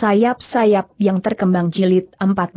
sayap-sayap yang terkembang jilid 14.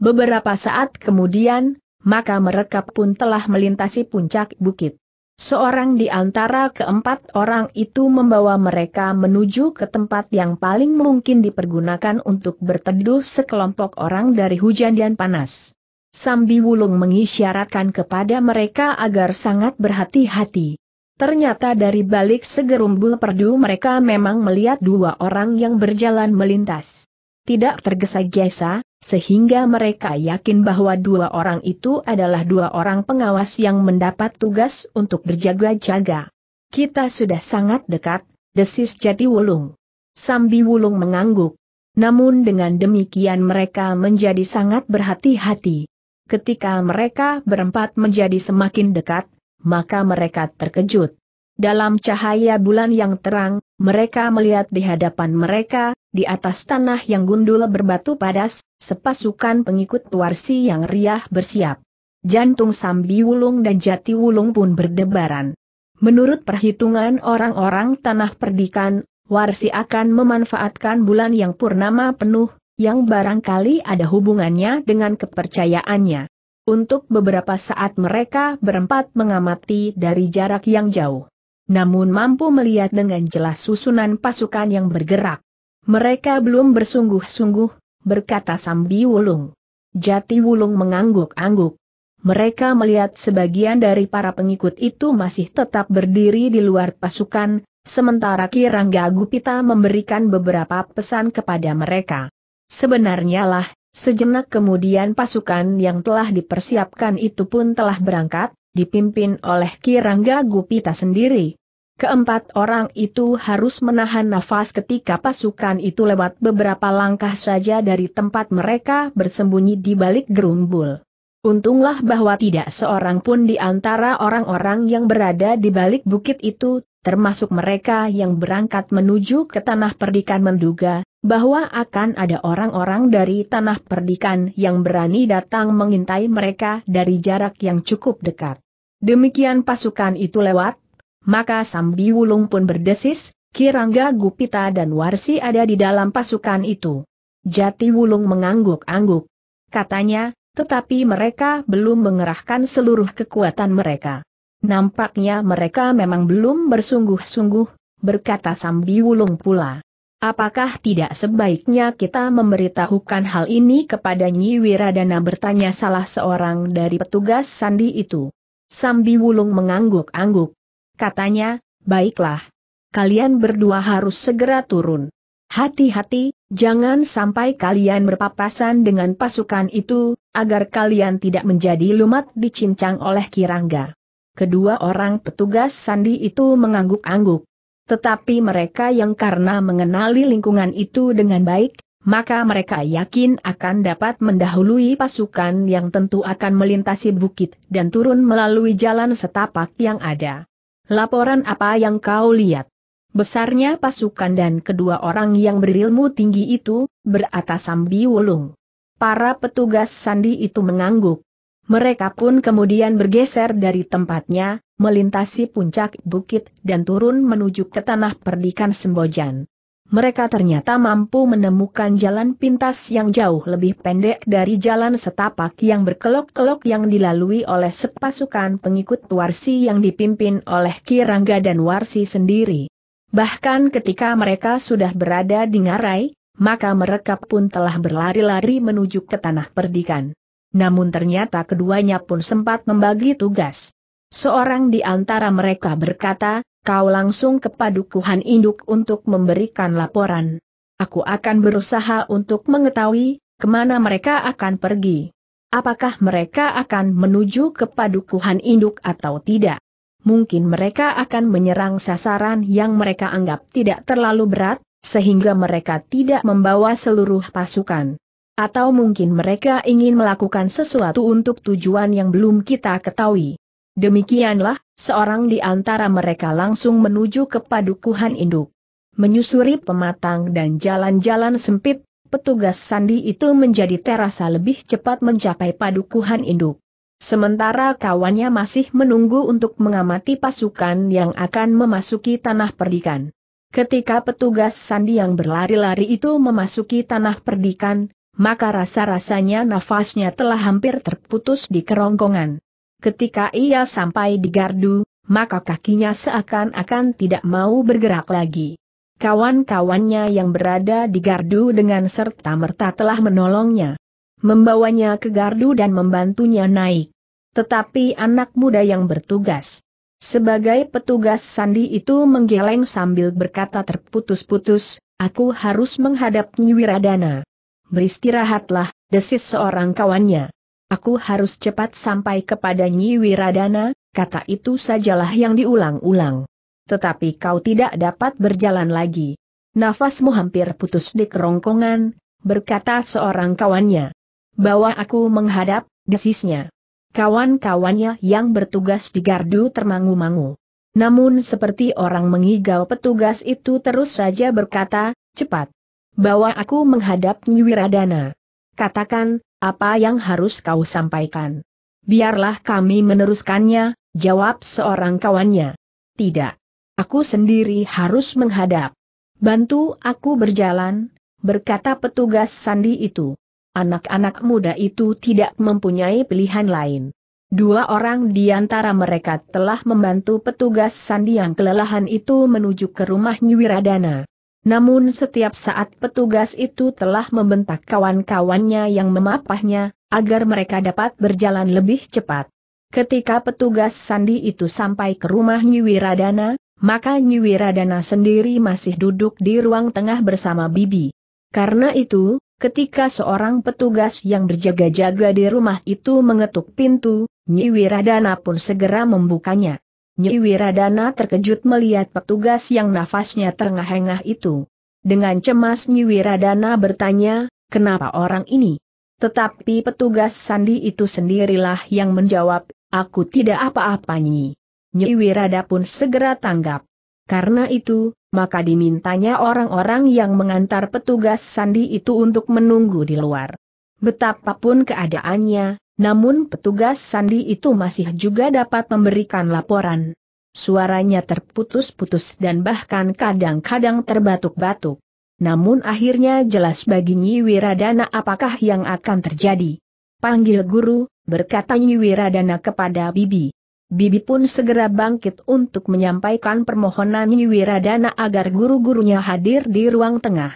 Beberapa saat kemudian, maka mereka pun telah melintasi puncak bukit. Seorang di antara keempat orang itu membawa mereka menuju ke tempat yang paling mungkin dipergunakan untuk berteduh sekelompok orang dari hujan dan panas. Sambi Wulung mengisyaratkan kepada mereka agar sangat berhati-hati. Ternyata dari balik segerumbul perdu mereka memang melihat dua orang yang berjalan melintas. Tidak tergesa-gesa, sehingga mereka yakin bahwa dua orang itu adalah dua orang pengawas yang mendapat tugas untuk berjaga-jaga. Kita sudah sangat dekat, desis Jati Wulung. Sambi Wulung mengangguk. Namun dengan demikian mereka menjadi sangat berhati-hati. Ketika mereka berempat menjadi semakin dekat, maka mereka terkejut. Dalam cahaya bulan yang terang, mereka melihat di hadapan mereka, di atas tanah yang gundul berbatu padas, sepasukan pengikut Warsi yang riah bersiap. Jantung Sambi Wulung dan Jati Wulung pun berdebaran. Menurut perhitungan orang-orang tanah perdikan, Warsi akan memanfaatkan bulan yang purnama penuh, yang barangkali ada hubungannya dengan kepercayaannya. Untuk beberapa saat mereka berempat mengamati dari jarak yang jauh. Namun mampu melihat dengan jelas susunan pasukan yang bergerak. Mereka belum bersungguh-sungguh, berkata Sambi Wulung. Jati Wulung mengangguk-angguk. Mereka melihat sebagian dari para pengikut itu masih tetap berdiri di luar pasukan, sementara Kirangga Gupita memberikan beberapa pesan kepada mereka. Sebenarnya lah, Sejenak kemudian pasukan yang telah dipersiapkan itu pun telah berangkat, dipimpin oleh Kirangga Gupita sendiri. Keempat orang itu harus menahan nafas ketika pasukan itu lewat beberapa langkah saja dari tempat mereka bersembunyi di balik gerumbul. Untunglah bahwa tidak seorang pun di antara orang-orang yang berada di balik bukit itu, termasuk mereka yang berangkat menuju ke tanah perdikan menduga, bahwa akan ada orang-orang dari tanah perdikan yang berani datang mengintai mereka dari jarak yang cukup dekat. Demikian pasukan itu lewat, maka Sambi Wulung pun berdesis, Kirangga Gupita dan Warsi ada di dalam pasukan itu. Jati Wulung mengangguk-angguk. Katanya, tetapi mereka belum mengerahkan seluruh kekuatan mereka. Nampaknya mereka memang belum bersungguh-sungguh, berkata Sambi Wulung pula. Apakah tidak sebaiknya kita memberitahukan hal ini kepada Nyi Wiradana bertanya salah seorang dari petugas sandi itu. Sambi Wulung mengangguk-angguk. Katanya, baiklah. Kalian berdua harus segera turun. Hati-hati, jangan sampai kalian berpapasan dengan pasukan itu, agar kalian tidak menjadi lumat dicincang oleh Kirangga. Kedua orang petugas sandi itu mengangguk-angguk. Tetapi mereka yang karena mengenali lingkungan itu dengan baik, maka mereka yakin akan dapat mendahului pasukan yang tentu akan melintasi bukit dan turun melalui jalan setapak yang ada. Laporan apa yang kau lihat? Besarnya pasukan dan kedua orang yang berilmu tinggi itu, beratas Sambi Wulung. Para petugas sandi itu mengangguk. Mereka pun kemudian bergeser dari tempatnya, melintasi puncak bukit dan turun menuju ke tanah perdikan Sembojan. Mereka ternyata mampu menemukan jalan pintas yang jauh lebih pendek dari jalan setapak yang berkelok-kelok yang dilalui oleh sepasukan pengikut Warsi yang dipimpin oleh Kirangga dan Warsi sendiri. Bahkan ketika mereka sudah berada di Ngarai, maka mereka pun telah berlari-lari menuju ke tanah perdikan. Namun ternyata keduanya pun sempat membagi tugas. Seorang di antara mereka berkata, kau langsung ke padukuhan induk untuk memberikan laporan. Aku akan berusaha untuk mengetahui, ke mana mereka akan pergi. Apakah mereka akan menuju ke padukuhan induk atau tidak? Mungkin mereka akan menyerang sasaran yang mereka anggap tidak terlalu berat, sehingga mereka tidak membawa seluruh pasukan. Atau mungkin mereka ingin melakukan sesuatu untuk tujuan yang belum kita ketahui. Demikianlah, seorang di antara mereka langsung menuju ke padukuhan induk. Menyusuri pematang dan jalan-jalan sempit, petugas sandi itu menjadi terasa lebih cepat mencapai padukuhan induk. Sementara kawannya masih menunggu untuk mengamati pasukan yang akan memasuki tanah perdikan. Ketika petugas sandi yang berlari-lari itu memasuki tanah perdikan, maka rasa-rasanya nafasnya telah hampir terputus di kerongkongan. Ketika ia sampai di gardu, maka kakinya seakan-akan tidak mau bergerak lagi. Kawan-kawannya yang berada di gardu dengan serta-merta telah menolongnya. Membawanya ke gardu dan membantunya naik. Tetapi anak muda yang bertugas sebagai petugas sandi itu menggeleng sambil berkata terputus-putus, aku harus menghadap Nyi Wiradana. Beristirahatlah, desis seorang kawannya. Aku harus cepat sampai kepada Nyi Wiradana, kata itu sajalah yang diulang-ulang. Tetapi kau tidak dapat berjalan lagi. Nafasmu hampir putus di kerongkongan, berkata seorang kawannya. Bawa aku menghadap, desisnya. Kawan-kawannya yang bertugas di gardu termangu-mangu. Namun seperti orang mengigau petugas itu terus saja berkata, cepat. Bawa aku menghadap Nyiwiradana. Katakan, apa yang harus kau sampaikan. Biarlah kami meneruskannya, jawab seorang kawannya. Tidak. Aku sendiri harus menghadap. Bantu aku berjalan, berkata petugas sandi itu anak-anak muda itu tidak mempunyai pilihan lain. Dua orang di antara mereka telah membantu petugas sandi yang kelelahan itu menuju ke rumah Nyiwiradana. Namun setiap saat petugas itu telah membentak kawan-kawannya yang memapahnya, agar mereka dapat berjalan lebih cepat. Ketika petugas sandi itu sampai ke rumah Nyiwiradana, maka Nyiwiradana sendiri masih duduk di ruang tengah bersama Bibi. Karena itu, Ketika seorang petugas yang berjaga-jaga di rumah itu mengetuk pintu, Nyi Wiradana pun segera membukanya. Nyi Wiradana terkejut melihat petugas yang nafasnya terengah-engah itu. Dengan cemas Nyi Wiradana bertanya, kenapa orang ini? Tetapi petugas sandi itu sendirilah yang menjawab, aku tidak apa-apa Nyi. Nyi Wirada pun segera tanggap. Karena itu, maka dimintanya orang-orang yang mengantar petugas sandi itu untuk menunggu di luar. Betapapun keadaannya, namun petugas sandi itu masih juga dapat memberikan laporan. Suaranya terputus-putus dan bahkan kadang-kadang terbatuk-batuk. Namun akhirnya jelas bagi Nyi Wiradana apakah yang akan terjadi. Panggil guru, berkata Nyi Wiradana kepada Bibi. Bibi pun segera bangkit untuk menyampaikan permohonan Nyi Wiradana agar guru-gurunya hadir di ruang tengah.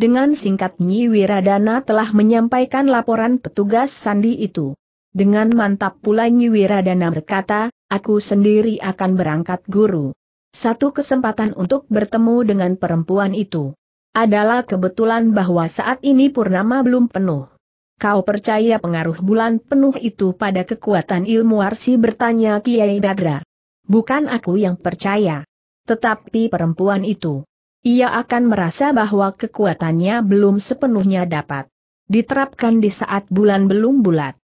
Dengan singkat Nyi Wiradana telah menyampaikan laporan petugas sandi itu. Dengan mantap pula Nyi Wiradana berkata, aku sendiri akan berangkat guru. Satu kesempatan untuk bertemu dengan perempuan itu. Adalah kebetulan bahwa saat ini Purnama belum penuh. Kau percaya pengaruh bulan penuh itu pada kekuatan ilmu arsi bertanya Kiai Badra. Bukan aku yang percaya. Tetapi perempuan itu. Ia akan merasa bahwa kekuatannya belum sepenuhnya dapat diterapkan di saat bulan belum bulat.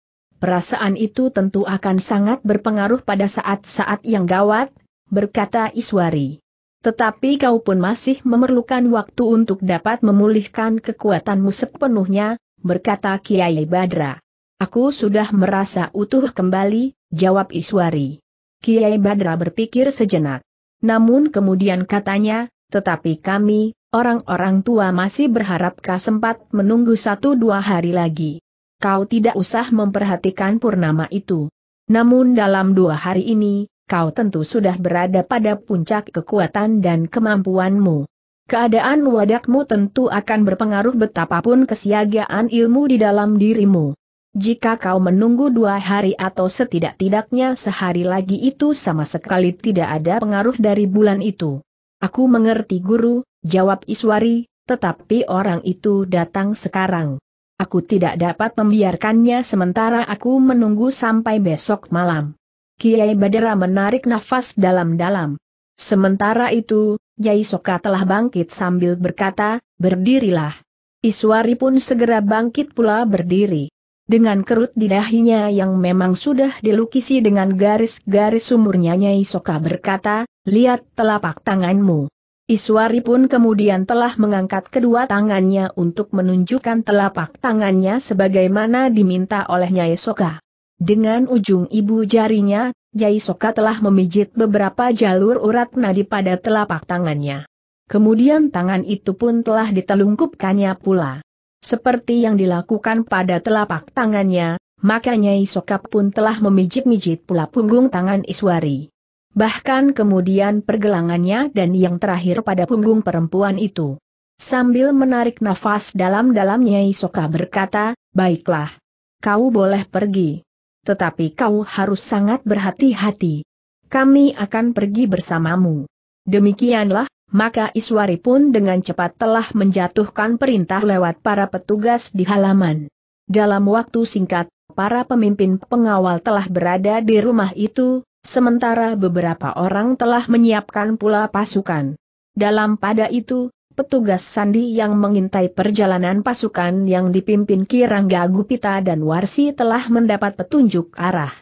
Perasaan itu tentu akan sangat berpengaruh pada saat-saat yang gawat, berkata Iswari. Tetapi kau pun masih memerlukan waktu untuk dapat memulihkan kekuatanmu sepenuhnya, berkata Kiai Badra. Aku sudah merasa utuh kembali, jawab Iswari. Kiai Badra berpikir sejenak. Namun kemudian katanya, tetapi kami, orang-orang tua masih berharap kau sempat menunggu satu dua hari lagi. Kau tidak usah memperhatikan purnama itu. Namun dalam dua hari ini, kau tentu sudah berada pada puncak kekuatan dan kemampuanmu. Keadaan wadakmu tentu akan berpengaruh betapapun kesiagaan ilmu di dalam dirimu. Jika kau menunggu dua hari atau setidak-tidaknya sehari lagi itu sama sekali tidak ada pengaruh dari bulan itu. Aku mengerti guru, jawab Iswari, tetapi orang itu datang sekarang. Aku tidak dapat membiarkannya sementara aku menunggu sampai besok malam. Kiai Badera menarik nafas dalam-dalam. Sementara itu, Yai Soka telah bangkit sambil berkata, berdirilah. Iswari pun segera bangkit pula berdiri. Dengan kerut di dahinya yang memang sudah dilukisi dengan garis-garis sumurnya Nyai Soka berkata, lihat telapak tanganmu. Iswari pun kemudian telah mengangkat kedua tangannya untuk menunjukkan telapak tangannya sebagaimana diminta oleh Nyai Soka. Dengan ujung ibu jarinya, Jai Soka telah memijit beberapa jalur urat nadi pada telapak tangannya. Kemudian tangan itu pun telah ditelungkupkannya pula. Seperti yang dilakukan pada telapak tangannya, maka Nyai Sokap pun telah memijit-mijit pula punggung tangan Iswari. Bahkan kemudian pergelangannya dan yang terakhir pada punggung perempuan itu. Sambil menarik nafas dalam-dalam Nyai Soka berkata, baiklah. Kau boleh pergi. Tetapi kau harus sangat berhati-hati. Kami akan pergi bersamamu. Demikianlah, maka Iswari pun dengan cepat telah menjatuhkan perintah lewat para petugas di halaman. Dalam waktu singkat, para pemimpin pengawal telah berada di rumah itu, sementara beberapa orang telah menyiapkan pula pasukan. Dalam pada itu, petugas sandi yang mengintai perjalanan pasukan yang dipimpin Kirangga Gupita dan Warsi telah mendapat petunjuk arah.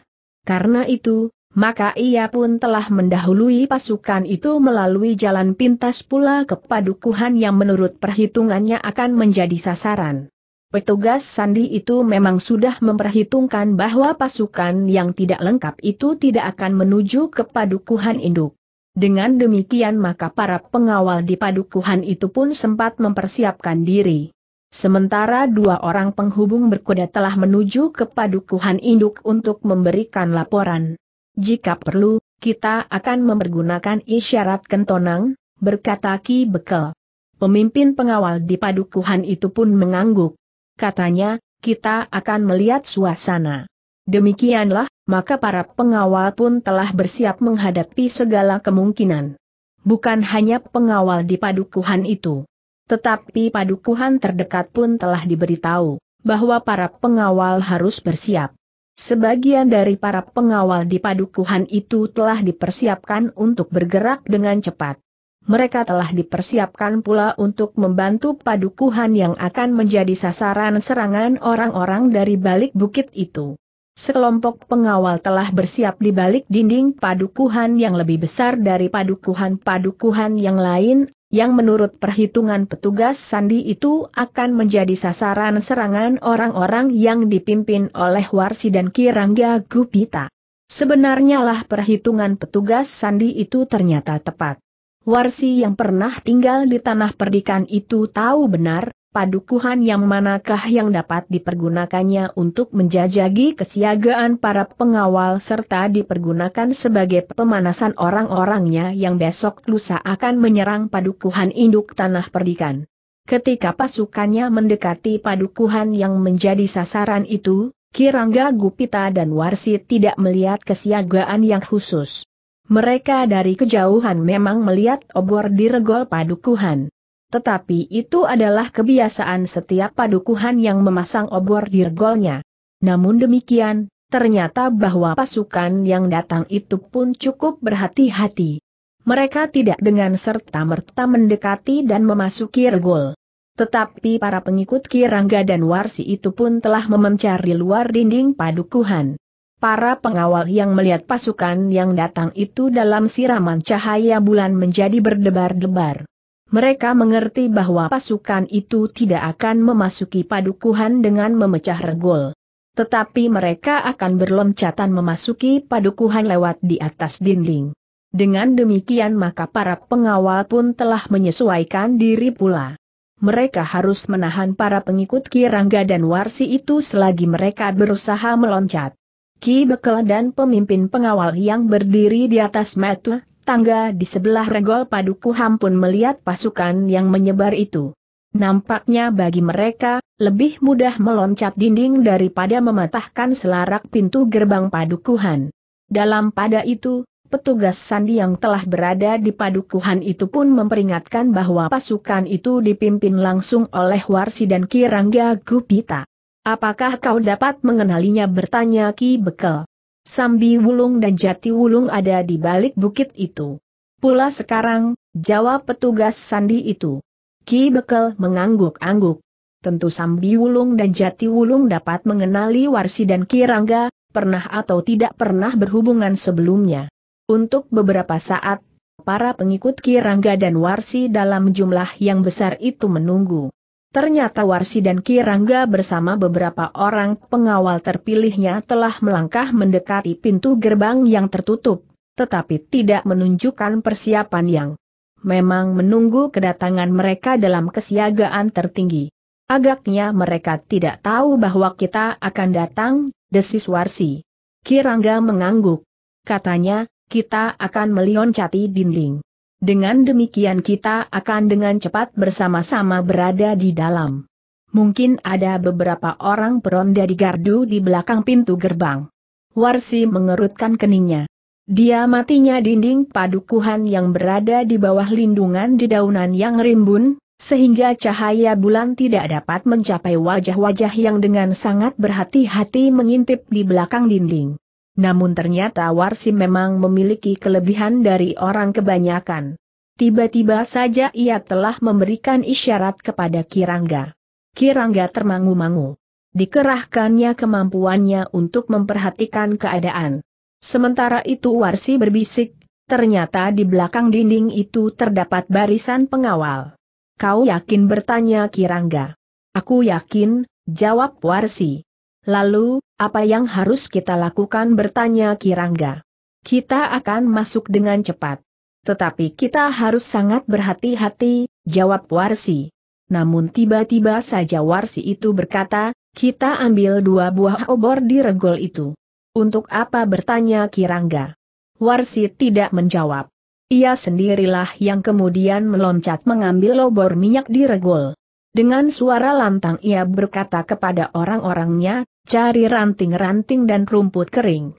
Karena itu, maka ia pun telah mendahului pasukan itu melalui jalan pintas pula ke padukuhan yang menurut perhitungannya akan menjadi sasaran. Petugas sandi itu memang sudah memperhitungkan bahwa pasukan yang tidak lengkap itu tidak akan menuju ke padukuhan induk. Dengan demikian maka para pengawal di padukuhan itu pun sempat mempersiapkan diri. Sementara dua orang penghubung berkuda telah menuju ke padukuhan induk untuk memberikan laporan. Jika perlu, kita akan mempergunakan isyarat kentonang, berkata Ki Bekel. Pemimpin pengawal di padukuhan itu pun mengangguk. Katanya, kita akan melihat suasana. Demikianlah, maka para pengawal pun telah bersiap menghadapi segala kemungkinan. Bukan hanya pengawal di padukuhan itu. Tetapi padukuhan terdekat pun telah diberitahu, bahwa para pengawal harus bersiap. Sebagian dari para pengawal di padukuhan itu telah dipersiapkan untuk bergerak dengan cepat. Mereka telah dipersiapkan pula untuk membantu padukuhan yang akan menjadi sasaran serangan orang-orang dari balik bukit itu. Sekelompok pengawal telah bersiap di balik dinding padukuhan yang lebih besar dari padukuhan-padukuhan yang lain, yang menurut perhitungan petugas sandi itu akan menjadi sasaran serangan orang-orang yang dipimpin oleh Warsi dan Kirangga Gupita. Sebenarnya lah perhitungan petugas sandi itu ternyata tepat. Warsi yang pernah tinggal di tanah perdikan itu tahu benar, padukuhan yang manakah yang dapat dipergunakannya untuk menjajagi kesiagaan para pengawal serta dipergunakan sebagai pemanasan orang-orangnya yang besok lusa akan menyerang padukuhan induk tanah perdikan. Ketika pasukannya mendekati padukuhan yang menjadi sasaran itu, Kirangga Gupita dan Warsi tidak melihat kesiagaan yang khusus. Mereka dari kejauhan memang melihat obor di regol padukuhan. Tetapi itu adalah kebiasaan setiap padukuhan yang memasang obor di regolnya. Namun demikian, ternyata bahwa pasukan yang datang itu pun cukup berhati-hati. Mereka tidak dengan serta-merta mendekati dan memasuki regol. Tetapi para pengikut Kirangga dan Warsi itu pun telah memencari luar dinding padukuhan. Para pengawal yang melihat pasukan yang datang itu dalam siraman cahaya bulan menjadi berdebar-debar. Mereka mengerti bahwa pasukan itu tidak akan memasuki padukuhan dengan memecah regol. Tetapi mereka akan berloncatan memasuki padukuhan lewat di atas dinding. Dengan demikian maka para pengawal pun telah menyesuaikan diri pula. Mereka harus menahan para pengikut Kirangga dan Warsi itu selagi mereka berusaha meloncat. Ki Bekel dan pemimpin pengawal yang berdiri di atas metu tangga di sebelah regol paduku hampun melihat pasukan yang menyebar itu. Nampaknya bagi mereka, lebih mudah meloncat dinding daripada mematahkan selarak pintu gerbang padukuhan. Dalam pada itu, petugas sandi yang telah berada di padukuhan itu pun memperingatkan bahwa pasukan itu dipimpin langsung oleh Warsi dan Kirangga Gupita. Apakah kau dapat mengenalinya bertanya Ki Bekel. Sambi Wulung dan Jati Wulung ada di balik bukit itu. Pula sekarang, jawab petugas sandi itu. Ki Bekel mengangguk-angguk. Tentu Sambi Wulung dan Jati Wulung dapat mengenali Warsi dan Kirangga, pernah atau tidak pernah berhubungan sebelumnya. Untuk beberapa saat, para pengikut Kirangga dan Warsi dalam jumlah yang besar itu menunggu. Ternyata Warsi dan Kirangga bersama beberapa orang pengawal terpilihnya telah melangkah mendekati pintu gerbang yang tertutup, tetapi tidak menunjukkan persiapan yang memang menunggu kedatangan mereka dalam kesiagaan tertinggi. Agaknya mereka tidak tahu bahwa kita akan datang, desis Warsi. Kirangga mengangguk. Katanya, kita akan melioncati dinding. Dengan demikian kita akan dengan cepat bersama-sama berada di dalam. Mungkin ada beberapa orang peronda di gardu di belakang pintu gerbang. Warsi mengerutkan keningnya. Dia matinya dinding padukuhan yang berada di bawah lindungan dedaunan yang rimbun, sehingga cahaya bulan tidak dapat mencapai wajah-wajah yang dengan sangat berhati-hati mengintip di belakang dinding. Namun ternyata Warsi memang memiliki kelebihan dari orang kebanyakan. Tiba-tiba saja ia telah memberikan isyarat kepada Kirangga. Kirangga termangu-mangu. Dikerahkannya kemampuannya untuk memperhatikan keadaan. Sementara itu Warsi berbisik, ternyata di belakang dinding itu terdapat barisan pengawal. Kau yakin bertanya Kirangga? Aku yakin, jawab Warsi. Lalu, apa yang harus kita lakukan bertanya Kirangga. Kita akan masuk dengan cepat. Tetapi kita harus sangat berhati-hati, jawab Warsi. Namun tiba-tiba saja Warsi itu berkata, kita ambil dua buah obor di regol itu. Untuk apa bertanya Kirangga? Warsi tidak menjawab. Ia sendirilah yang kemudian meloncat mengambil obor minyak di regol. Dengan suara lantang ia berkata kepada orang-orangnya, cari ranting-ranting dan rumput kering.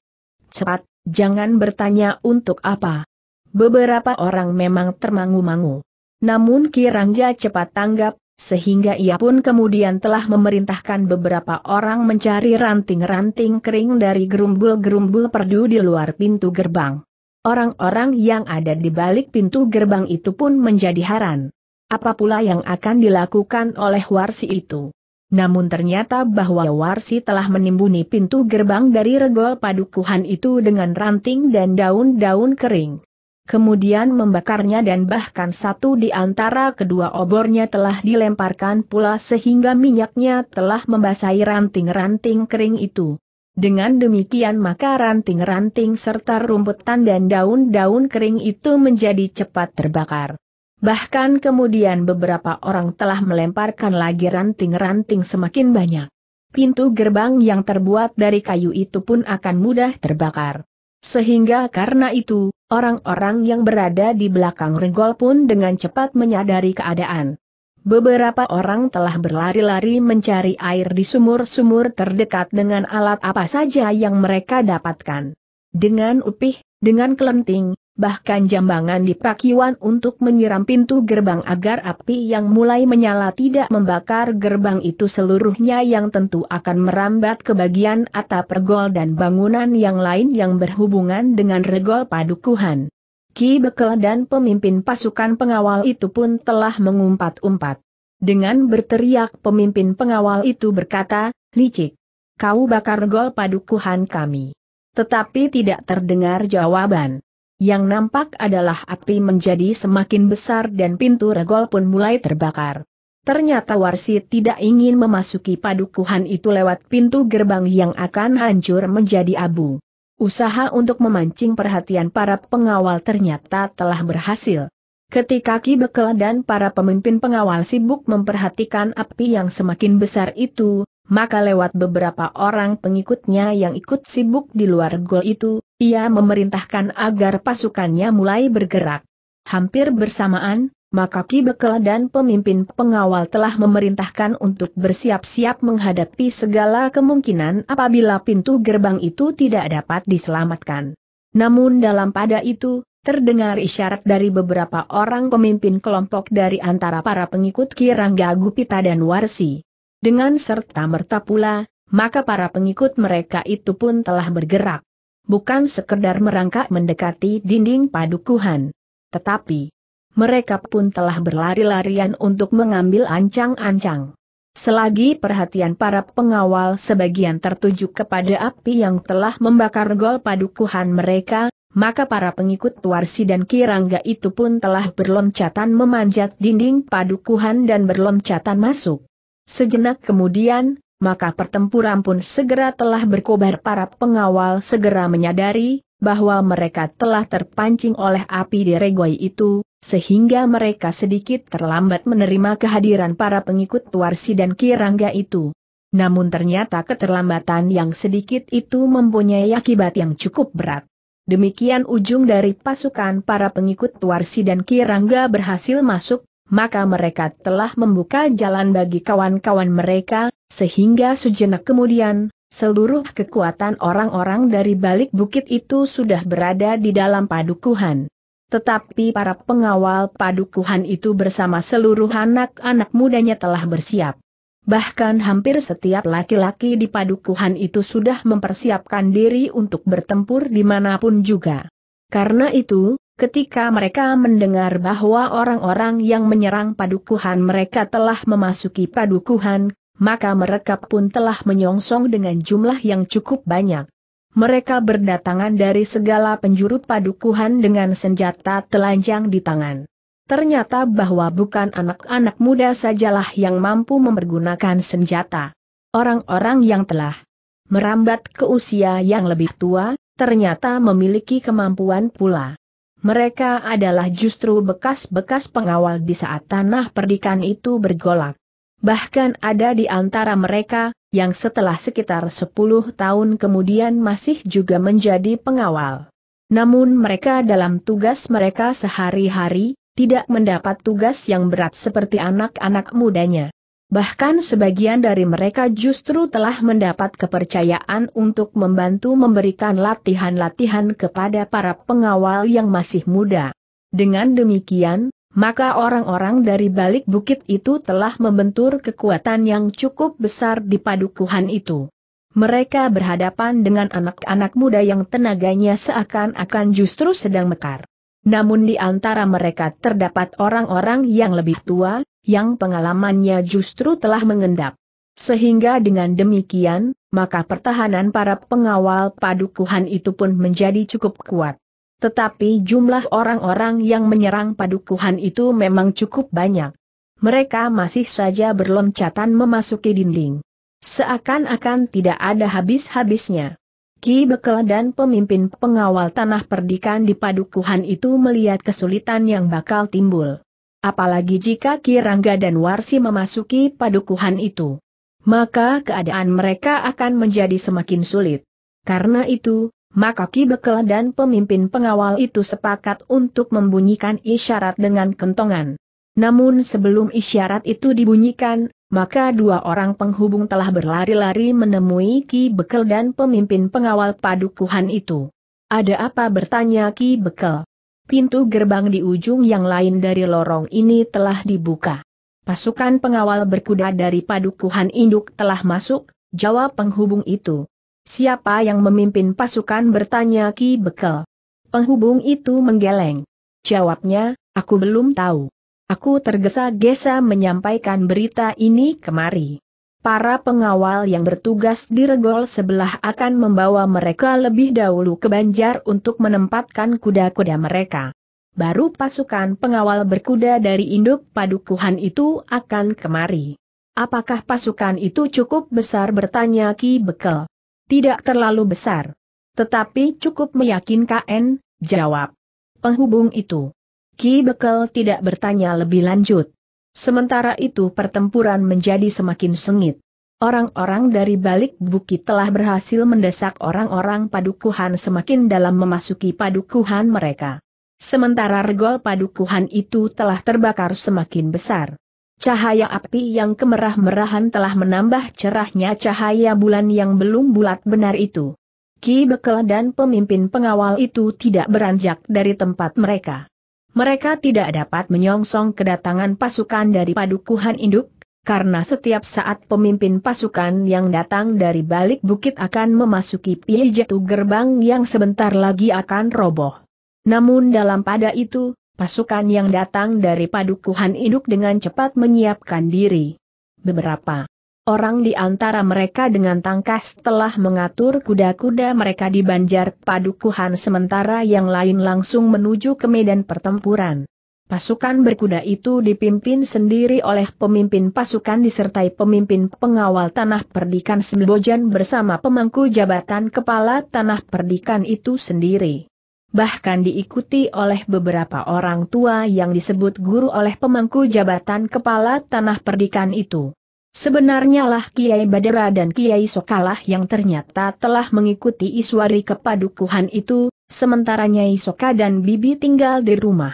Cepat, jangan bertanya untuk apa. Beberapa orang memang termangu-mangu. Namun Kirangga cepat tanggap, sehingga ia pun kemudian telah memerintahkan beberapa orang mencari ranting-ranting kering dari gerumbul-gerumbul perdu di luar pintu gerbang. Orang-orang yang ada di balik pintu gerbang itu pun menjadi heran apa pula yang akan dilakukan oleh Warsi itu. Namun ternyata bahwa Warsi telah menimbuni pintu gerbang dari regol padukuhan itu dengan ranting dan daun-daun kering. Kemudian membakarnya dan bahkan satu di antara kedua obornya telah dilemparkan pula sehingga minyaknya telah membasahi ranting-ranting kering itu. Dengan demikian maka ranting-ranting serta rumputan dan daun-daun kering itu menjadi cepat terbakar. Bahkan kemudian beberapa orang telah melemparkan lagi ranting-ranting semakin banyak. Pintu gerbang yang terbuat dari kayu itu pun akan mudah terbakar. Sehingga karena itu, orang-orang yang berada di belakang regol pun dengan cepat menyadari keadaan. Beberapa orang telah berlari-lari mencari air di sumur-sumur terdekat dengan alat apa saja yang mereka dapatkan. Dengan upih, dengan kelenting, bahkan jambangan di pakiwan untuk menyiram pintu gerbang agar api yang mulai menyala tidak membakar gerbang itu seluruhnya yang tentu akan merambat ke bagian atap regol dan bangunan yang lain yang berhubungan dengan regol padukuhan. Ki Bekel dan pemimpin pasukan pengawal itu pun telah mengumpat-umpat. Dengan berteriak pemimpin pengawal itu berkata, licik, kau bakar regol padukuhan kami. Tetapi tidak terdengar jawaban. Yang nampak adalah api menjadi semakin besar dan pintu regol pun mulai terbakar. Ternyata Warsi tidak ingin memasuki padukuhan itu lewat pintu gerbang yang akan hancur menjadi abu. Usaha untuk memancing perhatian para pengawal ternyata telah berhasil. Ketika Ki Bekel dan para pemimpin pengawal sibuk memperhatikan api yang semakin besar itu, maka lewat beberapa orang pengikutnya yang ikut sibuk di luar gol itu, ia memerintahkan agar pasukannya mulai bergerak. Hampir bersamaan, maka Ki Bekel dan pemimpin pengawal telah memerintahkan untuk bersiap-siap menghadapi segala kemungkinan apabila pintu gerbang itu tidak dapat diselamatkan. Namun dalam pada itu, terdengar isyarat dari beberapa orang pemimpin kelompok dari antara para pengikut Kirangga Gupita dan Warsi. Dengan serta-merta pula, maka para pengikut mereka itu pun telah bergerak. Bukan sekedar merangkak mendekati dinding padukuhan. Tetapi, mereka pun telah berlari-larian untuk mengambil ancang-ancang. Selagi perhatian para pengawal sebagian tertuju kepada api yang telah membakar gol padukuhan mereka, maka para pengikut Warsi dan Kirangga itu pun telah berloncatan memanjat dinding padukuhan dan berloncatan masuk. Sejenak kemudian, maka pertempuran pun segera telah berkobar para pengawal segera menyadari, bahwa mereka telah terpancing oleh api di regoi itu, sehingga mereka sedikit terlambat menerima kehadiran para pengikut Tuarsi dan Kirangga itu. Namun ternyata keterlambatan yang sedikit itu mempunyai akibat yang cukup berat. Demikian ujung dari pasukan para pengikut Tuarsi dan Kirangga berhasil masuk, maka mereka telah membuka jalan bagi kawan-kawan mereka, sehingga sejenak kemudian, seluruh kekuatan orang-orang dari balik bukit itu sudah berada di dalam padukuhan tetapi para pengawal padukuhan itu bersama seluruh anak-anak mudanya telah bersiap. Bahkan hampir setiap laki-laki di padukuhan itu sudah mempersiapkan diri untuk bertempur di mana pun juga. Karena itu, ketika mereka mendengar bahwa orang-orang yang menyerang padukuhan mereka telah memasuki padukuhan, maka mereka pun telah menyongsong dengan jumlah yang cukup banyak. Mereka berdatangan dari segala penjuru padukuhan dengan senjata telanjang di tangan. Ternyata bahwa bukan anak-anak muda sajalah yang mampu mempergunakan senjata. Orang-orang yang telah merambat ke usia yang lebih tua, ternyata memiliki kemampuan pula. Mereka adalah justru bekas-bekas pengawal di saat tanah perdikan itu bergolak. Bahkan ada di antara mereka, yang setelah sekitar 10 tahun kemudian masih juga menjadi pengawal. Namun mereka dalam tugas mereka sehari-hari, tidak mendapat tugas yang berat seperti anak-anak mudanya. Bahkan sebagian dari mereka justru telah mendapat kepercayaan untuk membantu memberikan latihan-latihan kepada para pengawal yang masih muda. Dengan demikian, maka orang-orang dari balik bukit itu telah membentur kekuatan yang cukup besar di padukuhan itu. Mereka berhadapan dengan anak-anak muda yang tenaganya seakan-akan justru sedang mekar. Namun di antara mereka terdapat orang-orang yang lebih tua, yang pengalamannya justru telah mengendap. Sehingga dengan demikian, maka pertahanan para pengawal padukuhan itu pun menjadi cukup kuat. Tetapi jumlah orang-orang yang menyerang padukuhan itu memang cukup banyak. Mereka masih saja berloncatan memasuki dinding. Seakan-akan tidak ada habis-habisnya. Ki Bekel dan pemimpin pengawal tanah perdikan di padukuhan itu melihat kesulitan yang bakal timbul. Apalagi jika Ki Rangga dan Warsi memasuki padukuhan itu. Maka keadaan mereka akan menjadi semakin sulit. Karena itu, maka Ki Bekel dan pemimpin pengawal itu sepakat untuk membunyikan isyarat dengan kentongan. Namun sebelum isyarat itu dibunyikan, maka dua orang penghubung telah berlari-lari menemui Ki Bekel dan pemimpin pengawal padukuhan itu. Ada apa bertanya Ki Bekel? Pintu gerbang di ujung yang lain dari lorong ini telah dibuka. Pasukan pengawal berkuda dari padukuhan induk telah masuk, jawab penghubung itu. Siapa yang memimpin pasukan bertanya Ki Bekel. Penghubung itu menggeleng. Jawabnya, aku belum tahu. Aku tergesa-gesa menyampaikan berita ini kemari. Para pengawal yang bertugas di regol sebelah akan membawa mereka lebih dahulu ke Banjar untuk menempatkan kuda-kuda mereka. Baru pasukan pengawal berkuda dari induk padukuhan itu akan kemari. Apakah pasukan itu cukup besar bertanya Ki Bekel. Tidak terlalu besar. Tetapi cukup meyakinkan, jawab. Penghubung itu. Ki Bekel tidak bertanya lebih lanjut. Sementara itu pertempuran menjadi semakin sengit. Orang-orang dari balik bukit telah berhasil mendesak orang-orang padukuhan semakin dalam memasuki padukuhan mereka. Sementara regol padukuhan itu telah terbakar semakin besar. Cahaya api yang kemerah-merahan telah menambah cerahnya cahaya bulan yang belum bulat benar itu. Ki Bekel dan pemimpin pengawal itu tidak beranjak dari tempat mereka. Mereka tidak dapat menyongsong kedatangan pasukan dari padukuhan induk, karena setiap saat pemimpin pasukan yang datang dari balik bukit akan memasuki jatuh gerbang yang sebentar lagi akan roboh. Namun dalam pada itu, pasukan yang datang dari padukuhan induk dengan cepat menyiapkan diri. Beberapa orang di antara mereka dengan tangkas telah mengatur kuda-kuda mereka di banjar padukuhan sementara yang lain langsung menuju ke medan pertempuran. Pasukan berkuda itu dipimpin sendiri oleh pemimpin pasukan disertai pemimpin pengawal tanah perdikan Sembojan bersama pemangku jabatan kepala tanah perdikan itu sendiri. bahkan diikuti oleh beberapa orang tua yang disebut guru oleh pemangku jabatan kepala tanah perdikan itu. Sebenarnya lah Kiai Badera dan Kiai Sokalah yang ternyata telah mengikuti Iswari kepadukuhan itu, sementara Nyai Soka dan Bibi tinggal di rumah.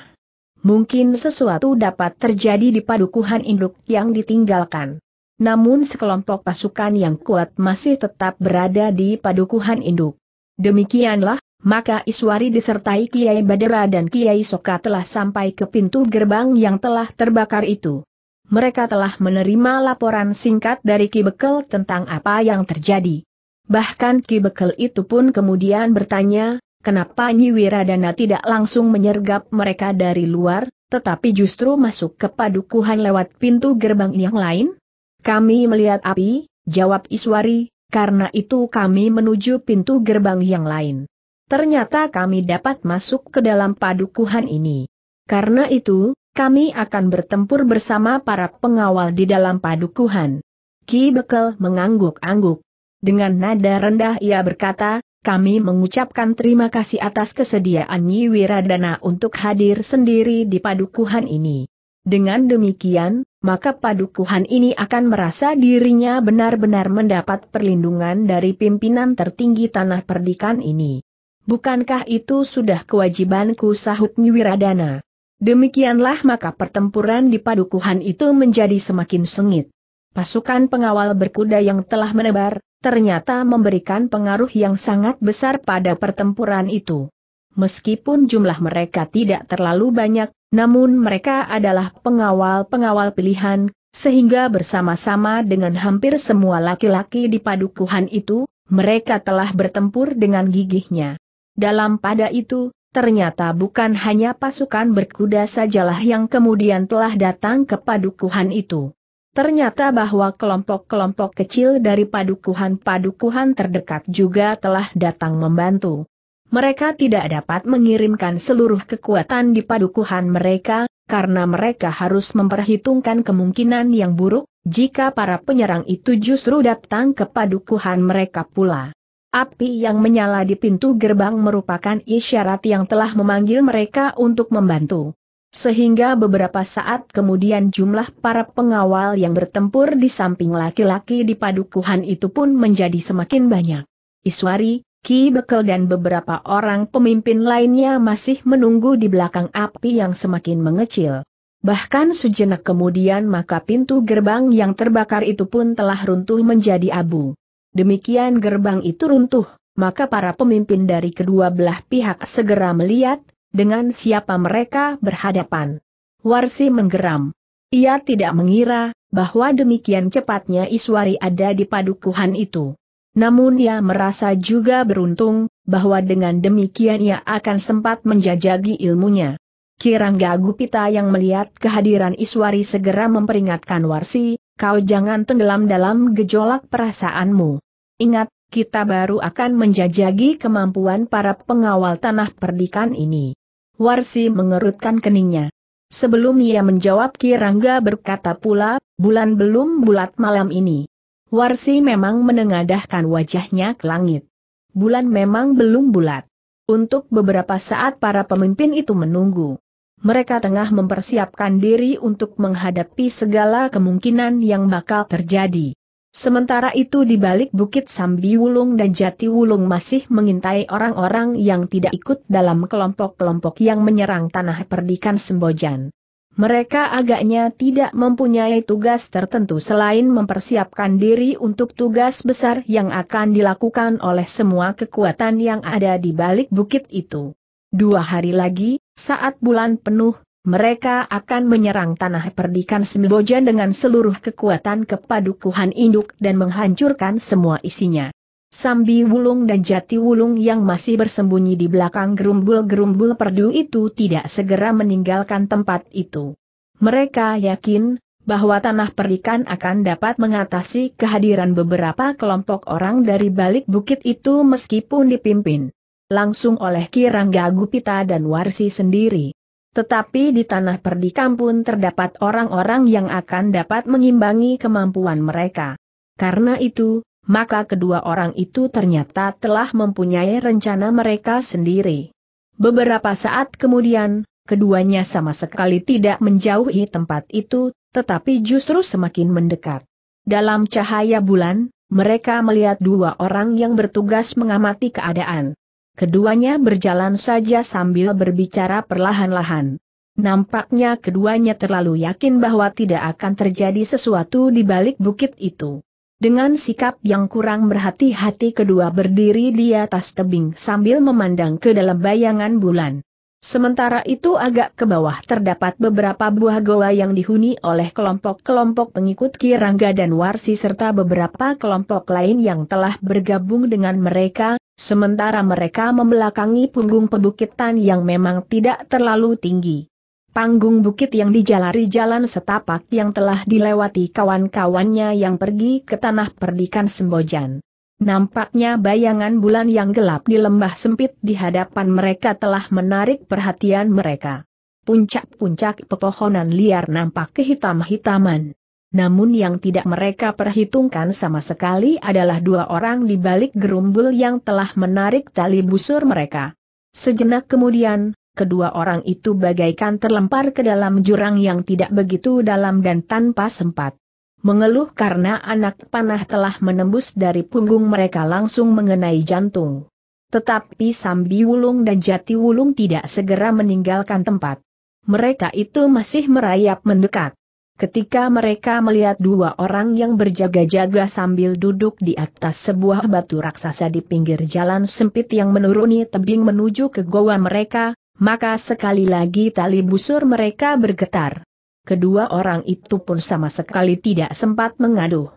Mungkin sesuatu dapat terjadi di padukuhan induk yang ditinggalkan. Namun sekelompok pasukan yang kuat masih tetap berada di padukuhan induk. Demikianlah, maka Iswari disertai Kiai Badera dan Kiai Soka telah sampai ke pintu gerbang yang telah terbakar itu mereka telah menerima laporan singkat dari Ki Bekel tentang apa yang terjadi. Bahkan Ki Bekel itu pun kemudian bertanya, kenapa Nyi Wiradana tidak langsung menyergap mereka dari luar, tetapi justru masuk ke padukuhan lewat pintu gerbang yang lain? Kami melihat api, jawab Iswari, karena itu kami menuju pintu gerbang yang lain. Ternyata kami dapat masuk ke dalam padukuhan ini. Karena itu, kami akan bertempur bersama para pengawal di dalam padukuhan. Ki Bekel mengangguk-angguk. Dengan nada rendah ia berkata, kami mengucapkan terima kasih atas kesediaan Nyi Wiradana untuk hadir sendiri di padukuhan ini. Dengan demikian, maka padukuhan ini akan merasa dirinya benar-benar mendapat perlindungan dari pimpinan tertinggi tanah perdikan ini. Bukankah itu sudah kewajibanku sahut Nyi Wiradana? Demikianlah maka pertempuran di padukuhan itu menjadi semakin sengit. Pasukan pengawal berkuda yang telah menebar, ternyata memberikan pengaruh yang sangat besar pada pertempuran itu. Meskipun jumlah mereka tidak terlalu banyak, namun mereka adalah pengawal-pengawal pilihan, sehingga bersama-sama dengan hampir semua laki-laki di padukuhan itu, mereka telah bertempur dengan gigihnya. Dalam pada itu, ternyata bukan hanya pasukan berkuda sajalah yang kemudian telah datang ke padukuhan itu. Ternyata bahwa kelompok-kelompok kecil dari padukuhan-padukuhan terdekat juga telah datang membantu. Mereka tidak dapat mengirimkan seluruh kekuatan di padukuhan mereka, karena mereka harus memperhitungkan kemungkinan yang buruk, jika para penyerang itu justru datang ke padukuhan mereka pula. Api yang menyala di pintu gerbang merupakan isyarat yang telah memanggil mereka untuk membantu. Sehingga beberapa saat kemudian jumlah para pengawal yang bertempur di samping laki-laki di padukuhan itu pun menjadi semakin banyak. Iswari, Ki Bekel dan beberapa orang pemimpin lainnya masih menunggu di belakang api yang semakin mengecil. Bahkan sejenak kemudian maka pintu gerbang yang terbakar itu pun telah runtuh menjadi abu. Demikian gerbang itu runtuh, maka para pemimpin dari kedua belah pihak segera melihat, dengan siapa mereka berhadapan. Warsi menggeram. Ia tidak mengira, bahwa demikian cepatnya Iswari ada di padukuhan itu. Namun ia merasa juga beruntung, bahwa dengan demikian ia akan sempat menjajagi ilmunya. Kirangga Gupita yang melihat kehadiran Iswari segera memperingatkan Warsi, kau jangan tenggelam dalam gejolak perasaanmu. Ingat, kita baru akan menjajagi kemampuan para pengawal tanah perdikan ini. Warsi mengerutkan keningnya. Sebelum ia menjawab Kirangga berkata pula, bulan belum bulat malam ini. Warsi memang menengadahkan wajahnya ke langit. Bulan memang belum bulat. Untuk beberapa saat para pemimpin itu menunggu. Mereka tengah mempersiapkan diri untuk menghadapi segala kemungkinan yang bakal terjadi. Sementara itu di balik Bukit Sambi Wulung dan Jati Wulung masih mengintai orang-orang yang tidak ikut dalam kelompok-kelompok yang menyerang tanah perdikan Sembojan. Mereka agaknya tidak mempunyai tugas tertentu selain mempersiapkan diri untuk tugas besar yang akan dilakukan oleh semua kekuatan yang ada di balik bukit itu. Dua hari lagi, saat bulan penuh, mereka akan menyerang tanah perdikan Sembojan dengan seluruh kekuatan kepadukuhan induk dan menghancurkan semua isinya. Sambi Wulung dan Jati Wulung yang masih bersembunyi di belakang gerumbul-gerumbul perdu itu tidak segera meninggalkan tempat itu. Mereka yakin, bahwa tanah perdikan akan dapat mengatasi kehadiran beberapa kelompok orang dari balik bukit itu meskipun dipimpin langsung oleh Kirangga Gupita dan Warsi sendiri. Tetapi di tanah perdikan pun terdapat orang-orang yang akan dapat mengimbangi kemampuan mereka. Karena itu, maka kedua orang itu ternyata telah mempunyai rencana mereka sendiri. Beberapa saat kemudian, keduanya sama sekali tidak menjauhi tempat itu, tetapi justru semakin mendekat. Dalam cahaya bulan, mereka melihat dua orang yang bertugas mengamati keadaan. Keduanya berjalan saja sambil berbicara perlahan-lahan. Nampaknya keduanya terlalu yakin bahwa tidak akan terjadi sesuatu di balik bukit itu. Dengan sikap yang kurang berhati-hati kedua berdiri di atas tebing sambil memandang ke dalam bayangan bulan. Sementara itu agak ke bawah terdapat beberapa buah goa yang dihuni oleh kelompok-kelompok pengikut Kirangga dan Warsi serta beberapa kelompok lain yang telah bergabung dengan mereka, sementara mereka membelakangi punggung pebukitan yang memang tidak terlalu tinggi panggung bukit yang dijalari jalan setapak yang telah dilewati kawan-kawannya yang pergi ke tanah perdikan Sembojan. Nampaknya bayangan bulan yang gelap di lembah sempit di hadapan mereka telah menarik perhatian mereka. Puncak-puncak pepohonan liar nampak kehitam-hitaman. Namun yang tidak mereka perhitungkan sama sekali adalah dua orang di balik gerumbul yang telah menarik tali busur mereka. Sejenak kemudian, kedua orang itu bagaikan terlempar ke dalam jurang yang tidak begitu dalam dan tanpa sempat. Mengeluh karena anak panah telah menembus dari punggung mereka langsung mengenai jantung. Tetapi Sambi Wulung dan Jati Wulung tidak segera meninggalkan tempat. Mereka itu masih merayap mendekat. Ketika mereka melihat dua orang yang berjaga-jaga sambil duduk di atas sebuah batu raksasa di pinggir jalan sempit yang menuruni tebing menuju ke goa mereka, maka sekali lagi tali busur mereka bergetar. Kedua orang itu pun sama sekali tidak sempat mengaduh.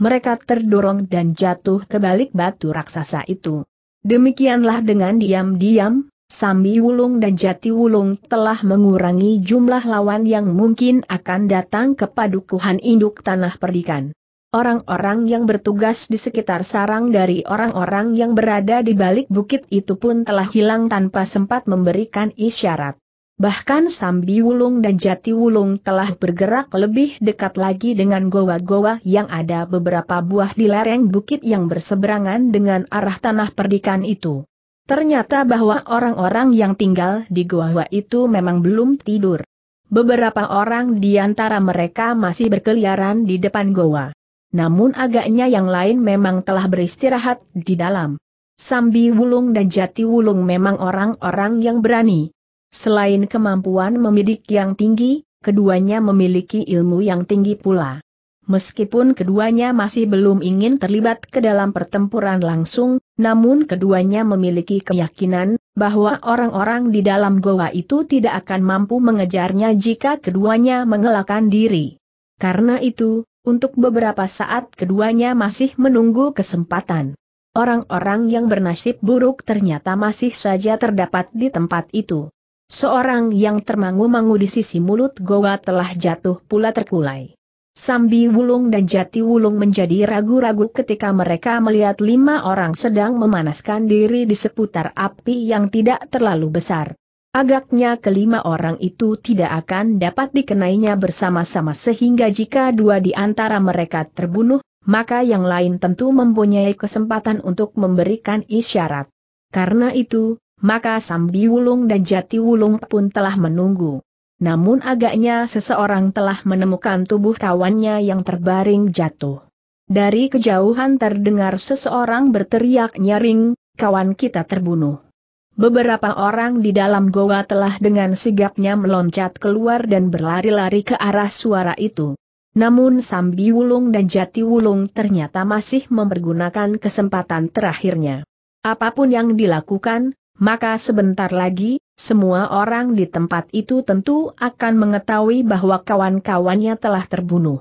Mereka terdorong dan jatuh ke balik batu raksasa itu. Demikianlah dengan diam-diam, Sambi Wulung dan Jati Wulung telah mengurangi jumlah lawan yang mungkin akan datang ke padukuhan induk tanah perdikan. Orang-orang yang bertugas di sekitar sarang dari orang-orang yang berada di balik bukit itu pun telah hilang tanpa sempat memberikan isyarat. Bahkan Sambi Wulung dan Jati Wulung telah bergerak lebih dekat lagi dengan goa-goa yang ada beberapa buah di lereng bukit yang berseberangan dengan arah tanah perdikan itu. Ternyata bahwa orang-orang yang tinggal di goa itu memang belum tidur. Beberapa orang di antara mereka masih berkeliaran di depan goa. Namun agaknya yang lain memang telah beristirahat di dalam. Sambi Wulung dan Jati Wulung memang orang-orang yang berani. Selain kemampuan memidik yang tinggi, keduanya memiliki ilmu yang tinggi pula. Meskipun keduanya masih belum ingin terlibat ke dalam pertempuran langsung, namun keduanya memiliki keyakinan bahwa orang-orang di dalam goa itu tidak akan mampu mengejarnya jika keduanya mengelakkan diri. Karena itu, untuk beberapa saat keduanya masih menunggu kesempatan. Orang-orang yang bernasib buruk ternyata masih saja terdapat di tempat itu. Seorang yang termangu-mangu di sisi mulut goa telah jatuh pula terkulai. Sambi Wulung dan Jati Wulung menjadi ragu-ragu ketika mereka melihat lima orang sedang memanaskan diri di seputar api yang tidak terlalu besar. Agaknya kelima orang itu tidak akan dapat dikenainya bersama-sama sehingga jika dua di antara mereka terbunuh, maka yang lain tentu mempunyai kesempatan untuk memberikan isyarat. Karena itu, maka Sambi Wulung dan Jati Wulung pun telah menunggu. Namun agaknya seseorang telah menemukan tubuh kawannya yang terbaring jatuh. Dari kejauhan terdengar seseorang berteriak nyaring, kawan kita terbunuh. Beberapa orang di dalam goa telah dengan sigapnya meloncat keluar dan berlari-lari ke arah suara itu. Namun Sambi Wulung dan Jati Wulung ternyata masih mempergunakan kesempatan terakhirnya. Apa pun yang dilakukan, maka sebentar lagi, semua orang di tempat itu tentu akan mengetahui bahwa kawan-kawannya telah terbunuh.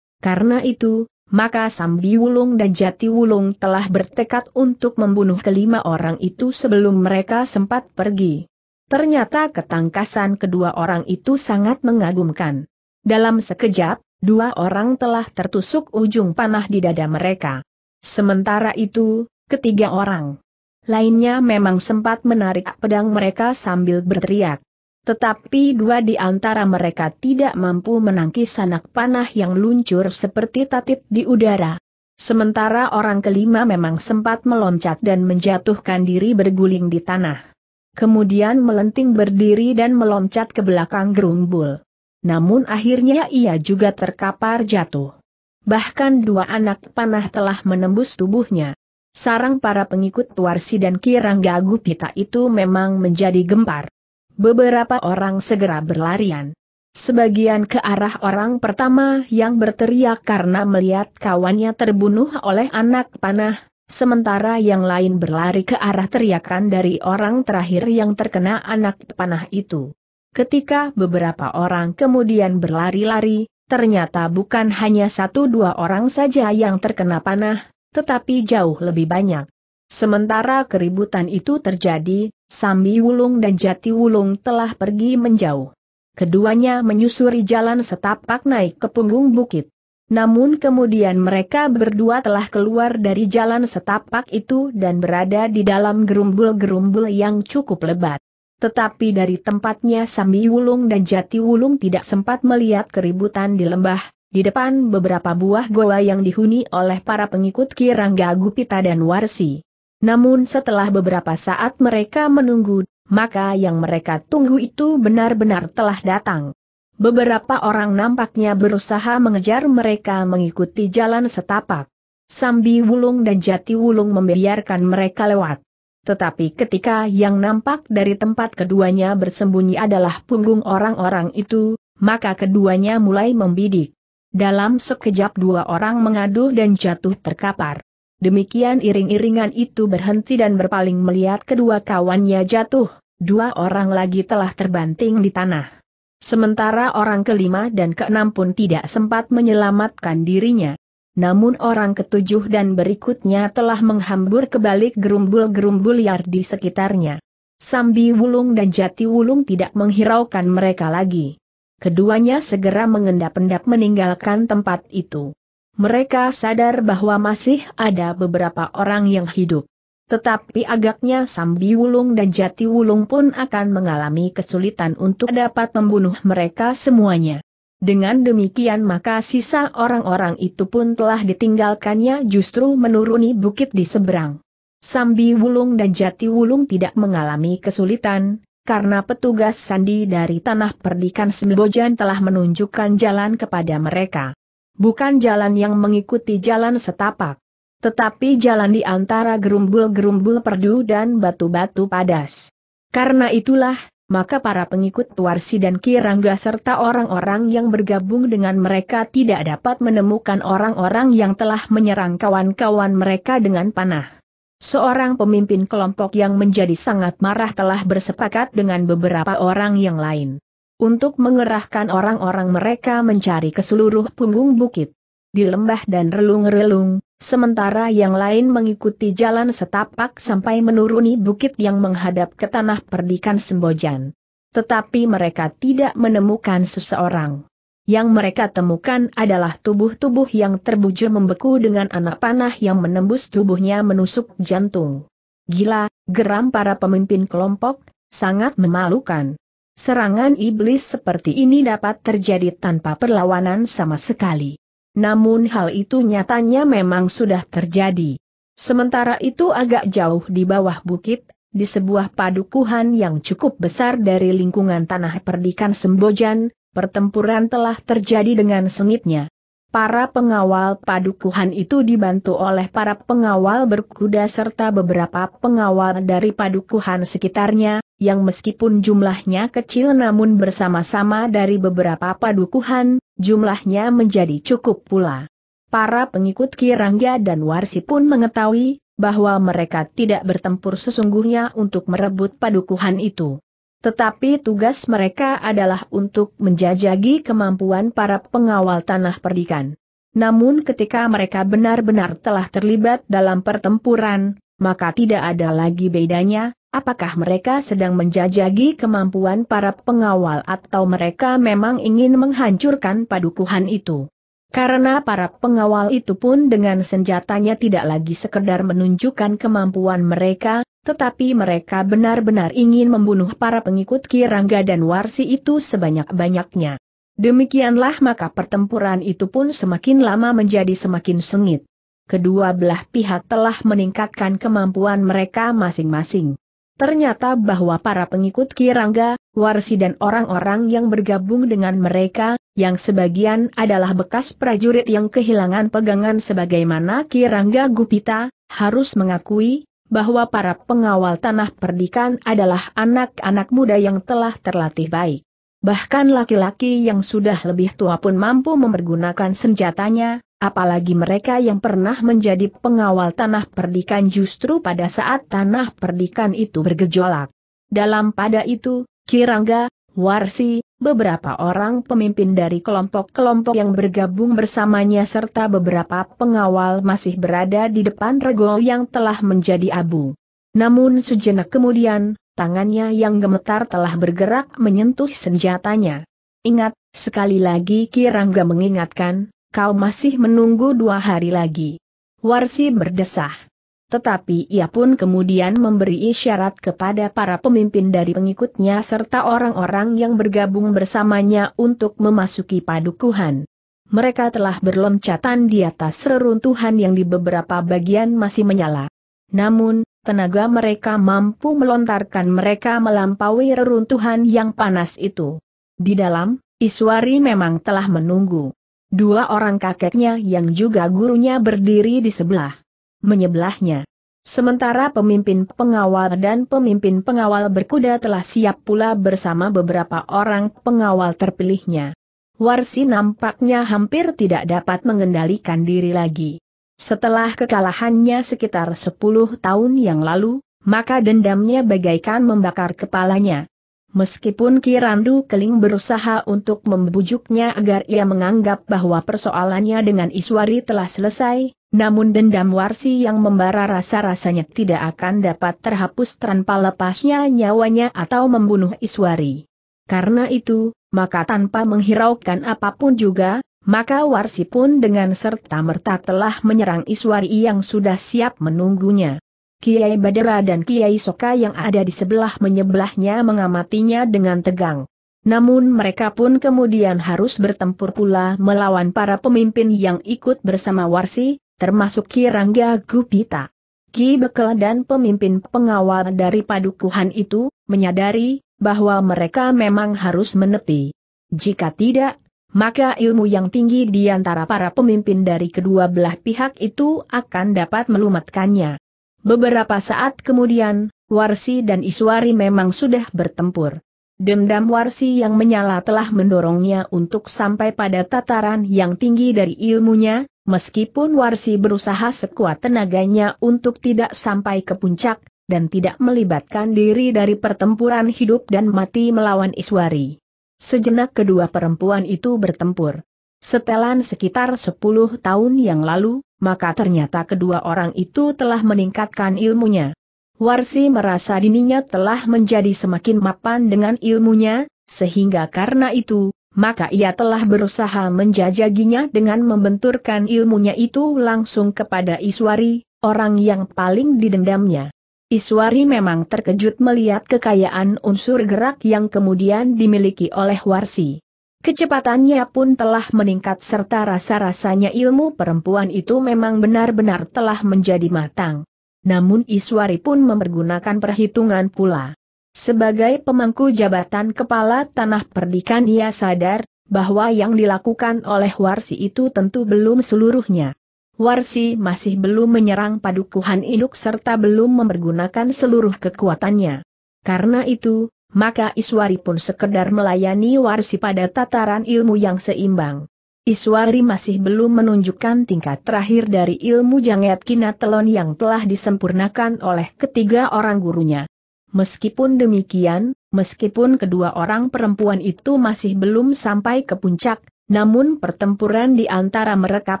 Karena itu, maka Sambi Wulung dan Jati Wulung telah bertekad untuk membunuh kelima orang itu sebelum mereka sempat pergi. Ternyata ketangkasan kedua orang itu sangat mengagumkan. Dalam sekejap, dua orang telah tertusuk ujung panah di dada mereka. Sementara itu, ketiga orang lainnya memang sempat menarik pedang mereka sambil berteriak tetapi dua di antara mereka tidak mampu menangkis anak panah yang luncur seperti tatit di udara. Sementara orang kelima memang sempat meloncat dan menjatuhkan diri berguling di tanah. kemudian melenting berdiri dan meloncat ke belakang gerumbul. Namun akhirnya ia juga terkapar jatuh. Bahkan dua anak panah telah menembus tubuhnya. Sarang para pengikut Tuarsi dan Kirangga Gupita itu memang menjadi gempar. Beberapa orang segera berlarian. Sebagian ke arah orang pertama yang berteriak karena melihat kawannya terbunuh oleh anak panah, sementara yang lain berlari ke arah teriakan dari orang terakhir yang terkena anak panah itu. Ketika beberapa orang kemudian berlari-lari, ternyata bukan hanya satu dua orang saja yang terkena panah, tetapi jauh lebih banyak. Sementara keributan itu terjadi, Sambi Wulung dan Jati Wulung telah pergi menjauh. Keduanya menyusuri jalan setapak naik ke punggung bukit. Namun kemudian mereka berdua telah keluar dari jalan setapak itu dan berada di dalam gerumbul-gerumbul yang cukup lebat. Tetapi dari tempatnya Sambi Wulung dan Jati Wulung tidak sempat melihat keributan di lembah, di depan beberapa buah goa yang dihuni oleh para pengikut Kirangga Gupita dan Warsi. Namun setelah beberapa saat mereka menunggu, maka yang mereka tunggu itu benar-benar telah datang. Beberapa orang nampaknya berusaha mengejar mereka mengikuti jalan setapak. Sambi Wulung dan Jati Wulung membiarkan mereka lewat. Tetapi ketika yang nampak dari tempat keduanya bersembunyi adalah punggung orang-orang itu, maka keduanya mulai membidik. Dalam sekejap dua orang mengaduh dan jatuh terkapar. Demikian iring-iringan itu berhenti dan berpaling melihat kedua kawannya jatuh, dua orang lagi telah terbanting di tanah. Sementara orang kelima dan keenam pun tidak sempat menyelamatkan dirinya namun orang ketujuh dan berikutnya telah menghambur ke balik gerumbul-gerumbul liar di sekitarnya. Sambi Wulung dan Jati Wulung tidak menghiraukan mereka lagi. Keduanya segera mengendap-endap meninggalkan tempat itu. Mereka sadar bahwa masih ada beberapa orang yang hidup. Tetapi agaknya Sambi Wulung dan Jati Wulung pun akan mengalami kesulitan untuk dapat membunuh mereka semuanya. Dengan demikian maka sisa orang-orang itu pun telah ditinggalkannya justru menuruni bukit di seberang. Sambi Wulung dan Jati Wulung tidak mengalami kesulitan, karena petugas sandi dari tanah perdikan Sembojan telah menunjukkan jalan kepada mereka. Bukan jalan yang mengikuti jalan setapak, tetapi jalan di antara gerumbul-gerumbul perdu dan batu-batu padas. Karena itulah, maka para pengikut Tuarsi dan Kirangga serta orang-orang yang bergabung dengan mereka tidak dapat menemukan orang-orang yang telah menyerang kawan-kawan mereka dengan panah. Seorang pemimpin kelompok yang menjadi sangat marah telah bersepakat dengan beberapa orang yang lain untuk mengerahkan orang-orang mereka mencari ke seluruh punggung bukit. Di lembah dan relung-relung, sementara yang lain mengikuti jalan setapak sampai menuruni bukit yang menghadap ke tanah perdikan Sembojan. Tetapi mereka tidak menemukan seseorang. Yang mereka temukan adalah tubuh-tubuh yang terbujur membeku dengan anak panah yang menembus tubuhnya menusuk jantung. Gila, geram para pemimpin kelompok, sangat memalukan. Serangan iblis seperti ini dapat terjadi tanpa perlawanan sama sekali. Namun hal itu nyatanya memang sudah terjadi. Sementara itu agak jauh di bawah bukit, di sebuah padukuhan yang cukup besar dari lingkungan tanah perdikan Sembojan, pertempuran telah terjadi dengan sengitnya. Para pengawal padukuhan itu dibantu oleh para pengawal berkuda serta beberapa pengawal dari padukuhan sekitarnya, yang meskipun jumlahnya kecil namun bersama-sama dari beberapa padukuhan, jumlahnya menjadi cukup pula. Para pengikut Kirangga dan Warsi pun mengetahui, bahwa mereka tidak bertempur sesungguhnya untuk merebut padukuhan itu. Tetapi tugas mereka adalah untuk menjajagi kemampuan para pengawal tanah perdikan. Namun ketika mereka benar-benar telah terlibat dalam pertempuran, maka tidak ada lagi bedanya, apakah mereka sedang menjajagi kemampuan para pengawal atau mereka memang ingin menghancurkan padukuhan itu. Karena para pengawal itu pun dengan senjatanya tidak lagi sekedar menunjukkan kemampuan mereka, tetapi mereka benar-benar ingin membunuh para pengikut Kirangga dan Warsi itu sebanyak-banyaknya. Demikianlah maka pertempuran itu pun semakin lama menjadi semakin sengit kedua belah pihak telah meningkatkan kemampuan mereka masing-masing. Ternyata bahwa para pengikut Kirangga, Warsi dan orang-orang yang bergabung dengan mereka, yang sebagian adalah bekas prajurit yang kehilangan pegangan sebagaimana Kirangga Gupita, harus mengakui, bahwa para pengawal tanah perdikan adalah anak-anak muda yang telah terlatih baik. Bahkan laki-laki yang sudah lebih tua pun mampu mempergunakan senjatanya, apalagi mereka yang pernah menjadi pengawal tanah perdikan justru pada saat tanah perdikan itu bergejolak. Dalam pada itu, Kirangga, Warsi, beberapa orang pemimpin dari kelompok-kelompok yang bergabung bersamanya serta beberapa pengawal masih berada di depan regol yang telah menjadi abu. Namun sejenak kemudian, tangannya yang gemetar telah bergerak menyentuh senjatanya. Ingat, sekali lagi Kirangga mengingatkan, kau masih menunggu dua hari lagi. Warsi berdesah. Tetapi ia pun kemudian memberi isyarat kepada para pemimpin dari pengikutnya serta orang-orang yang bergabung bersamanya untuk memasuki padukuhan. Mereka telah berloncatan di atas reruntuhan yang di beberapa bagian masih menyala. Namun, tenaga mereka mampu melontarkan mereka melampaui reruntuhan yang panas itu. Di dalam, Iswari memang telah menunggu. Dua orang kakeknya yang juga gurunya berdiri di sebelah. Menyebelahnya. Sementara pemimpin pengawal dan pemimpin pengawal berkuda telah siap pula bersama beberapa orang pengawal terpilihnya. Warsi nampaknya hampir tidak dapat mengendalikan diri lagi. Setelah kekalahannya sekitar 10 tahun yang lalu, maka dendamnya bagaikan membakar kepalanya. Meskipun Kirandu Keling berusaha untuk membujuknya agar ia menganggap bahwa persoalannya dengan Iswari telah selesai, namun dendam Warsi yang membara rasa-rasanya tidak akan dapat terhapus tanpa lepasnya nyawanya atau membunuh Iswari. Karena itu, maka tanpa menghiraukan apa pun juga, maka Warsi pun dengan serta-merta telah menyerang Iswari yang sudah siap menunggunya. Kiai Badera dan Kiai Soka yang ada di sebelah menyebelahnya mengamatinya dengan tegang. Namun mereka pun kemudian harus bertempur pula melawan para pemimpin yang ikut bersama Warsi, termasuk Ki Rangga Gupita. Ki Bekel dan pemimpin pengawal dari padukuhan itu, menyadari, bahwa mereka memang harus menepi. Jika tidak, maka ilmu yang tinggi di antara para pemimpin dari kedua belah pihak itu akan dapat melumatkannya. Beberapa saat kemudian, Warsi dan Iswari memang sudah bertempur. Dendam Warsi yang menyala telah mendorongnya untuk sampai pada tataran yang tinggi dari ilmunya, meskipun Warsi berusaha sekuat tenaganya untuk tidak sampai ke puncak, dan tidak melibatkan diri dari pertempuran hidup dan mati melawan Iswari. Sejenak kedua perempuan itu bertempur. Setelan sekitar 10 tahun yang lalu, maka ternyata kedua orang itu telah meningkatkan ilmunya. Warsi merasa dininya telah menjadi semakin mapan dengan ilmunya, sehingga karena itu, maka ia telah berusaha menjajaginya dengan membenturkan ilmunya itu langsung kepada Iswari, orang yang paling didendamnya. Iswari memang terkejut melihat kekayaan unsur gerak yang kemudian dimiliki oleh Warsi. Kecepatannya pun telah meningkat serta rasa-rasanya ilmu perempuan itu memang benar-benar telah menjadi matang. Namun Iswari pun mempergunakan perhitungan pula. Sebagai pemangku jabatan kepala tanah perdikan ia sadar, bahwa yang dilakukan oleh Warsi itu tentu belum seluruhnya. Warsi masih belum menyerang padukuhan induk serta belum mempergunakan seluruh kekuatannya. Karena itu, maka Iswari pun sekedar melayani Warsi pada tataran ilmu yang seimbang. Iswari masih belum menunjukkan tingkat terakhir dari ilmu Janget Kinatelon yang telah disempurnakan oleh ketiga orang gurunya. Meskipun demikian, meskipun kedua orang perempuan itu masih belum sampai ke puncak, namun pertempuran di antara mereka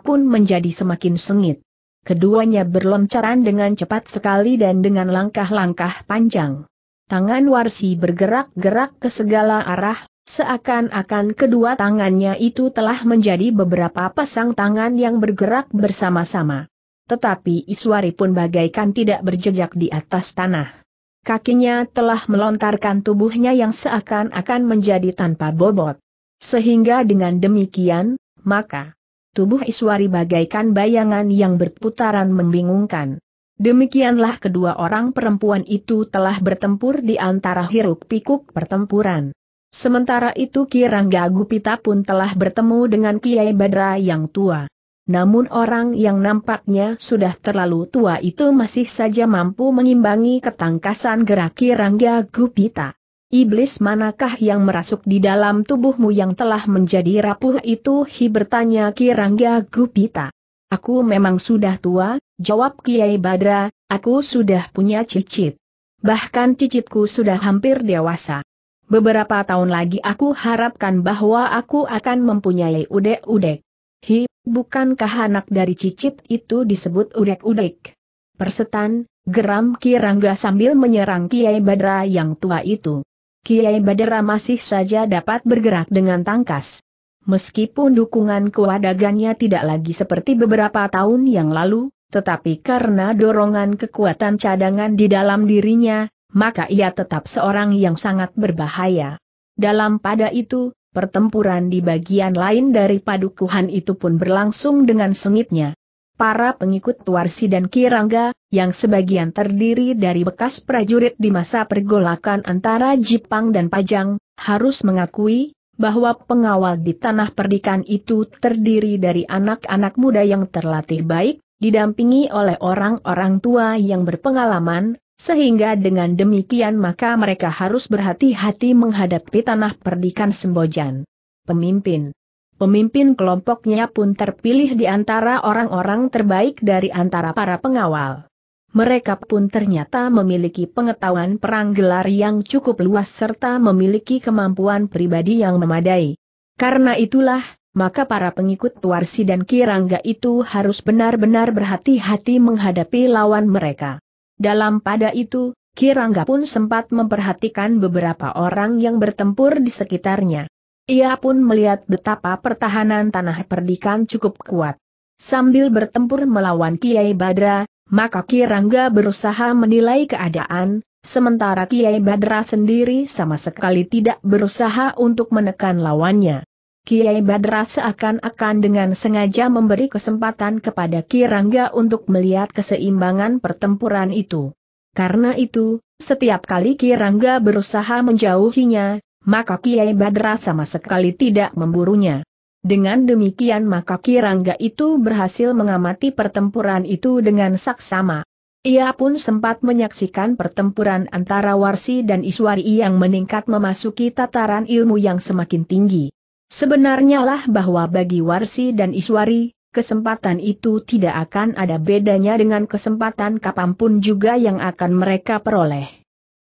pun menjadi semakin sengit. Keduanya berloncaran dengan cepat sekali dan dengan langkah-langkah panjang. Tangan Warsi bergerak-gerak ke segala arah, seakan-akan kedua tangannya itu telah menjadi beberapa pasang tangan yang bergerak bersama-sama. Tetapi Iswari pun bagaikan tidak berjejak di atas tanah. Kakinya telah melontarkan tubuhnya yang seakan-akan menjadi tanpa bobot. Sehingga dengan demikian, maka tubuh Iswari bagaikan bayangan yang berputaran membingungkan. Demikianlah kedua orang perempuan itu telah bertempur di antara hiruk pikuk pertempuran. Sementara itu Kirangga Gupita pun telah bertemu dengan Kiai Badra yang tua. Namun orang yang nampaknya sudah terlalu tua itu masih saja mampu mengimbangi ketangkasan gerak Kirangga Gupita. Iblis manakah yang merasuk di dalam tubuhmu yang telah menjadi rapuh itu? Hi bertanya Kirangga Gupita. Aku memang sudah tua, jawab Kiai Badra, aku sudah punya cicit. Bahkan cicitku sudah hampir dewasa. Beberapa tahun lagi aku harapkan bahwa aku akan mempunyai udek-udek. Hi, bukankah anak dari cicit itu disebut udek-udek? Persetan, geram Kirangga sambil menyerang Kiai Badra yang tua itu. Kiai Badra masih saja dapat bergerak dengan tangkas. Meskipun dukungan kewadagannya tidak lagi seperti beberapa tahun yang lalu, tetapi karena dorongan kekuatan cadangan di dalam dirinya, maka ia tetap seorang yang sangat berbahaya. Dalam pada itu, pertempuran di bagian lain dari padukuhan itu pun berlangsung dengan sengitnya. Para pengikut Tuarsi dan Kirangga, yang sebagian terdiri dari bekas prajurit di masa pergolakan antara Jepang dan Pajang, harus mengakui bahwa pengawal di tanah perdikan itu terdiri dari anak-anak muda yang terlatih baik, didampingi oleh orang-orang tua yang berpengalaman, sehingga dengan demikian maka mereka harus berhati-hati menghadapi tanah perdikan Sembojan. Pemimpin Pemimpin kelompoknya pun terpilih di antara orang-orang terbaik dari antara para pengawal. Mereka pun ternyata memiliki pengetahuan perang gelar yang cukup luas serta memiliki kemampuan pribadi yang memadai. Karena itulah, maka para pengikut Tuarsi dan Kirangga itu harus benar-benar berhati-hati menghadapi lawan mereka. Dalam pada itu, Kirangga pun sempat memperhatikan beberapa orang yang bertempur di sekitarnya. Ia pun melihat betapa pertahanan tanah perdikan cukup kuat. Sambil bertempur melawan Kiai Badra, maka Kirangga berusaha menilai keadaan, sementara Kiai Badra sendiri sama sekali tidak berusaha untuk menekan lawannya. Kiai Badra seakan-akan dengan sengaja memberi kesempatan kepada Kirangga untuk melihat keseimbangan pertempuran itu. Karena itu, setiap kali Kirangga berusaha menjauhinya, maka Kiai Badra sama sekali tidak memburunya. Dengan demikian maka Kirangga itu berhasil mengamati pertempuran itu dengan saksama. Ia pun sempat menyaksikan pertempuran antara Warsi dan Iswari yang meningkat memasuki tataran ilmu yang semakin tinggi. Sebenarnya lah bahwa bagi Warsi dan Iswari, kesempatan itu tidak akan ada bedanya dengan kesempatan kapan pun juga yang akan mereka peroleh.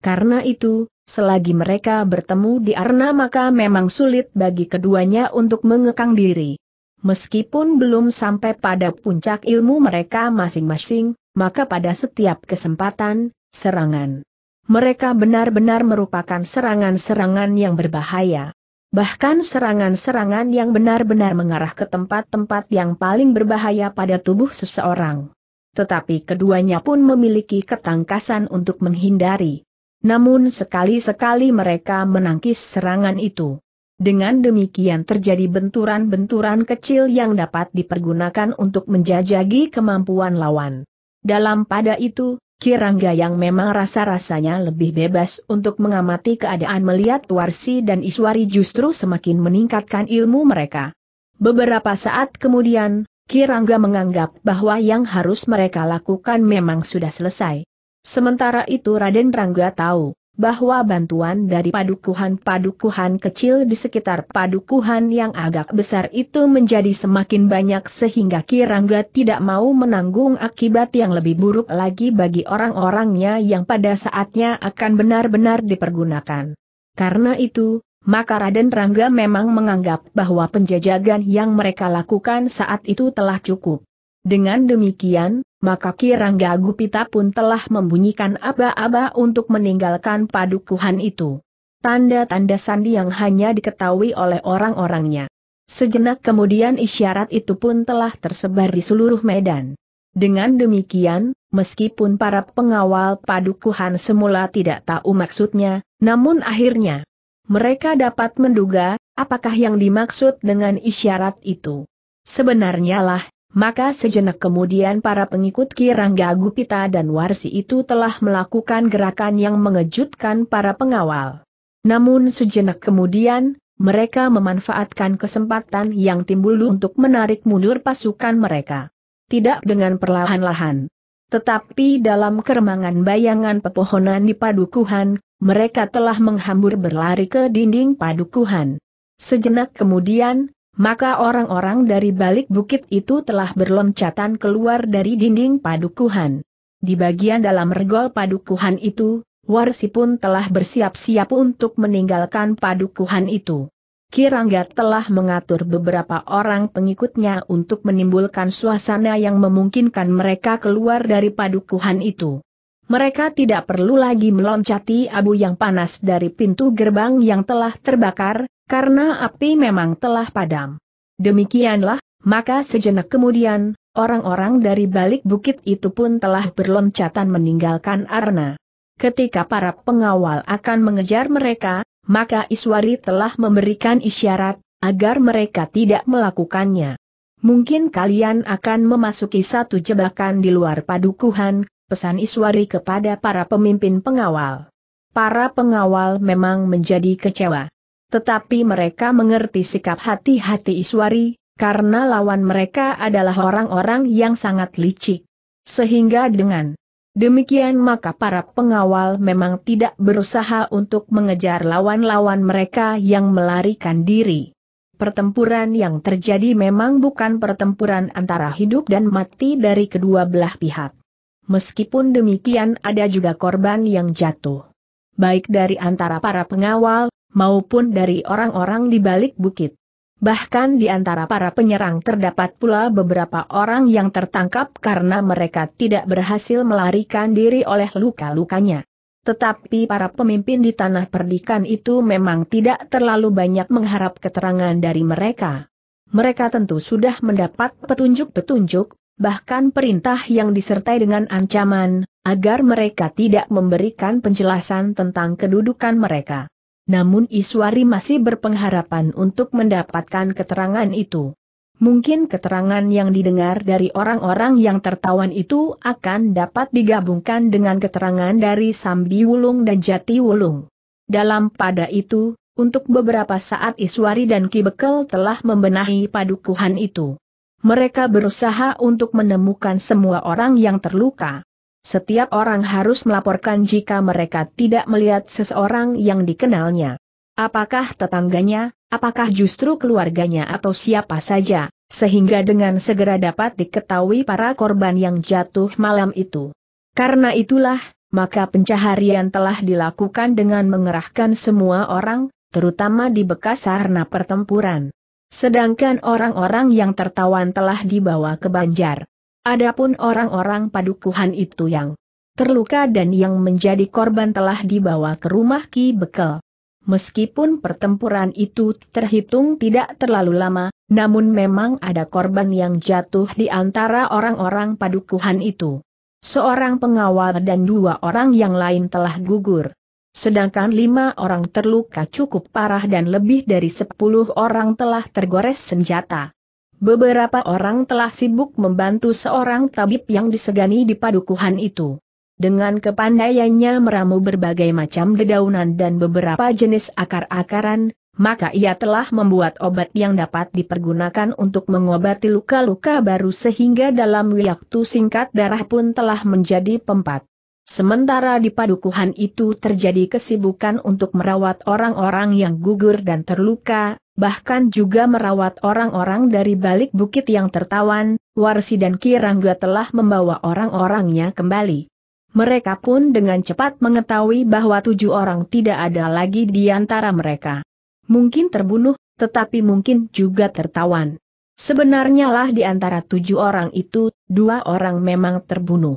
Karena itu, Selagi mereka bertemu di Arna maka memang sulit bagi keduanya untuk mengekang diri. Meskipun belum sampai pada puncak ilmu mereka masing-masing, maka pada setiap kesempatan, serangan. Mereka benar-benar merupakan serangan-serangan yang berbahaya. Bahkan serangan-serangan yang benar-benar mengarah ke tempat-tempat yang paling berbahaya pada tubuh seseorang. Tetapi keduanya pun memiliki ketangkasan untuk menghindari. Namun sekali-sekali mereka menangkis serangan itu. Dengan demikian terjadi benturan-benturan kecil yang dapat dipergunakan untuk menjajagi kemampuan lawan. Dalam pada itu, Kirangga yang memang rasa-rasanya lebih bebas untuk mengamati keadaan melihat Warsi dan Iswari justru semakin meningkatkan ilmu mereka. Beberapa saat kemudian, Kirangga menganggap bahwa yang harus mereka lakukan memang sudah selesai. Sementara itu Raden Rangga tahu bahwa bantuan dari padukuhan-padukuhan kecil di sekitar padukuhan yang agak besar itu menjadi semakin banyak sehingga Kirangga tidak mau menanggung akibat yang lebih buruk lagi bagi orang-orangnya yang pada saatnya akan benar-benar dipergunakan. Karena itu, maka Raden Rangga memang menganggap bahwa penjajagan yang mereka lakukan saat itu telah cukup. Dengan demikian, maka Kirangga Gupita pun telah membunyikan aba-aba untuk meninggalkan padukuhan itu. Tanda-tanda sandi yang hanya diketahui oleh orang-orangnya. Sejenak kemudian isyarat itu pun telah tersebar di seluruh medan. Dengan demikian, meskipun para pengawal padukuhan semula tidak tahu maksudnya, namun akhirnya mereka dapat menduga apakah yang dimaksud dengan isyarat itu. Sebenarnya lah, maka sejenak kemudian para pengikut Kirangga Gupita dan Warsi itu telah melakukan gerakan yang mengejutkan para pengawal. Namun sejenak kemudian, mereka memanfaatkan kesempatan yang timbul untuk menarik mundur pasukan mereka. Tidak dengan perlahan-lahan. Tetapi dalam keremangan bayangan pepohonan di padukuhan, mereka telah menghambur berlari ke dinding padukuhan. Sejenak kemudian, maka orang-orang dari balik bukit itu telah berloncatan keluar dari dinding padukuhan. Di bagian dalam regol padukuhan itu, Warsi pun telah bersiap-siap untuk meninggalkan padukuhan itu. Kirangga telah mengatur beberapa orang pengikutnya untuk menimbulkan suasana yang memungkinkan mereka keluar dari padukuhan itu. Mereka tidak perlu lagi meloncati abu yang panas dari pintu gerbang yang telah terbakar, karena api memang telah padam. Demikianlah, maka sejenak kemudian, orang-orang dari balik bukit itu pun telah berloncatan meninggalkan Arna. Ketika para pengawal akan mengejar mereka, maka Iswari telah memberikan isyarat, agar mereka tidak melakukannya. Mungkin kalian akan memasuki satu jebakan di luar padukuhan, pesan Iswari kepada para pemimpin pengawal. Para pengawal memang menjadi kecewa. Tetapi mereka mengerti sikap hati-hati Iswari, karena lawan mereka adalah orang-orang yang sangat licik. Sehingga dengan Demikian maka para pengawal memang tidak berusaha untuk mengejar lawan-lawan mereka yang melarikan diri. Pertempuran yang terjadi memang bukan pertempuran antara hidup dan mati dari kedua belah pihak. Meskipun demikian ada juga korban yang jatuh. Baik dari antara para pengawal, maupun dari orang-orang di balik bukit. Bahkan di antara para penyerang terdapat pula beberapa orang yang tertangkap karena mereka tidak berhasil melarikan diri oleh luka-lukanya. Tetapi para pemimpin di tanah perdikan itu memang tidak terlalu banyak mengharap keterangan dari mereka. Mereka tentu sudah mendapat petunjuk-petunjuk, bahkan perintah yang disertai dengan ancaman, agar mereka tidak memberikan penjelasan tentang kedudukan mereka. Namun Iswari masih berpengharapan untuk mendapatkan keterangan itu. Mungkin keterangan yang didengar dari orang-orang yang tertawan itu akan dapat digabungkan dengan keterangan dari Sambi Wulung dan Jati Wulung. Dalam pada itu, untuk beberapa saat Iswari dan Ki Bekel telah membenahi padukuhan itu. Mereka berusaha untuk menemukan semua orang yang terluka. Setiap orang harus melaporkan jika mereka tidak melihat seseorang yang dikenalnya. Apakah tetangganya, apakah justru keluarganya atau siapa saja, sehingga dengan segera dapat diketahui para korban yang jatuh malam itu. Karena itulah, maka pencaharian telah dilakukan dengan mengerahkan semua orang, terutama di bekas sarana pertempuran. Sedangkan orang-orang yang tertawan telah dibawa ke Banjar. Adapun orang-orang padukuhan itu yang terluka dan yang menjadi korban telah dibawa ke rumah Ki Bekel. Meskipun pertempuran itu terhitung tidak terlalu lama, namun memang ada korban yang jatuh di antara orang-orang padukuhan itu. Seorang pengawal dan dua orang yang lain telah gugur. Sedangkan lima orang terluka cukup parah dan lebih dari sepuluh orang telah tergores senjata. Beberapa orang telah sibuk membantu seorang tabib yang disegani di padukuhan itu. Dengan kepandaiannya meramu berbagai macam dedaunan dan beberapa jenis akar-akaran, maka ia telah membuat obat yang dapat dipergunakan untuk mengobati luka-luka baru sehingga dalam waktu singkat darah pun telah menjadi pempat. Sementara di padukuhan itu terjadi kesibukan untuk merawat orang-orang yang gugur dan terluka, bahkan juga merawat orang-orang dari balik bukit yang tertawan, Warsi dan Kirangga telah membawa orang-orangnya kembali. Mereka pun dengan cepat mengetahui bahwa tujuh orang tidak ada lagi di antara mereka. Mungkin terbunuh, tetapi mungkin juga tertawan. Sebenarnya lah di antara tujuh orang itu, dua orang memang terbunuh.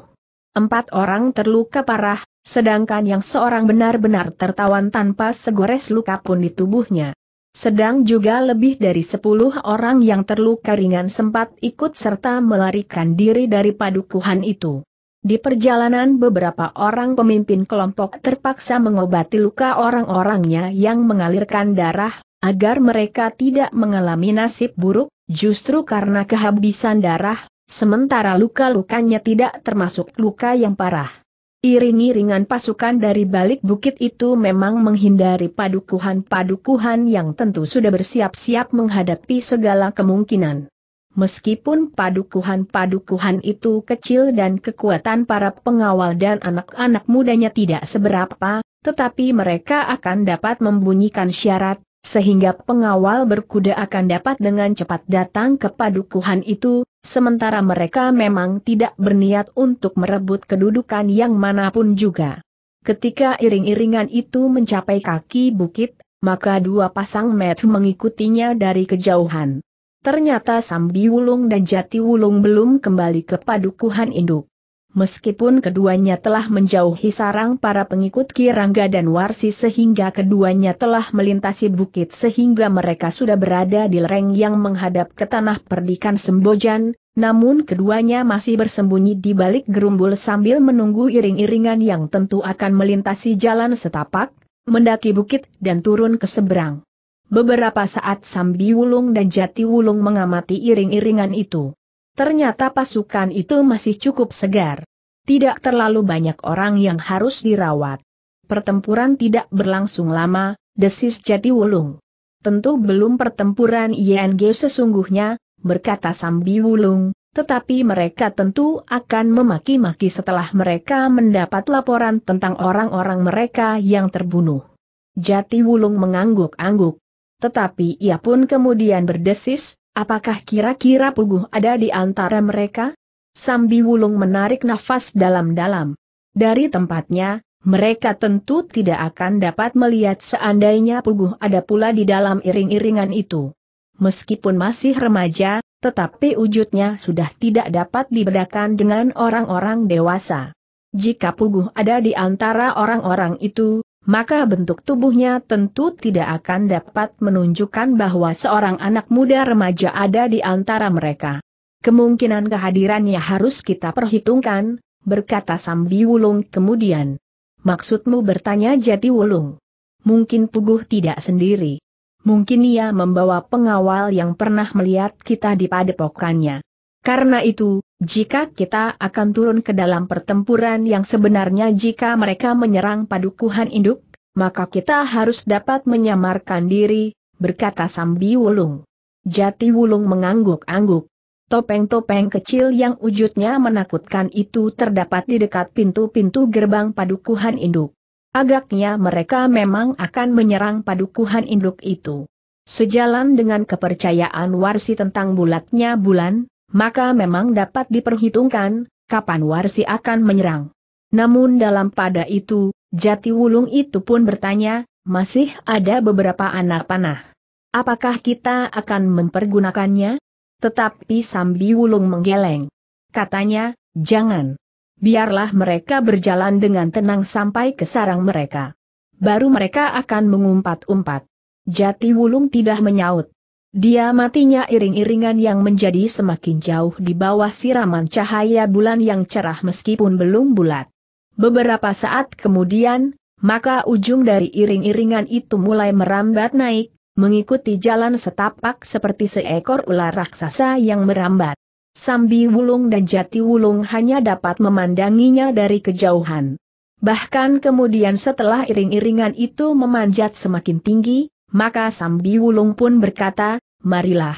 Empat orang terluka parah, sedangkan yang seorang benar-benar tertawan tanpa segores luka pun di tubuhnya. Sedang juga lebih dari sepuluh orang yang terluka ringan sempat ikut serta melarikan diri dari padukuhan itu. Di perjalanan beberapa orang pemimpin kelompok terpaksa mengobati luka orang-orangnya yang mengalirkan darah, agar mereka tidak mengalami nasib buruk, justru karena kehabisan darah, sementara luka-lukanya tidak termasuk luka yang parah. Iring-iringan pasukan dari balik bukit itu memang menghindari padukuhan-padukuhan yang tentu sudah bersiap-siap menghadapi segala kemungkinan. Meskipun padukuhan-padukuhan itu kecil dan kekuatan para pengawal dan anak-anak mudanya tidak seberapa, tetapi mereka akan dapat membunyikan syarat, sehingga pengawal berkuda akan dapat dengan cepat datang ke padukuhan itu, sementara mereka memang tidak berniat untuk merebut kedudukan yang mana pun juga. Ketika iring-iringan itu mencapai kaki bukit, maka dua pasang met mengikutinya dari kejauhan. Ternyata Sambi Wulung dan Jati Wulung belum kembali ke padukuhan induk. Meskipun keduanya telah menjauhi sarang para pengikut Kirangga dan Warsi sehingga keduanya telah melintasi bukit sehingga mereka sudah berada di lereng yang menghadap ke tanah perdikan Sembojan, namun keduanya masih bersembunyi di balik gerumbul sambil menunggu iring-iringan yang tentu akan melintasi jalan setapak, mendaki bukit dan turun ke seberang. Beberapa saat Sambi Wulung dan Jati Wulung mengamati iring-iringan itu. Ternyata pasukan itu masih cukup segar. Tidak terlalu banyak orang yang harus dirawat. Pertempuran tidak berlangsung lama, desis Jati Wulung. Tentu belum pertempuran ING sesungguhnya, berkata Sambi Wulung, tetapi mereka tentu akan memaki-maki setelah mereka mendapat laporan tentang orang-orang mereka yang terbunuh. Jati Wulung mengangguk-angguk. Tetapi ia pun kemudian berdesis, Apakah kira-kira Puguh ada di antara mereka? Sambi Wulung menarik nafas dalam-dalam. Dari tempatnya, mereka tentu tidak akan dapat melihat seandainya Puguh ada pula di dalam iring-iringan itu. Meskipun masih remaja, tetapi wujudnya sudah tidak dapat dibedakan dengan orang-orang dewasa. Jika Puguh ada di antara orang-orang itu, maka bentuk tubuhnya tentu tidak akan dapat menunjukkan bahwa seorang anak muda remaja ada di antara mereka. Kemungkinan kehadirannya harus kita perhitungkan, berkata Sambi Wulung kemudian. Maksudmu bertanya Jati Wulung. Mungkin Puguh tidak sendiri. Mungkin ia membawa pengawal yang pernah melihat kita di padepokannya. Karena itu, jika kita akan turun ke dalam pertempuran yang sebenarnya jika mereka menyerang padukuhan induk, maka kita harus dapat menyamarkan diri, berkata Sambi Wulung. Jati Wulung mengangguk-angguk. Topeng-topeng kecil yang wujudnya menakutkan itu terdapat di dekat pintu-pintu gerbang padukuhan induk. Agaknya mereka memang akan menyerang padukuhan induk itu. Sejalan dengan kepercayaan Warsi tentang bulatnya bulan, maka memang dapat diperhitungkan, kapan Warsi akan menyerang. Namun dalam pada itu, Jati Wulung itu pun bertanya, masih ada beberapa anak panah. Apakah kita akan mempergunakannya? Tetapi Sambi Wulung menggeleng. Katanya, jangan. Biarlah mereka berjalan dengan tenang sampai ke sarang mereka. Baru mereka akan mengumpat-umpat. Jati Wulung tidak menyaut. Dia matinya iring-iringan yang menjadi semakin jauh di bawah siraman cahaya bulan yang cerah meskipun belum bulat. Beberapa saat kemudian, maka ujung dari iring-iringan itu mulai merambat naik, mengikuti jalan setapak seperti seekor ular raksasa yang merambat. Sambi Wulung dan Jati Wulung hanya dapat memandanginya dari kejauhan. Bahkan kemudian setelah iring-iringan itu memanjat semakin tinggi, maka Sambi Wulung pun berkata, marilah.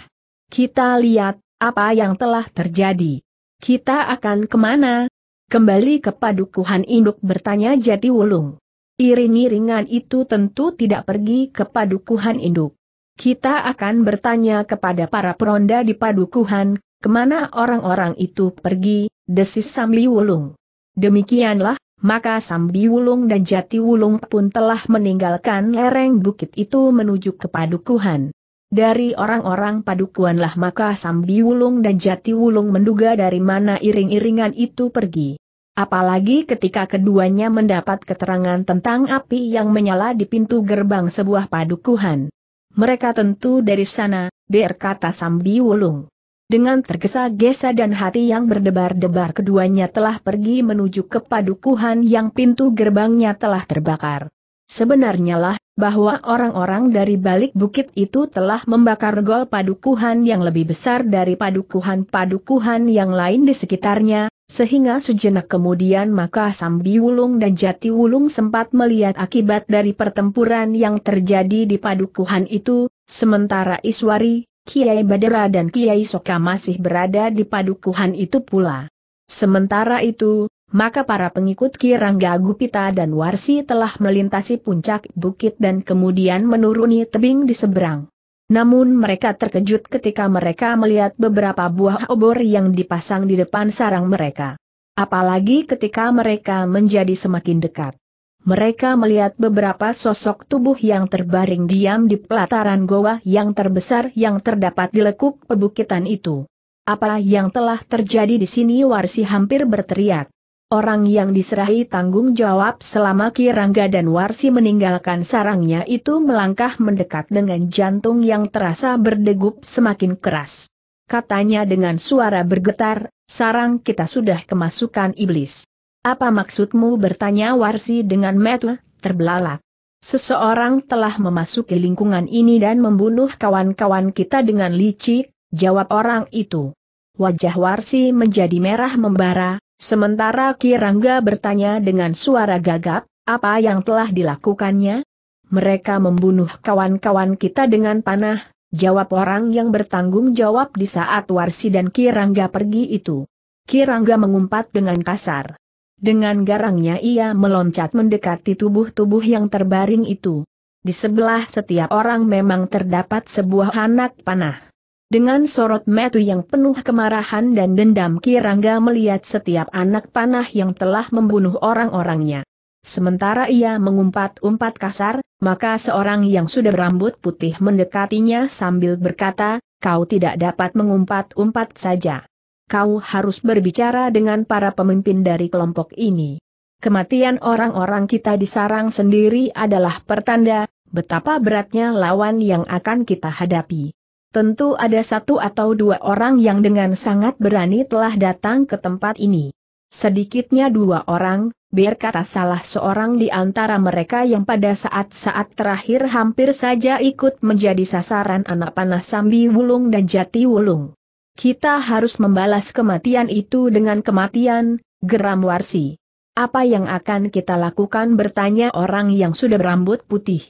Kita lihat, apa yang telah terjadi. Kita akan ke mana? Kembali ke padukuhan induk bertanya Jati Wulung. Iring-iringan itu tentu tidak pergi ke padukuhan induk. Kita akan bertanya kepada para peronda di padukuhan, ke mana orang-orang itu pergi, desis Sambi Wulung. Demikianlah, maka Sambi Wulung dan Jati Wulung pun telah meninggalkan lereng bukit itu menuju ke padukuhan. Dari orang-orang padukuanlah maka Sambi Wulung dan Jati Wulung menduga dari mana iring-iringan itu pergi. Apalagi ketika keduanya mendapat keterangan tentang api yang menyala di pintu gerbang sebuah padukuhan. Mereka tentu dari sana, berkata Sambi Wulung. Dengan tergesa-gesa dan hati yang berdebar-debar keduanya telah pergi menuju ke padukuhan yang pintu gerbangnya telah terbakar. Sebenarnya lah, bahwa orang-orang dari balik bukit itu telah membakar gol padukuhan yang lebih besar dari padukuhan-padukuhan yang lain di sekitarnya, sehingga sejenak kemudian maka Sambi Wulung dan Jati Wulung sempat melihat akibat dari pertempuran yang terjadi di padukuhan itu, sementara Iswari, Kiai Badera dan Kiai Soka masih berada di padukuhan itu pula. Sementara itu, maka para pengikut Kirangga Gupita dan Warsi telah melintasi puncak bukit dan kemudian menuruni tebing di seberang. Namun mereka terkejut ketika mereka melihat beberapa buah obor yang dipasang di depan sarang mereka. Apalagi ketika mereka menjadi semakin dekat. Mereka melihat beberapa sosok tubuh yang terbaring diam di pelataran goa yang terbesar yang terdapat di lekuk pebukitan itu. Apa yang telah terjadi di sini Warsi hampir berteriak. Orang yang diserahi tanggung jawab selama Kirangga dan Warsi meninggalkan sarangnya itu melangkah mendekat dengan jantung yang terasa berdegup semakin keras. Katanya dengan suara bergetar, sarang kita sudah kemasukan iblis. Apa maksudmu bertanya Warsi dengan mata terbelalak. Seseorang telah memasuki lingkungan ini dan membunuh kawan-kawan kita dengan licik, jawab orang itu. Wajah Warsi menjadi merah membara, Sementara Kirangga bertanya dengan suara gagap, apa yang telah dilakukannya? Mereka membunuh kawan-kawan kita dengan panah, jawab orang yang bertanggung jawab di saat Warsi dan Kirangga pergi itu. Kirangga mengumpat dengan kasar. Dengan garangnya ia meloncat mendekati tubuh-tubuh yang terbaring itu. Di sebelah setiap orang memang terdapat sebuah anak panah. Dengan sorot metu yang penuh kemarahan dan dendam Kirangga melihat setiap anak panah yang telah membunuh orang-orangnya. Sementara ia mengumpat-umpat kasar, maka seorang yang sudah berambut putih mendekatinya sambil berkata, kau tidak dapat mengumpat-umpat saja. Kau harus berbicara dengan para pemimpin dari kelompok ini. Kematian orang-orang kita di sarang sendiri adalah pertanda, betapa beratnya lawan yang akan kita hadapi. Tentu ada satu atau dua orang yang dengan sangat berani telah datang ke tempat ini. Sedikitnya dua orang, biar kata salah seorang di antara mereka yang pada saat-saat terakhir hampir saja ikut menjadi sasaran anak panah Sambi Wulung dan Jati Wulung. Kita harus membalas kematian itu dengan kematian, geram Warsi. Apa yang akan kita lakukan bertanya orang yang sudah berambut putih.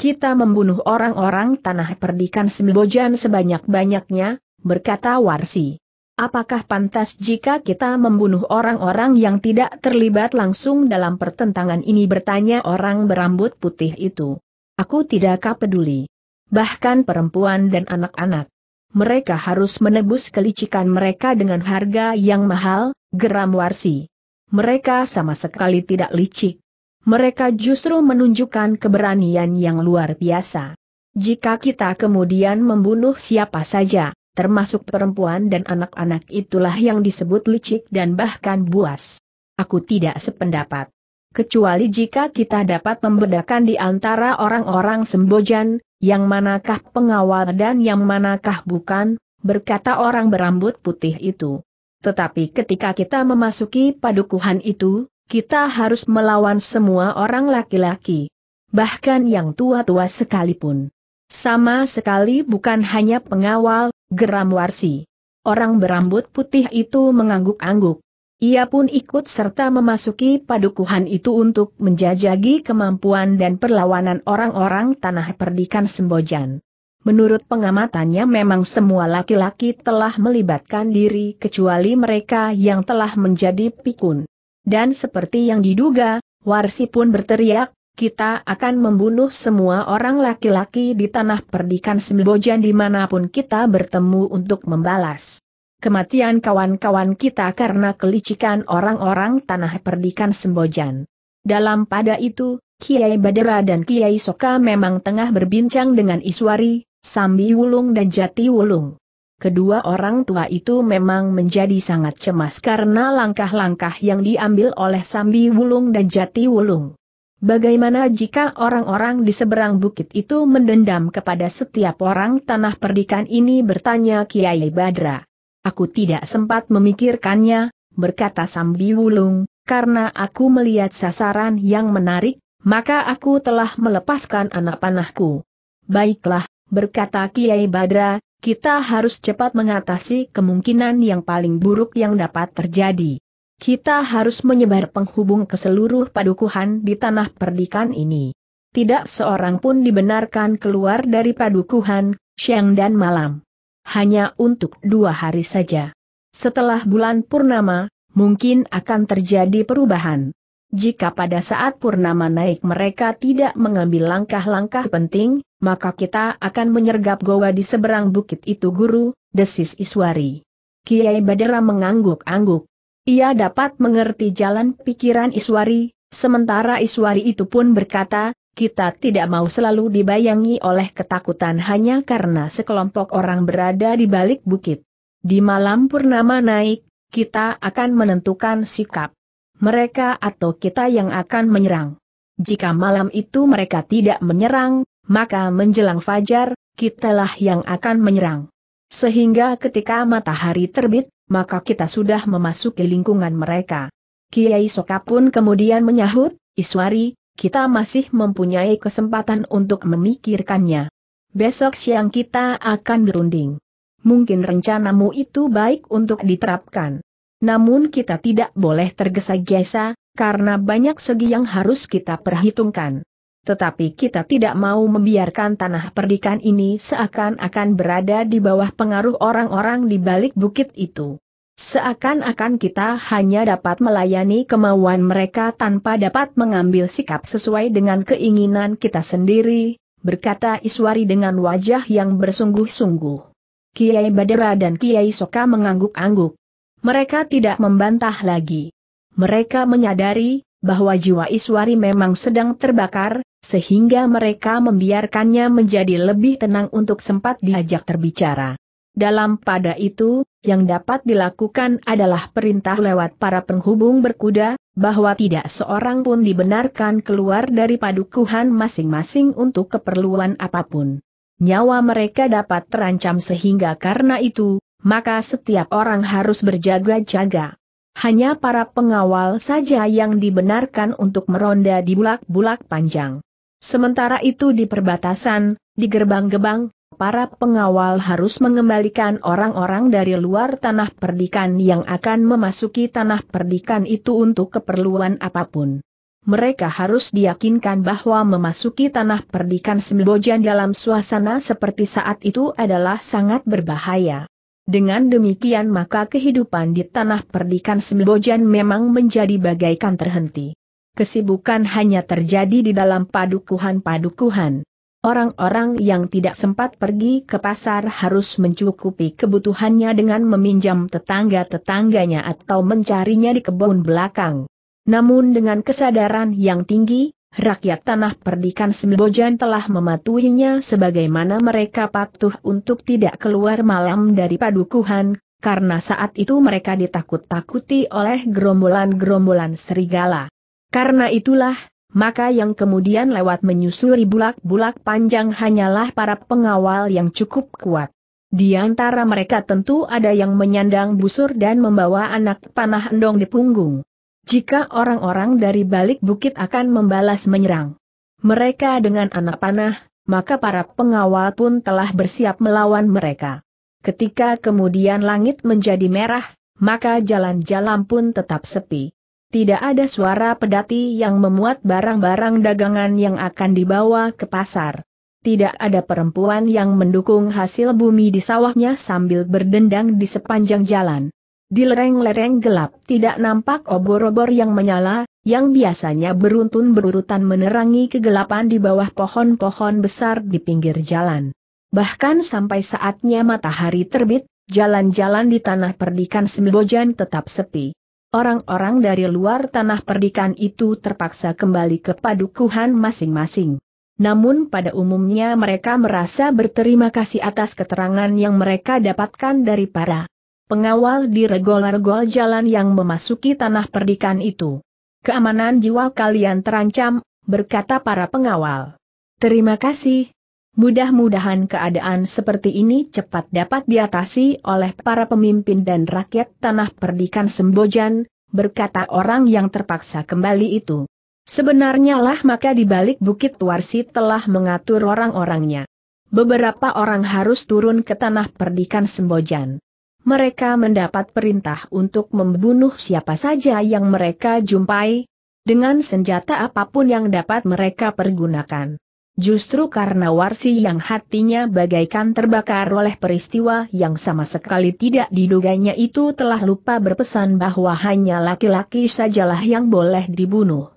Kita membunuh orang-orang tanah perdikan Sembojan sebanyak-banyaknya, berkata Warsi. Apakah pantas jika kita membunuh orang-orang yang tidak terlibat langsung dalam pertentangan ini bertanya orang berambut putih itu. Aku tidak peduli. Bahkan perempuan dan anak-anak. Mereka harus menebus kelicikan mereka dengan harga yang mahal, geram Warsi. Mereka sama sekali tidak licik mereka justru menunjukkan keberanian yang luar biasa. Jika kita kemudian membunuh siapa saja, termasuk perempuan dan anak-anak itulah yang disebut licik dan bahkan buas. Aku tidak sependapat. Kecuali jika kita dapat membedakan di antara orang-orang sembojan, yang manakah pengawal dan yang manakah bukan, berkata orang berambut putih itu. Tetapi ketika kita memasuki padukuhan itu, kita harus melawan semua orang laki-laki. Bahkan yang tua-tua sekalipun. Sama sekali bukan hanya pengawal, geram warsi. Orang berambut putih itu mengangguk-angguk. Ia pun ikut serta memasuki padukuhan itu untuk menjajagi kemampuan dan perlawanan orang-orang tanah perdikan Sembojan. Menurut pengamatannya memang semua laki-laki telah melibatkan diri kecuali mereka yang telah menjadi pikun. Dan seperti yang diduga, Warsi pun berteriak, kita akan membunuh semua orang laki-laki di tanah perdikan Sembojan di mana pun kita bertemu untuk membalas. Kematian kawan-kawan kita karena kelicikan orang-orang tanah perdikan Sembojan. Dalam pada itu, Kiai Badera dan Kiai Soka memang tengah berbincang dengan Iswari, Sambi Wulung dan Jati Wulung. Kedua orang tua itu memang menjadi sangat cemas karena langkah-langkah yang diambil oleh Sambi Wulung dan Jati Wulung. Bagaimana jika orang-orang di seberang bukit itu mendendam kepada setiap orang tanah perdikan ini bertanya Kiai Badra. Aku tidak sempat memikirkannya, berkata Sambi Wulung, karena aku melihat sasaran yang menarik, maka aku telah melepaskan anak panahku. Baiklah, berkata Kiai Badra, kita harus cepat mengatasi kemungkinan yang paling buruk yang dapat terjadi. Kita harus menyebar penghubung ke seluruh padukuhan di tanah perdikan ini. Tidak seorang pun dibenarkan keluar dari padukuhan, siang dan malam. Hanya untuk dua hari saja. Setelah bulan purnama, mungkin akan terjadi perubahan. Jika pada saat purnama naik mereka tidak mengambil langkah-langkah penting, maka kita akan menyergap goa di seberang bukit itu guru, desis Iswari. Kiai Badera mengangguk-angguk. Ia dapat mengerti jalan pikiran Iswari, sementara Iswari itu pun berkata, kita tidak mau selalu dibayangi oleh ketakutan hanya karena sekelompok orang berada di balik bukit. Di malam purnama naik, kita akan menentukan sikap mereka atau kita yang akan menyerang. Jika malam itu mereka tidak menyerang, maka menjelang fajar, kitalah yang akan menyerang. Sehingga ketika matahari terbit, maka kita sudah memasuki lingkungan mereka. Kiai Soka pun kemudian menyahut, Iswari, kita masih mempunyai kesempatan untuk memikirkannya. Besok siang kita akan berunding. Mungkin rencanamu itu baik untuk diterapkan. Namun kita tidak boleh tergesa-gesa, karena banyak segi yang harus kita perhitungkan. Tetapi kita tidak mau membiarkan tanah perdikan ini seakan-akan berada di bawah pengaruh orang-orang di balik bukit itu. Seakan-akan kita hanya dapat melayani kemauan mereka tanpa dapat mengambil sikap sesuai dengan keinginan kita sendiri, berkata Iswari dengan wajah yang bersungguh-sungguh. Kiai Badera dan Kiai Soka mengangguk-angguk. Mereka tidak membantah lagi. Mereka menyadari bahwa jiwa Iswari memang sedang terbakar, sehingga mereka membiarkannya menjadi lebih tenang untuk sempat diajak terbicara. Dalam pada itu, yang dapat dilakukan adalah perintah lewat para penghubung berkuda, bahwa tidak seorang pun dibenarkan keluar dari padukuhan masing-masing untuk keperluan apa pun. Nyawa mereka dapat terancam sehingga karena itu, maka setiap orang harus berjaga-jaga. Hanya para pengawal saja yang dibenarkan untuk meronda di bulak-bulak panjang. Sementara itu di perbatasan, di gerbang-gebang, para pengawal harus mengembalikan orang-orang dari luar tanah perdikan yang akan memasuki tanah perdikan itu untuk keperluan apa pun. Mereka harus diyakinkan bahwa memasuki tanah perdikan Sembojan dalam suasana seperti saat itu adalah sangat berbahaya. Dengan demikian maka kehidupan di tanah perdikan Sembojan memang menjadi bagaikan terhenti. Kesibukan hanya terjadi di dalam padukuhan-padukuhan. Orang-orang yang tidak sempat pergi ke pasar harus mencukupi kebutuhannya dengan meminjam tetangga-tetangganya atau mencarinya di kebun belakang. Namun dengan kesadaran yang tinggi, rakyat tanah perdikan Sembojan telah mematuhinya sebagaimana mereka patuh untuk tidak keluar malam dari padukuhan, karena saat itu mereka ditakut-takuti oleh gerombolan-gerombolan serigala. Karena itulah, maka yang kemudian lewat menyusuri bulak-bulak panjang hanyalah para pengawal yang cukup kuat. Di antara mereka tentu ada yang menyandang busur dan membawa anak panah endong di punggung jika orang-orang dari balik bukit akan membalas menyerang. Mereka dengan anak panah, maka para pengawal pun telah bersiap melawan mereka. Ketika kemudian langit menjadi merah, maka jalan-jalan pun tetap sepi. Tidak ada suara pedati yang memuat barang-barang dagangan yang akan dibawa ke pasar. Tidak ada perempuan yang mendukung hasil bumi di sawahnya sambil berdendang di sepanjang jalan. Di lereng-lereng gelap tidak nampak obor-obor yang menyala, yang biasanya beruntun berurutan menerangi kegelapan di bawah pohon-pohon besar di pinggir jalan. Bahkan sampai saatnya matahari terbit, jalan-jalan di tanah perdikan Sembojan tetap sepi. Orang-orang dari luar tanah perdikan itu terpaksa kembali ke padukuhan masing-masing. Namun pada umumnya mereka merasa berterima kasih atas keterangan yang mereka dapatkan dari para pengawal di regol-regol jalan yang memasuki tanah perdikan itu. Keamanan jiwa kalian terancam, berkata para pengawal. Terima kasih. Mudah-mudahan keadaan seperti ini cepat dapat diatasi oleh para pemimpin dan rakyat tanah perdikan Sembojan, berkata orang yang terpaksa kembali itu. Sebenarnya lah maka di balik Bukit Warsi telah mengatur orang-orangnya. Beberapa orang harus turun ke tanah perdikan Sembojan. Mereka mendapat perintah untuk membunuh siapa saja yang mereka jumpai, dengan senjata apa pun yang dapat mereka pergunakan. Justru karena Warsi yang hatinya bagaikan terbakar oleh peristiwa yang sama sekali tidak diduganya itu telah lupa berpesan bahwa hanya laki-laki sajalah yang boleh dibunuh.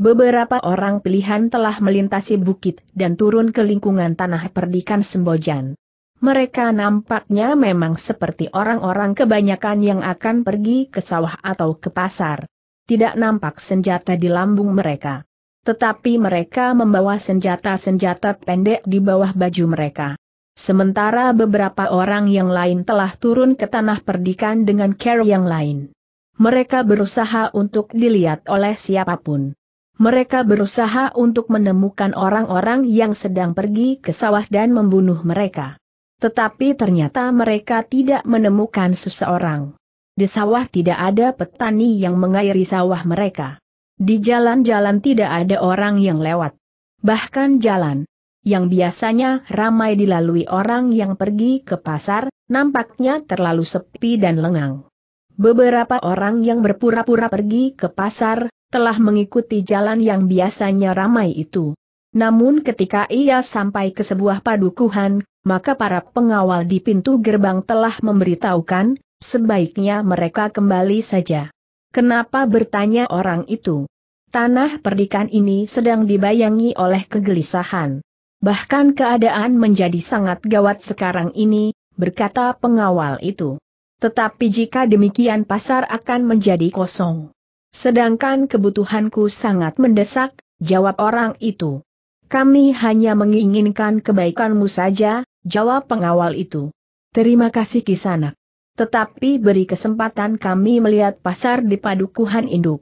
Beberapa orang pilihan telah melintasi bukit dan turun ke lingkungan tanah perdikan Sembojan. Mereka nampaknya memang seperti orang-orang kebanyakan yang akan pergi ke sawah atau ke pasar. Tidak nampak senjata di lambung mereka. Tetapi mereka membawa senjata-senjata pendek di bawah baju mereka. Sementara beberapa orang yang lain telah turun ke tanah perdikan dengan care yang lain. Mereka berusaha untuk dilihat oleh siapa pun. Mereka berusaha untuk menemukan orang-orang yang sedang pergi ke sawah dan membunuh mereka. Tetapi ternyata mereka tidak menemukan seseorang. Di sawah tidak ada petani yang mengairi sawah mereka. Di jalan-jalan tidak ada orang yang lewat. Bahkan jalan yang biasanya ramai dilalui orang yang pergi ke pasar, nampaknya terlalu sepi dan lengang. Beberapa orang yang berpura-pura pergi ke pasar, telah mengikuti jalan yang biasanya ramai itu. Namun ketika ia sampai ke sebuah padukuhan, maka para pengawal di pintu gerbang telah memberitahukan, sebaiknya mereka kembali saja. Kenapa bertanya orang itu? Tanah perdikan ini sedang dibayangi oleh kegelisahan. Bahkan keadaan menjadi sangat gawat sekarang ini, berkata pengawal itu. Tetapi jika demikian pasar akan menjadi kosong. Sedangkan kebutuhanku sangat mendesak, jawab orang itu. Kami hanya menginginkan kebaikanmu saja, jawab pengawal itu. Terima kasih kisanak. Tetapi beri kesempatan kami melihat pasar di padukuhan induk.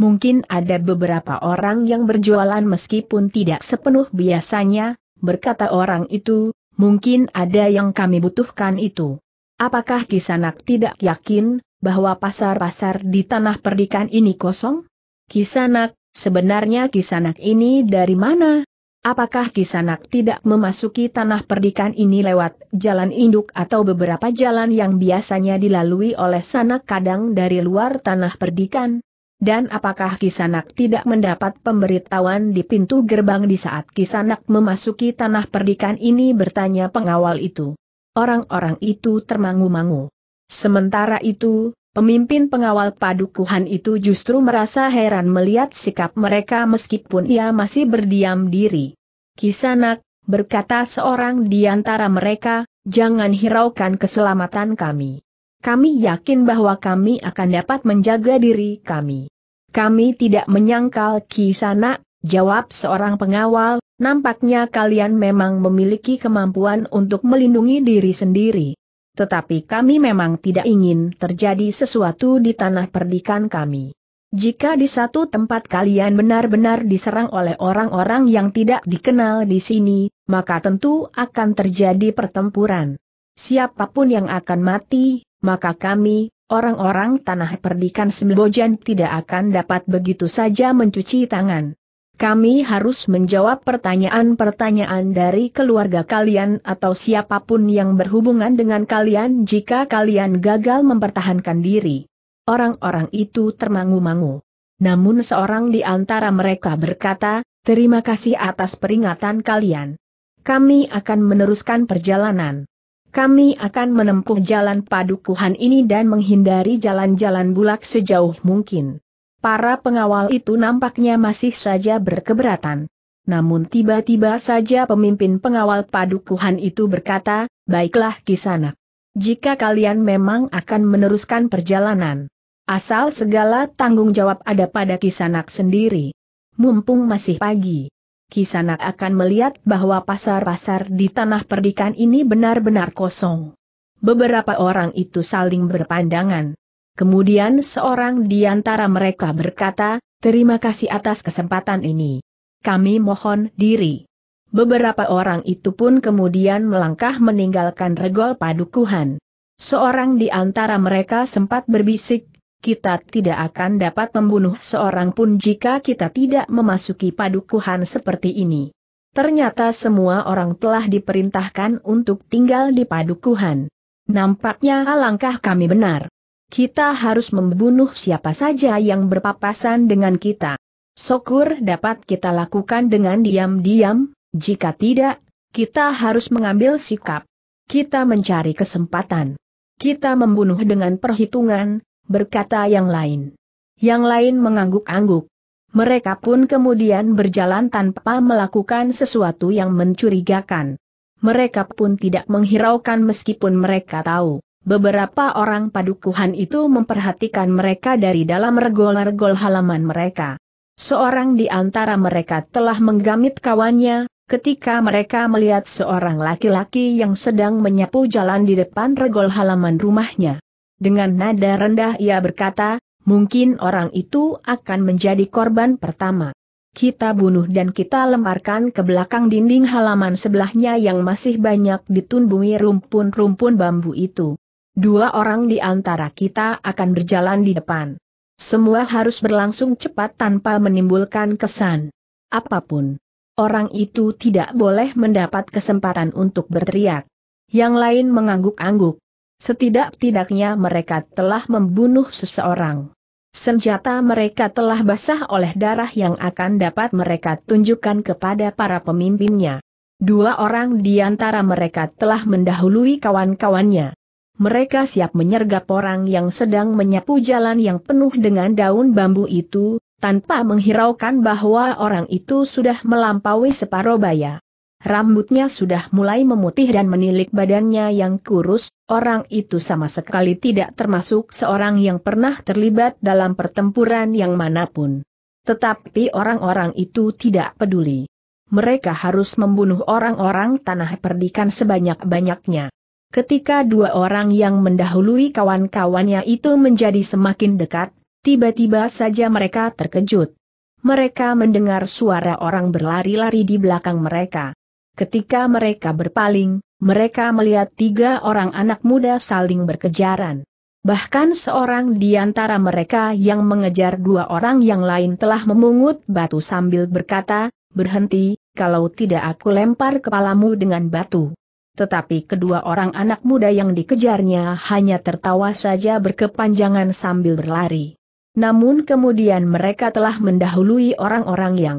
Mungkin ada beberapa orang yang berjualan meskipun tidak sepenuh biasanya, berkata orang itu, mungkin ada yang kami butuhkan itu. Apakah Kisanak tidak yakin, bahwa pasar-pasar di tanah perdikan ini kosong? Kisanak, sebenarnya Kisanak ini dari mana? Apakah Kisanak tidak memasuki tanah perdikan ini lewat jalan induk atau beberapa jalan yang biasanya dilalui oleh sanak kadang dari luar tanah perdikan? Dan apakah Kisanak tidak mendapat pemberitahuan di pintu gerbang di saat Kisanak memasuki tanah perdikan ini bertanya pengawal itu. Orang-orang itu termangu-mangu. Sementara itu, Pemimpin pengawal padukuhan itu justru merasa heran melihat sikap mereka meskipun ia masih berdiam diri. Kisanak, berkata seorang di antara mereka, jangan hiraukan keselamatan kami. Kami yakin bahwa kami akan dapat menjaga diri kami. Kami tidak menyangkal Kisanak, jawab seorang pengawal, nampaknya kalian memang memiliki kemampuan untuk melindungi diri sendiri tetapi kami memang tidak ingin terjadi sesuatu di tanah perdikan kami. Jika di satu tempat kalian benar-benar diserang oleh orang-orang yang tidak dikenal di sini, maka tentu akan terjadi pertempuran. Siapa pun yang akan mati, maka kami, orang-orang tanah perdikan Sembojan tidak akan dapat begitu saja mencuci tangan. Kami harus menjawab pertanyaan-pertanyaan dari keluarga kalian atau siapa pun yang berhubungan dengan kalian jika kalian gagal mempertahankan diri. Orang-orang itu termangu-mangu. Namun seorang di antara mereka berkata, terima kasih atas peringatan kalian. Kami akan meneruskan perjalanan. Kami akan menempuh jalan padukuhan ini dan menghindari jalan-jalan bulak sejauh mungkin. Para pengawal itu nampaknya masih saja berkeberatan. Namun tiba-tiba saja pemimpin pengawal padukuhan itu berkata, Baiklah kisanak. Jika kalian memang akan meneruskan perjalanan, asal segala tanggung jawab ada pada kisanak sendiri. Mumpung masih pagi, kisanak akan melihat bahwa pasar-pasar di tanah perdikan ini benar-benar kosong. Beberapa orang itu saling berpandangan. Kemudian seorang di antara mereka berkata, terima kasih atas kesempatan ini. Kami mohon diri. Beberapa orang itu pun kemudian melangkah meninggalkan regol padukuhan. Seorang di antara mereka sempat berbisik, kita tidak akan dapat membunuh seorang pun jika kita tidak memasuki padukuhan seperti ini. Ternyata semua orang telah diperintahkan untuk tinggal di padukuhan. Nampaknya alangkah kami benar. Kita harus membunuh siapa saja yang berpapasan dengan kita. Syukur dapat kita lakukan dengan diam-diam, jika tidak, kita harus mengambil sikap. Kita mencari kesempatan. Kita membunuh dengan perhitungan, berkata yang lain. Yang lain mengangguk-angguk. Mereka pun kemudian berjalan tanpa melakukan sesuatu yang mencurigakan. Mereka pun tidak menghiraukan meskipun mereka tahu. Beberapa orang padukuhan itu memperhatikan mereka dari dalam regol-regol halaman mereka. Seorang di antara mereka telah menggamit kawannya, ketika mereka melihat seorang laki-laki yang sedang menyapu jalan di depan regol halaman rumahnya. Dengan nada rendah ia berkata, mungkin orang itu akan menjadi korban pertama. Kita bunuh dan kita lemparkan ke belakang dinding halaman sebelahnya yang masih banyak ditumbuhi rumpun-rumpun bambu itu. Dua orang di antara kita akan berjalan di depan. Semua harus berlangsung cepat tanpa menimbulkan kesan. Apa pun. Orang itu tidak boleh mendapat kesempatan untuk berteriak. Yang lain mengangguk-angguk. Setidak-tidaknya mereka telah membunuh seseorang. Senjata mereka telah basah oleh darah yang akan dapat mereka tunjukkan kepada para pemimpinnya. Dua orang di antara mereka telah mendahului kawan-kawannya. Mereka siap menyergap orang yang sedang menyapu jalan yang penuh dengan daun bambu itu, tanpa menghiraukan bahwa orang itu sudah melampaui separuh baya. Rambutnya sudah mulai memutih dan menilik badannya yang kurus, orang itu sama sekali tidak termasuk seorang yang pernah terlibat dalam pertempuran yang mana pun. Tetapi orang-orang itu tidak peduli. Mereka harus membunuh orang-orang tanah perdikan sebanyak-banyaknya. Ketika dua orang yang mendahului kawan-kawannya itu menjadi semakin dekat, tiba-tiba saja mereka terkejut. Mereka mendengar suara orang berlari-lari di belakang mereka. Ketika mereka berpaling, mereka melihat tiga orang anak muda saling berkejaran. Bahkan seorang di antara mereka yang mengejar dua orang yang lain telah memungut batu sambil berkata, berhenti, kalau tidak aku lempar kepalamu dengan batu. Tetapi kedua orang anak muda yang dikejarnya hanya tertawa saja berkepanjangan sambil berlari. Namun kemudian mereka telah mendahului orang-orang yang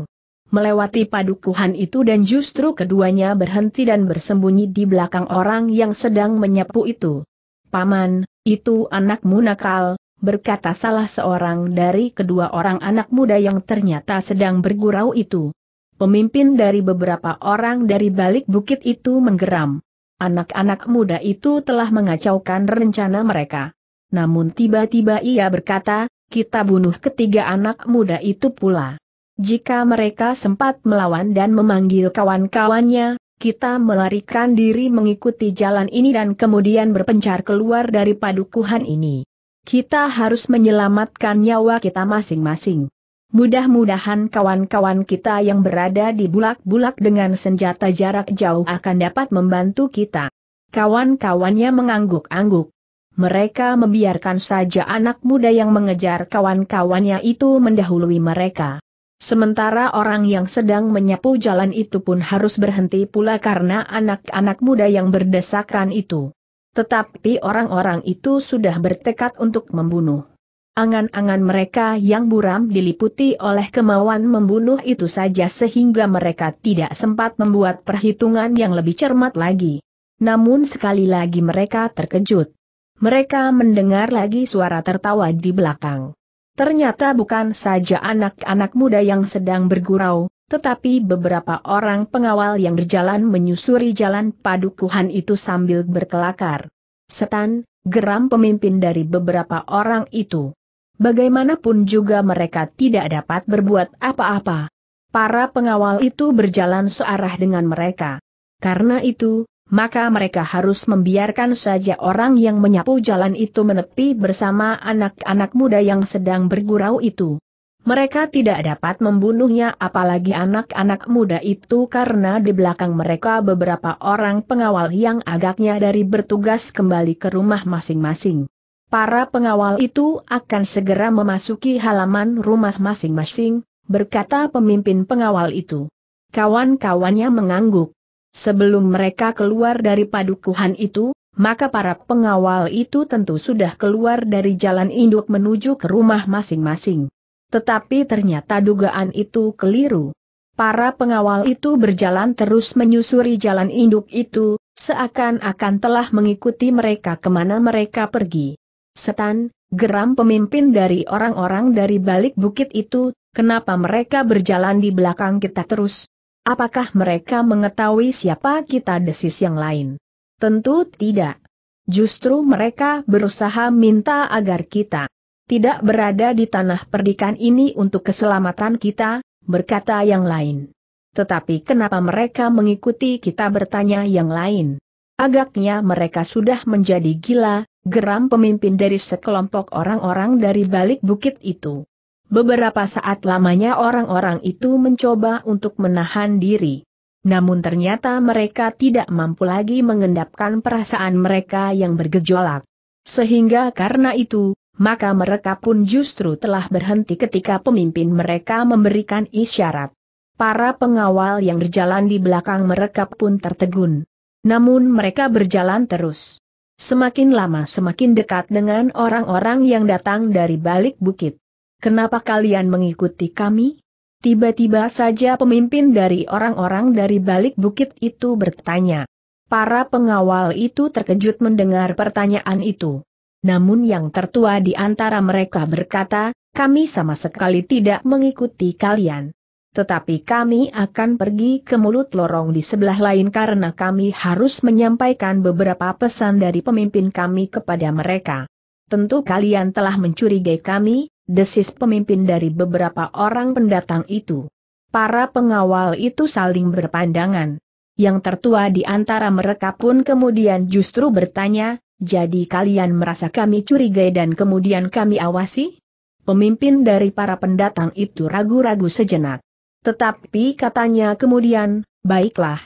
melewati padukuhan itu dan justru keduanya berhenti dan bersembunyi di belakang orang yang sedang menyapu itu. Paman, itu anakmu nakal, berkata salah seorang dari kedua orang anak muda yang ternyata sedang bergurau itu. Pemimpin dari beberapa orang dari balik bukit itu menggeram. Anak-anak muda itu telah mengacaukan rencana mereka. Namun tiba-tiba ia berkata, kita bunuh ketiga anak muda itu pula. Jika mereka sempat melawan dan memanggil kawan-kawannya, kita melarikan diri mengikuti jalan ini dan kemudian berpencar keluar dari padukuhan ini. Kita harus menyelamatkan nyawa kita masing-masing. Mudah-mudahan kawan-kawan kita yang berada di bulak-bulak dengan senjata jarak jauh akan dapat membantu kita. Kawan-kawannya mengangguk-angguk. Mereka membiarkan saja anak muda yang mengejar kawan-kawannya itu mendahului mereka. Sementara orang yang sedang menyapu jalan itu pun harus berhenti pula karena anak-anak muda yang berdesakan itu. Tetapi orang-orang itu sudah bertekad untuk membunuh. Angan-angan mereka yang buram diliputi oleh kemauan membunuh itu saja sehingga mereka tidak sempat membuat perhitungan yang lebih cermat lagi. Namun sekali lagi mereka terkejut. Mereka mendengar lagi suara tertawa di belakang. Ternyata bukan saja anak-anak muda yang sedang bergurau, tetapi beberapa orang pengawal yang berjalan menyusuri jalan padukuhan itu sambil berkelakar. Setan, geram pemimpin dari beberapa orang itu. Bagaimanapun juga mereka tidak dapat berbuat apa-apa. Para pengawal itu berjalan searah dengan mereka. Karena itu, maka mereka harus membiarkan saja orang yang menyapu jalan itu menepi bersama anak-anak muda yang sedang bergurau itu. Mereka tidak dapat membunuhnya apalagi anak-anak muda itu karena di belakang mereka beberapa orang pengawal yang agaknya dari bertugas kembali ke rumah masing-masing. para pengawal itu akan segera memasuki halaman rumah masing-masing, berkata pemimpin pengawal itu. Kawan-kawannya mengangguk. Sebelum mereka keluar dari padukuhan itu, maka para pengawal itu tentu sudah keluar dari jalan induk menuju ke rumah masing-masing. Tetapi ternyata dugaan itu keliru. Para pengawal itu berjalan terus menyusuri jalan induk itu, seakan-akan telah mengikuti mereka ke mana mereka pergi. Setan, geram pemimpin dari orang-orang dari balik bukit itu, kenapa mereka berjalan di belakang kita terus? Apakah mereka mengetahui siapa kita desis yang lain? Tentu tidak. Justru mereka berusaha minta agar kita tidak berada di tanah perdikan ini untuk keselamatan kita, berkata yang lain. Tetapi kenapa mereka mengikuti kita bertanya yang lain? Agaknya mereka sudah menjadi gila, geram pemimpin dari sekelompok orang-orang dari balik bukit itu. Beberapa saat lamanya orang-orang itu mencoba untuk menahan diri. Namun ternyata mereka tidak mampu lagi mengendapkan perasaan mereka yang bergejolak. Sehingga karena itu, maka mereka pun justru telah berhenti ketika pemimpin mereka memberikan isyarat. Para pengawal yang berjalan di belakang mereka pun tertegun. Namun mereka berjalan terus. Semakin lama semakin dekat dengan orang-orang yang datang dari balik bukit. Kenapa kalian mengikuti kami? Tiba-tiba saja pemimpin dari orang-orang dari balik bukit itu bertanya. Para pengawal itu terkejut mendengar pertanyaan itu. Namun yang tertua di antara mereka berkata, kami sama sekali tidak mengikuti kalian tetapi kami akan pergi ke mulut lorong di sebelah lain karena kami harus menyampaikan beberapa pesan dari pemimpin kami kepada mereka. Tentu kalian telah mencurigai kami, desis pemimpin dari beberapa orang pendatang itu. Para pengawal itu saling berpandangan. Yang tertua di antara mereka pun kemudian justru bertanya, jadi kalian merasa kami curigai dan kemudian kami awasi? Pemimpin dari para pendatang itu ragu-ragu sejenak. Tetapi katanya kemudian, baiklah.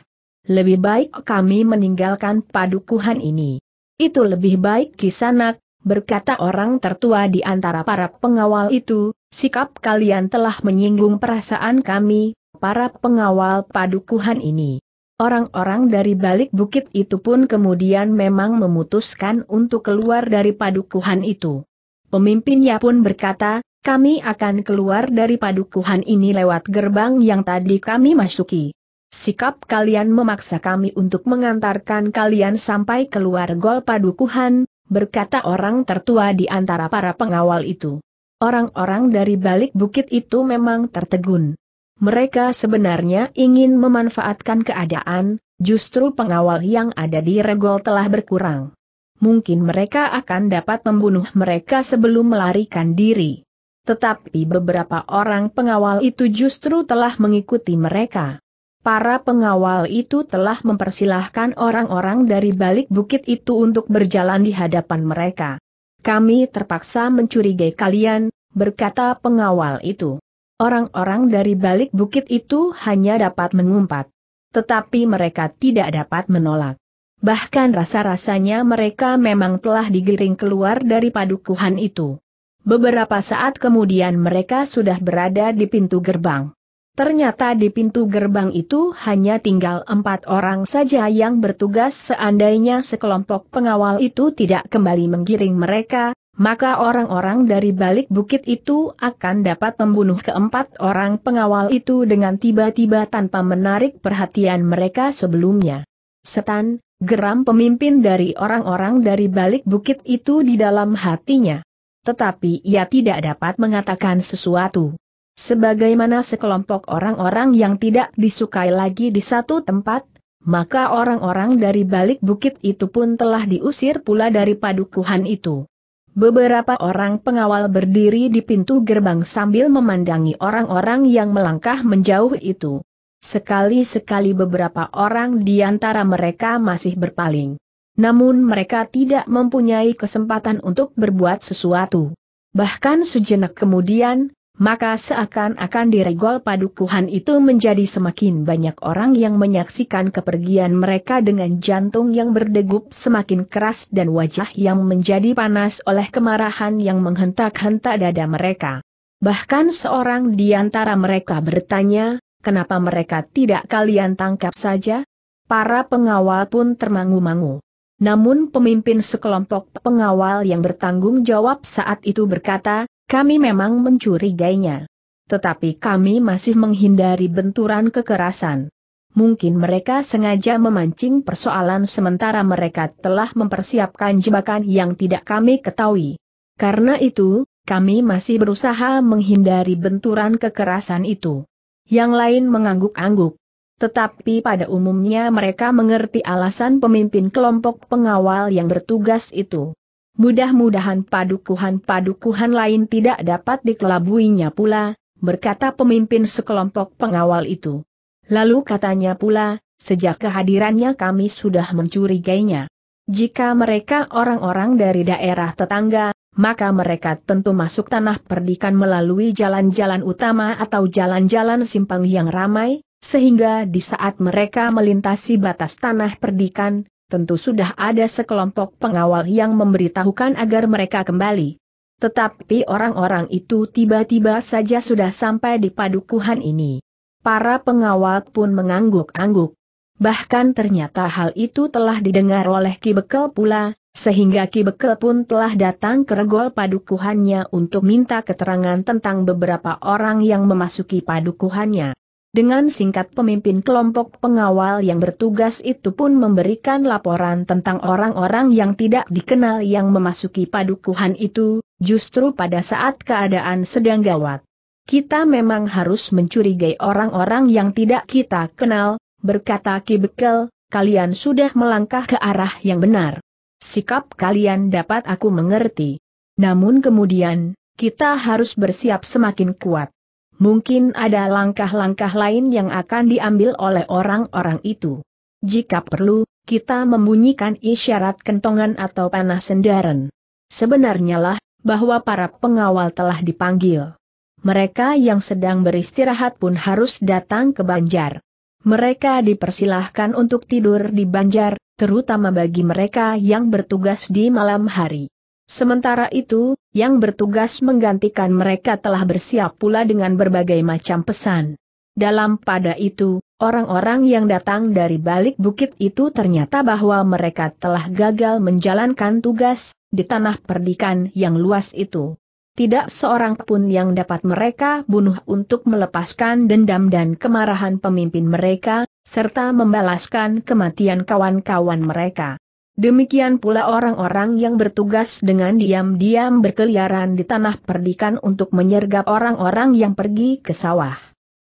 Lebih baik kami meninggalkan padukuhan ini. Itu lebih baik kisanak, berkata orang tertua di antara para pengawal itu, sikap kalian telah menyinggung perasaan kami, para pengawal padukuhan ini. Orang-orang dari balik bukit itu pun kemudian memang memutuskan untuk keluar dari padukuhan itu. Pemimpinnya pun berkata, kami akan keluar dari padukuhan ini lewat gerbang yang tadi kami masuki. Sikap kalian memaksa kami untuk mengantarkan kalian sampai keluar gol padukuhan, berkata orang tertua di antara para pengawal itu. Orang-orang dari balik bukit itu memang tertegun. Mereka sebenarnya ingin memanfaatkan keadaan, justru pengawal yang ada di regol telah berkurang. Mungkin mereka akan dapat membunuh mereka sebelum melarikan diri tetapi beberapa orang pengawal itu justru telah mengikuti mereka. Para pengawal itu telah mempersilahkan orang-orang dari balik bukit itu untuk berjalan di hadapan mereka. Kami terpaksa mencurigai kalian, berkata pengawal itu. Orang-orang dari balik bukit itu hanya dapat mengumpat. Tetapi mereka tidak dapat menolak. Bahkan rasa-rasanya mereka memang telah digiring keluar dari padukuhan itu. Beberapa saat kemudian mereka sudah berada di pintu gerbang. Ternyata di pintu gerbang itu hanya tinggal empat orang saja yang bertugas seandainya sekelompok pengawal itu tidak kembali menggiring mereka, maka orang-orang dari balik bukit itu akan dapat membunuh keempat orang pengawal itu dengan tiba-tiba tanpa menarik perhatian mereka sebelumnya. Setan, geram pemimpin dari orang-orang dari balik bukit itu di dalam hatinya tetapi ia tidak dapat mengatakan sesuatu. Sebagaimana sekelompok orang-orang yang tidak disukai lagi di satu tempat, maka orang-orang dari balik bukit itu pun telah diusir pula dari padukuhan itu. Beberapa orang pengawal berdiri di pintu gerbang sambil memandangi orang-orang yang melangkah menjauh itu. Sekali-sekali beberapa orang di antara mereka masih berpaling namun mereka tidak mempunyai kesempatan untuk berbuat sesuatu. Bahkan sejenak kemudian, maka seakan-akan di regol padukuhan itu menjadi semakin banyak orang yang menyaksikan kepergian mereka dengan jantung yang berdegup semakin keras dan wajah yang menjadi panas oleh kemarahan yang menghentak-hentak dada mereka. Bahkan seorang di antara mereka bertanya, kenapa mereka tidak kalian tangkap saja? Para pengawal pun termangu-mangu. Namun pemimpin sekelompok pengawal yang bertanggung jawab saat itu berkata, kami memang mencurigainya. Tetapi kami masih menghindari benturan kekerasan. Mungkin mereka sengaja memancing persoalan sementara mereka telah mempersiapkan jebakan yang tidak kami ketahui. Karena itu, kami masih berusaha menghindari benturan kekerasan itu. Yang lain mengangguk-angguk. Tetapi pada umumnya mereka mengerti alasan pemimpin kelompok pengawal yang bertugas itu. Mudah-mudahan padukuhan-padukuhan lain tidak dapat dikelabuinya pula, berkata pemimpin sekelompok pengawal itu. Lalu katanya pula, sejak kehadirannya kami sudah mencurigainya. Jika mereka orang-orang dari daerah tetangga, maka mereka tentu masuk tanah perdikan melalui jalan-jalan utama atau jalan-jalan simpang yang ramai, sehingga di saat mereka melintasi batas tanah perdikan, tentu sudah ada sekelompok pengawal yang memberitahukan agar mereka kembali. Tetapi orang-orang itu tiba-tiba saja sudah sampai di padukuhan ini. Para pengawal pun mengangguk-angguk. Bahkan ternyata hal itu telah didengar oleh Ki Bekel pula, sehingga Ki Bekel pun telah datang ke regol padukuhannya untuk minta keterangan tentang beberapa orang yang memasuki padukuhannya. Dengan singkat pemimpin kelompok pengawal yang bertugas itu pun memberikan laporan tentang orang-orang yang tidak dikenal yang memasuki padukuhan itu, justru pada saat keadaan sedang gawat. Kita memang harus mencurigai orang-orang yang tidak kita kenal, berkata Ki Bekel, kalian sudah melangkah ke arah yang benar. Sikap kalian dapat aku mengerti. Namun kemudian, kita harus bersiap semakin kuat mungkin ada langkah-langkah lain yang akan diambil oleh orang-orang itu. Jika perlu, kita membunyikan isyarat kentongan atau panah sendaren. Sebenarnya lah, bahwa para pengawal telah dipanggil. Mereka yang sedang beristirahat pun harus datang ke Banjar. Mereka dipersilahkan untuk tidur di Banjar, terutama bagi mereka yang bertugas di malam hari. Sementara itu, yang bertugas menggantikan mereka telah bersiap pula dengan berbagai macam pesan. Dalam pada itu, orang-orang yang datang dari balik bukit itu ternyata bahwa mereka telah gagal menjalankan tugas di tanah perdikan yang luas itu. Tidak seorang pun yang dapat mereka bunuh untuk melepaskan dendam dan kemarahan pemimpin mereka, serta membalaskan kematian kawan-kawan mereka. Demikian pula orang-orang yang bertugas dengan diam-diam berkeliaran di tanah perdikan untuk menyergap orang-orang yang pergi ke sawah.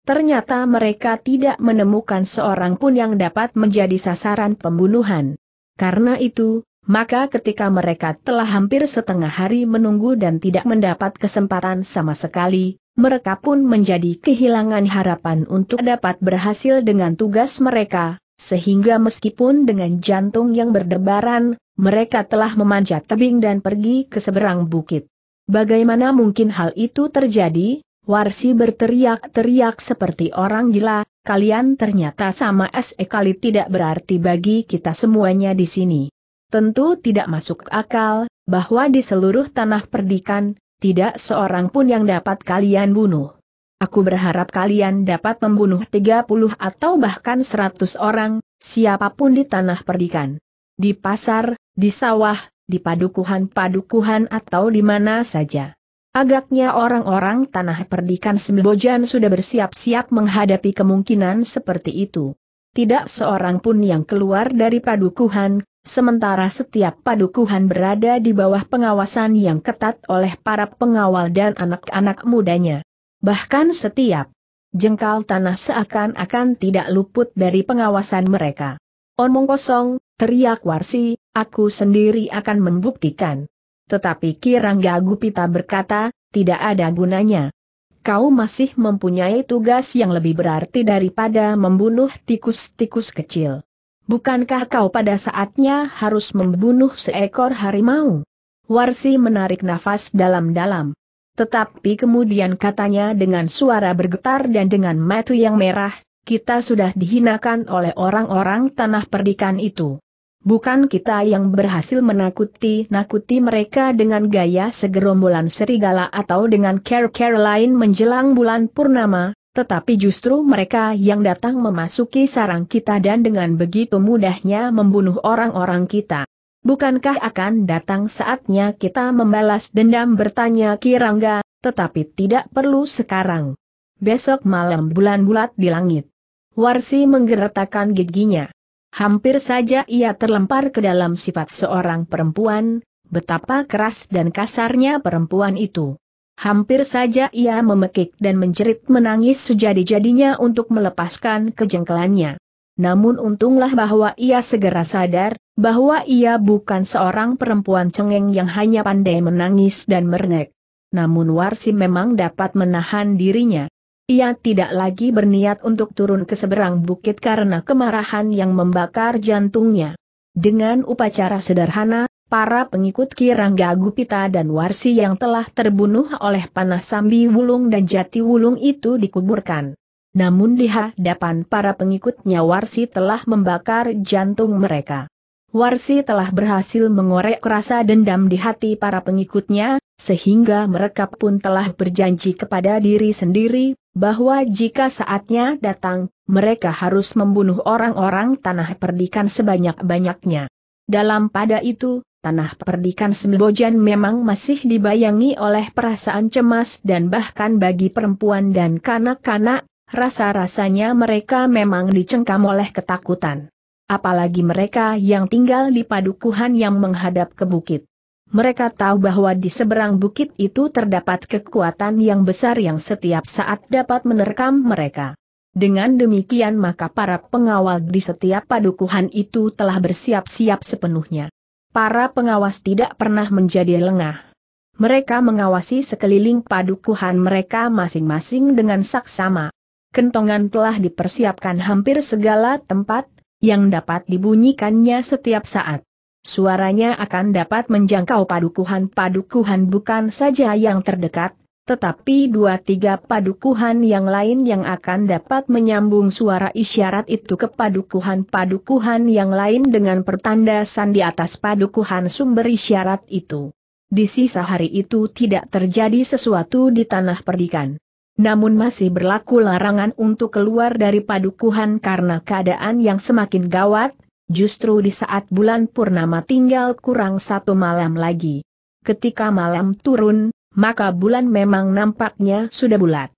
Ternyata mereka tidak menemukan seorang pun yang dapat menjadi sasaran pembunuhan. Karena itu, maka ketika mereka telah hampir setengah hari menunggu dan tidak mendapat kesempatan sama sekali, mereka pun menjadi kehilangan harapan untuk dapat berhasil dengan tugas mereka, sehingga meskipun dengan jantung yang berdebaran, mereka telah memanjat tebing dan pergi ke seberang bukit. Bagaimana mungkin hal itu terjadi? Warsi berteriak-teriak seperti orang gila, kalian ternyata sama sekali tidak berarti bagi kita semuanya di sini. Tentu tidak masuk akal, bahwa di seluruh tanah perdikan, tidak seorang pun yang dapat kalian bunuh. Aku berharap kalian dapat membunuh 30 atau bahkan 100 orang, siapa pun di tanah perdikan. Di pasar, di sawah, di padukuhan-padukuhan atau di mana saja. Agaknya orang-orang tanah perdikan Sembojan sudah bersiap-siap menghadapi kemungkinan seperti itu. Tidak seorang pun yang keluar dari padukuhan, sementara setiap padukuhan berada di bawah pengawasan yang ketat oleh para pengawal dan anak-anak mudanya. Bahkan setiap jengkal tanah seakan-akan tidak luput dari pengawasan mereka. Omong kosong, teriak Warsi, aku sendiri akan membuktikan. Tetapi Kirangga Gupita berkata, tidak ada gunanya. Kau masih mempunyai tugas yang lebih berarti daripada membunuh tikus-tikus kecil. Bukankah kau pada saatnya harus membunuh seekor harimau? Warsi menarik nafas dalam-dalam. Tetapi kemudian katanya dengan suara bergetar dan dengan mata yang merah, kita sudah dihinakan oleh orang-orang tanah perdikan itu. Bukan kita yang berhasil menakuti-nakuti mereka dengan gaya segerombolan serigala atau dengan care-care lain menjelang bulan purnama, tetapi justru mereka yang datang memasuki sarang kita dan dengan begitu mudahnya membunuh orang-orang kita. Bukankah akan datang saatnya kita membalas dendam bertanya Kirangga, tetapi tidak perlu sekarang. Besok malam bulan bulat di langit. Warsi menggeretakkan giginya. Hampir saja ia terlempar ke dalam sifat seorang perempuan, betapa keras dan kasarnya perempuan itu. Hampir saja ia memekik dan menjerit menangis sejadi-jadinya untuk melepaskan kejengkelannya. Namun untunglah bahwa ia segera sadar, bahwa ia bukan seorang perempuan cengeng yang hanya pandai menangis dan merengek. Namun Warsi memang dapat menahan dirinya. Ia tidak lagi berniat untuk turun ke seberang bukit karena kemarahan yang membakar jantungnya. Dengan upacara sederhana, para pengikut Kirangga Gupita dan Warsi yang telah terbunuh oleh panas Sambi Wulung dan Jati Wulung itu dikuburkan. Namun di hadapan para pengikutnya Warsi telah membakar jantung mereka. Warsi telah berhasil mengorek rasa dendam di hati para pengikutnya, sehingga mereka pun telah berjanji kepada diri sendiri, bahwa jika saatnya datang, mereka harus membunuh orang-orang tanah perdikan sebanyak-banyaknya. Dalam pada itu, tanah perdikan Sembojan memang masih dibayangi oleh perasaan cemas dan bahkan bagi perempuan dan kanak-kanak, Rasa-rasanya mereka memang dicengkam oleh ketakutan. Apalagi mereka yang tinggal di padukuhan yang menghadap ke bukit. Mereka tahu bahwa di seberang bukit itu terdapat kekuatan yang besar yang setiap saat dapat menerkam mereka. Dengan demikian maka para pengawal di setiap padukuhan itu telah bersiap-siap sepenuhnya. Para pengawas tidak pernah menjadi lengah. Mereka mengawasi sekeliling padukuhan mereka masing-masing dengan saksama kentongan telah dipersiapkan hampir segala tempat, yang dapat dibunyikannya setiap saat. Suaranya akan dapat menjangkau padukuhan-padukuhan bukan saja yang terdekat, tetapi dua tiga padukuhan yang lain yang akan dapat menyambung suara isyarat itu ke padukuhan-padukuhan yang lain dengan pertandasan di atas padukuhan sumber isyarat itu. Di sisa hari itu tidak terjadi sesuatu di tanah perdikan. Namun masih berlaku larangan untuk keluar dari padukuhan karena keadaan yang semakin gawat, justru di saat bulan purnama tinggal kurang satu malam lagi. Ketika malam turun, maka bulan memang nampaknya sudah bulat.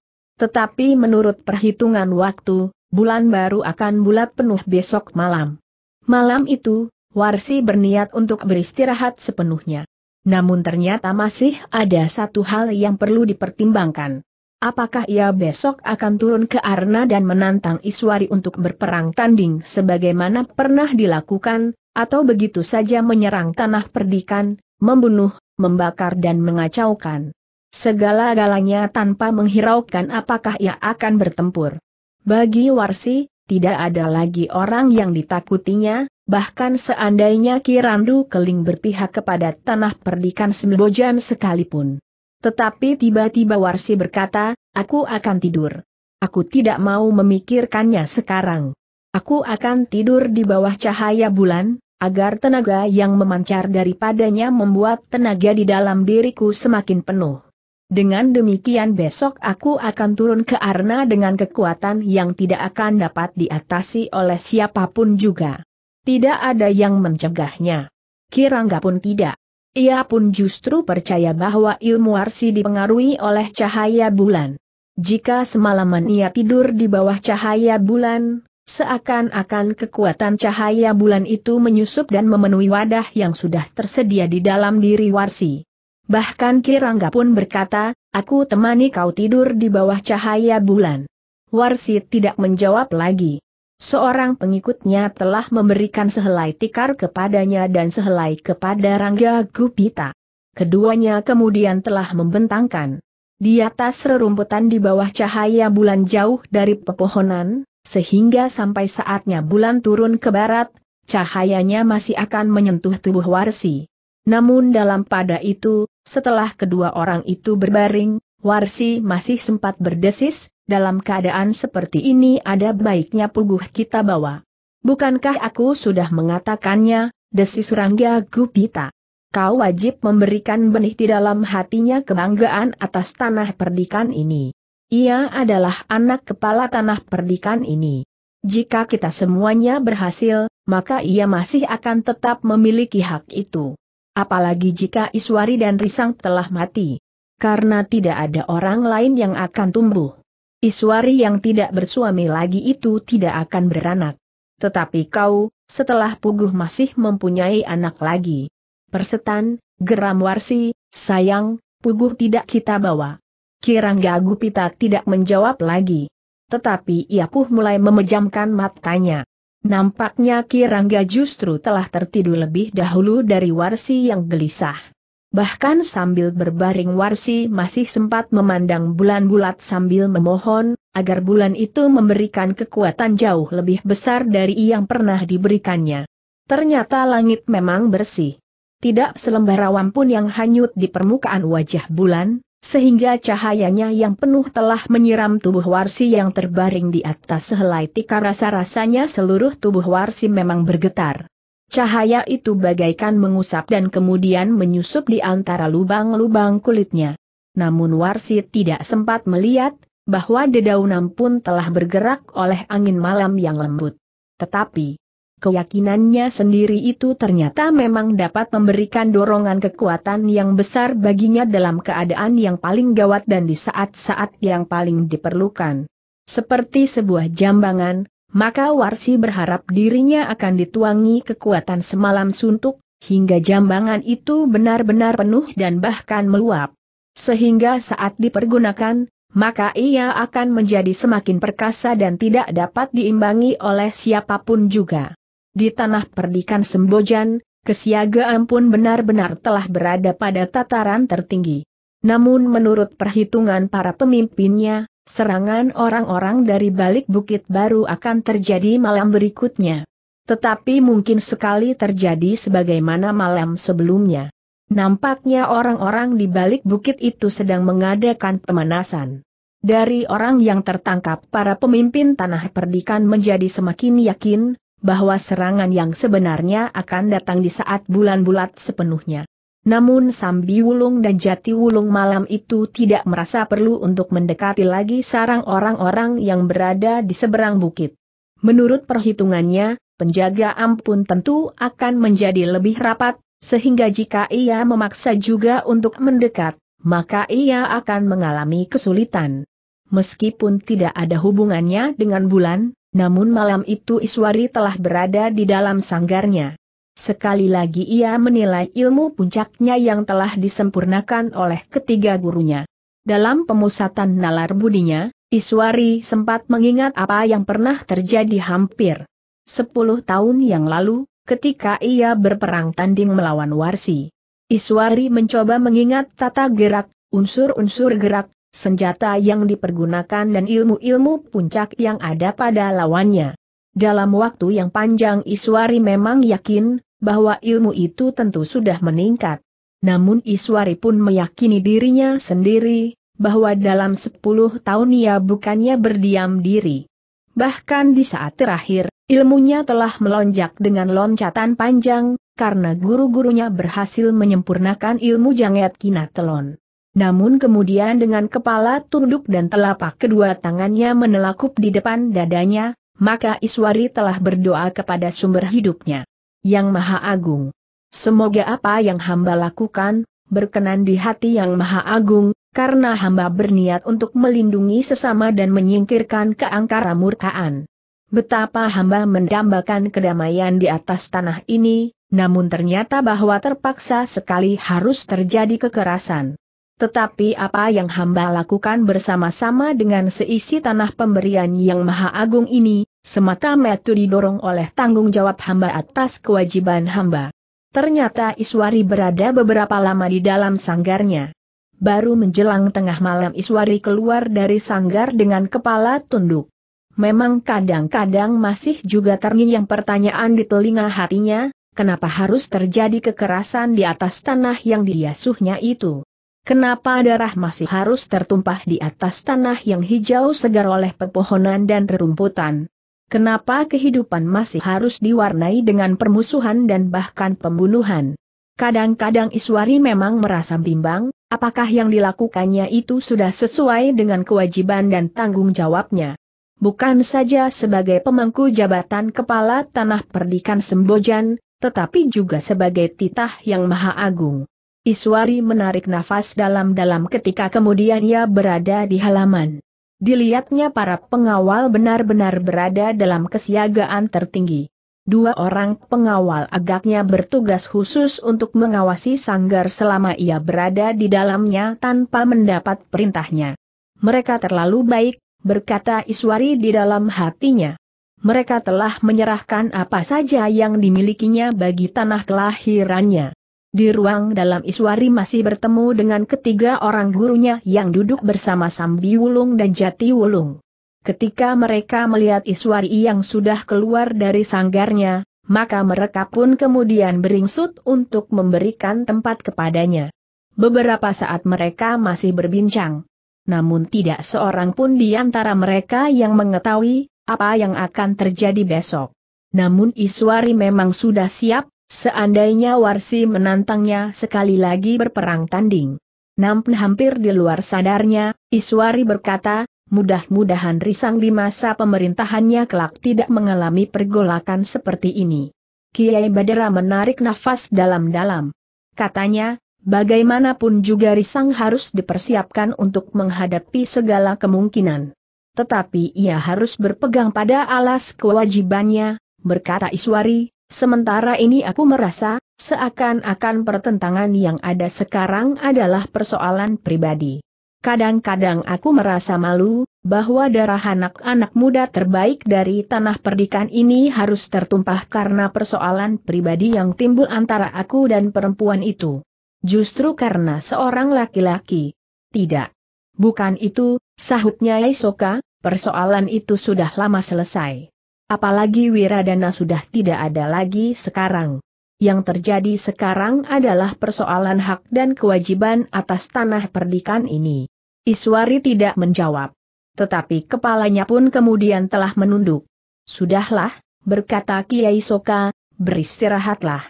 Tetapi menurut perhitungan waktu, bulan baru akan bulat penuh besok malam. Malam itu, Warsi berniat untuk beristirahat sepenuhnya. Namun ternyata masih ada satu hal yang perlu dipertimbangkan. Apakah ia besok akan turun ke Arna dan menantang Iswari untuk berperang tanding sebagaimana pernah dilakukan, atau begitu saja menyerang tanah perdikan, membunuh, membakar dan mengacaukan. Segala-galanya tanpa menghiraukan apakah ia akan bertempur. Bagi Warsi, tidak ada lagi orang yang ditakutinya, bahkan seandainya Kirandu Keling berpihak kepada tanah perdikan Sembojan sekalipun. Tetapi tiba-tiba Warsi berkata, aku akan tidur. Aku tidak mau memikirkannya sekarang. Aku akan tidur di bawah cahaya bulan, agar tenaga yang memancar daripadanya membuat tenaga di dalam diriku semakin penuh. Dengan demikian besok aku akan turun ke Arna dengan kekuatan yang tidak akan dapat diatasi oleh siapa pun juga. Tidak ada yang mencegahnya. Kirangga pun tidak. Ia pun justru percaya bahwa ilmu arsi dipengaruhi oleh cahaya bulan. Jika semalaman ia tidur di bawah cahaya bulan, seakan-akan kekuatan cahaya bulan itu menyusup dan memenuhi wadah yang sudah tersedia di dalam diri Warsi. Bahkan Kirangga pun berkata, aku temani kau tidur di bawah cahaya bulan. Warsi tidak menjawab lagi. Seorang pengikutnya telah memberikan sehelai tikar kepadanya dan sehelai kepada Rangga Gupita. Keduanya kemudian telah membentangkan. Di atas rerumputan di bawah cahaya bulan jauh dari pepohonan, sehingga sampai saatnya bulan turun ke barat, cahayanya masih akan menyentuh tubuh Warsi. Namun dalam pada itu, Setelah kedua orang itu berbaring, Warsi masih sempat berdesis, dalam keadaan seperti ini ada baiknya puguh kita bawa. Bukankah aku sudah mengatakannya, desis Rangga Gupita? Kau wajib memberikan benih di dalam hatinya kebanggaan atas tanah perdikan ini. Ia adalah anak kepala tanah perdikan ini. Jika kita semuanya berhasil, maka ia masih akan tetap memiliki hak itu. Apalagi jika Iswari dan Risang telah mati karena tidak ada orang lain yang akan tumbuh. Iswari yang tidak bersuami lagi itu tidak akan beranak. Tetapi kau, setelah Puguh masih mempunyai anak lagi. Persetan, geram Warsi, sayang, Puguh tidak kita bawa. Kirangga Gupita tidak menjawab lagi. Tetapi ia pun mulai memejamkan matanya. Nampaknya Kirangga justru telah tertidur lebih dahulu dari Warsi yang gelisah. Bahkan sambil berbaring Warsi masih sempat memandang bulan bulat sambil memohon, agar bulan itu memberikan kekuatan jauh lebih besar dari yang pernah diberikannya. Ternyata langit memang bersih. Tidak selembar awan pun yang hanyut di permukaan wajah bulan, sehingga cahayanya yang penuh telah menyiram tubuh Warsi yang terbaring di atas sehelai tikar rasa-rasanya seluruh tubuh Warsi memang bergetar. Cahaya itu bagaikan mengusap dan kemudian menyusup di antara lubang-lubang kulitnya. Namun Warsi tidak sempat melihat, bahwa dedaunan pun telah bergerak oleh angin malam yang lembut. Tetapi, keyakinannya sendiri itu ternyata memang dapat memberikan dorongan kekuatan yang besar baginya dalam keadaan yang paling gawat dan di saat-saat yang paling diperlukan. Seperti sebuah jambangan, maka Warsi berharap dirinya akan dituangi kekuatan semalam suntuk, hingga jambangan itu benar-benar penuh dan bahkan meluap. Sehingga saat dipergunakan, maka ia akan menjadi semakin perkasa dan tidak dapat diimbangi oleh siapa pun juga. Di tanah perdikan Sembojan, kesiagaan pun benar-benar telah berada pada tataran tertinggi. Namun menurut perhitungan para pemimpinnya, serangan orang-orang dari balik bukit baru akan terjadi malam berikutnya. Tetapi mungkin sekali terjadi sebagaimana malam sebelumnya. Nampaknya orang-orang di balik bukit itu sedang mengadakan pemanasan. Dari orang yang tertangkap para pemimpin tanah perdikan menjadi semakin yakin, bahwa serangan yang sebenarnya akan datang di saat bulan bulat sepenuhnya. Namun Sambi Wulung dan Jati Wulung malam itu tidak merasa perlu untuk mendekati lagi sarang orang-orang yang berada di seberang bukit. Menurut perhitungannya, penjaga ampun tentu akan menjadi lebih rapat, sehingga jika ia memaksa juga untuk mendekat, maka ia akan mengalami kesulitan. Meskipun tidak ada hubungannya dengan bulan, namun malam itu Iswari telah berada di dalam sanggarnya. Sekali lagi ia menilai ilmu puncaknya yang telah disempurnakan oleh ketiga gurunya. Dalam pemusatan nalar budinya, Iswari sempat mengingat apa yang pernah terjadi hampir sepuluh tahun yang lalu, ketika ia berperang tanding melawan Warsi. Iswari mencoba mengingat tata gerak, unsur-unsur gerak, senjata yang dipergunakan dan ilmu-ilmu puncak yang ada pada lawannya. Dalam waktu yang panjang Iswari memang yakin, bahwa ilmu itu tentu sudah meningkat. Namun Iswari pun meyakini dirinya sendiri, bahwa dalam sepuluh tahun ia bukannya berdiam diri. Bahkan di saat terakhir, ilmunya telah melonjak dengan loncatan panjang, karena guru-gurunya berhasil menyempurnakan ilmu janget kinatelon. Namun kemudian dengan kepala tunduk dan telapak kedua tangannya menelakup di depan dadanya, maka Iswari telah berdoa kepada sumber hidupnya. Yang Maha Agung. Semoga apa yang hamba lakukan, berkenan di hati Yang Maha Agung, karena hamba berniat untuk melindungi sesama dan menyingkirkan keangkara murkaan. Betapa hamba mendambakan kedamaian di atas tanah ini, namun ternyata bahwa terpaksa sekali harus terjadi kekerasan. Tetapi apa yang hamba lakukan bersama-sama dengan seisi tanah pemberian yang maha agung ini, semata-mata didorong oleh tanggung jawab hamba atas kewajiban hamba. Ternyata Iswari berada beberapa lama di dalam sanggarnya. Baru menjelang tengah malam Iswari keluar dari sanggar dengan kepala tunduk. Memang kadang-kadang masih juga terngiang pertanyaan di telinga hatinya, kenapa harus terjadi kekerasan di atas tanah yang diasuhnya itu? Kenapa darah masih harus tertumpah di atas tanah yang hijau segar oleh pepohonan dan rerumputan? Kenapa kehidupan masih harus diwarnai dengan permusuhan dan bahkan pembunuhan? Kadang-kadang Iswari memang merasa bimbang, apakah yang dilakukannya itu sudah sesuai dengan kewajiban dan tanggung jawabnya. Bukan saja sebagai pemangku jabatan kepala tanah perdikan Sembojan, tetapi juga sebagai titah yang maha agung. Iswari menarik nafas dalam-dalam ketika kemudian ia berada di halaman. Dilihatnya para pengawal benar-benar berada dalam kesiagaan tertinggi. Dua orang pengawal agaknya bertugas khusus untuk mengawasi sanggar selama ia berada di dalamnya tanpa mendapat perintahnya. Mereka terlalu baik, berkata Iswari di dalam hatinya. Mereka telah menyerahkan apa saja yang dimilikinya bagi tanah kelahirannya. Di ruang dalam Iswari masih bertemu dengan ketiga orang gurunya yang duduk bersama Sambi Wulung dan Jati Wulung. Ketika mereka melihat Iswari yang sudah keluar dari sanggarnya, maka mereka pun kemudian beringsut untuk memberikan tempat kepadanya. Beberapa saat mereka masih berbincang. Namun tidak seorang pun di antara mereka yang mengetahui apa yang akan terjadi besok. Namun Iswari memang sudah siap, seandainya Warsi menantangnya sekali lagi berperang tanding. Namun hampir di luar sadarnya, Iswari berkata, mudah-mudahan risang di masa pemerintahannya kelak tidak mengalami pergolakan seperti ini. Kiai Badera menarik nafas dalam-dalam. Katanya, bagaimanapun juga risang harus dipersiapkan untuk menghadapi segala kemungkinan. Tetapi ia harus berpegang pada alas kewajibannya, berkata Iswari, sementara ini aku merasa, seakan-akan pertentangan yang ada sekarang adalah persoalan pribadi. Kadang-kadang aku merasa malu, bahwa darah anak-anak muda terbaik dari tanah perdikan ini harus tertumpah karena persoalan pribadi yang timbul antara aku dan perempuan itu. Justru karena seorang laki-laki. Tidak. Bukan itu, sahutnya Yaisoka, persoalan itu sudah lama selesai. Apalagi Wiradana sudah tidak ada lagi sekarang. Yang terjadi sekarang adalah persoalan hak dan kewajiban atas tanah perdikan ini. Iswari tidak menjawab. Tetapi kepalanya pun kemudian telah menunduk. Sudahlah, berkata Kiai Soka, beristirahatlah.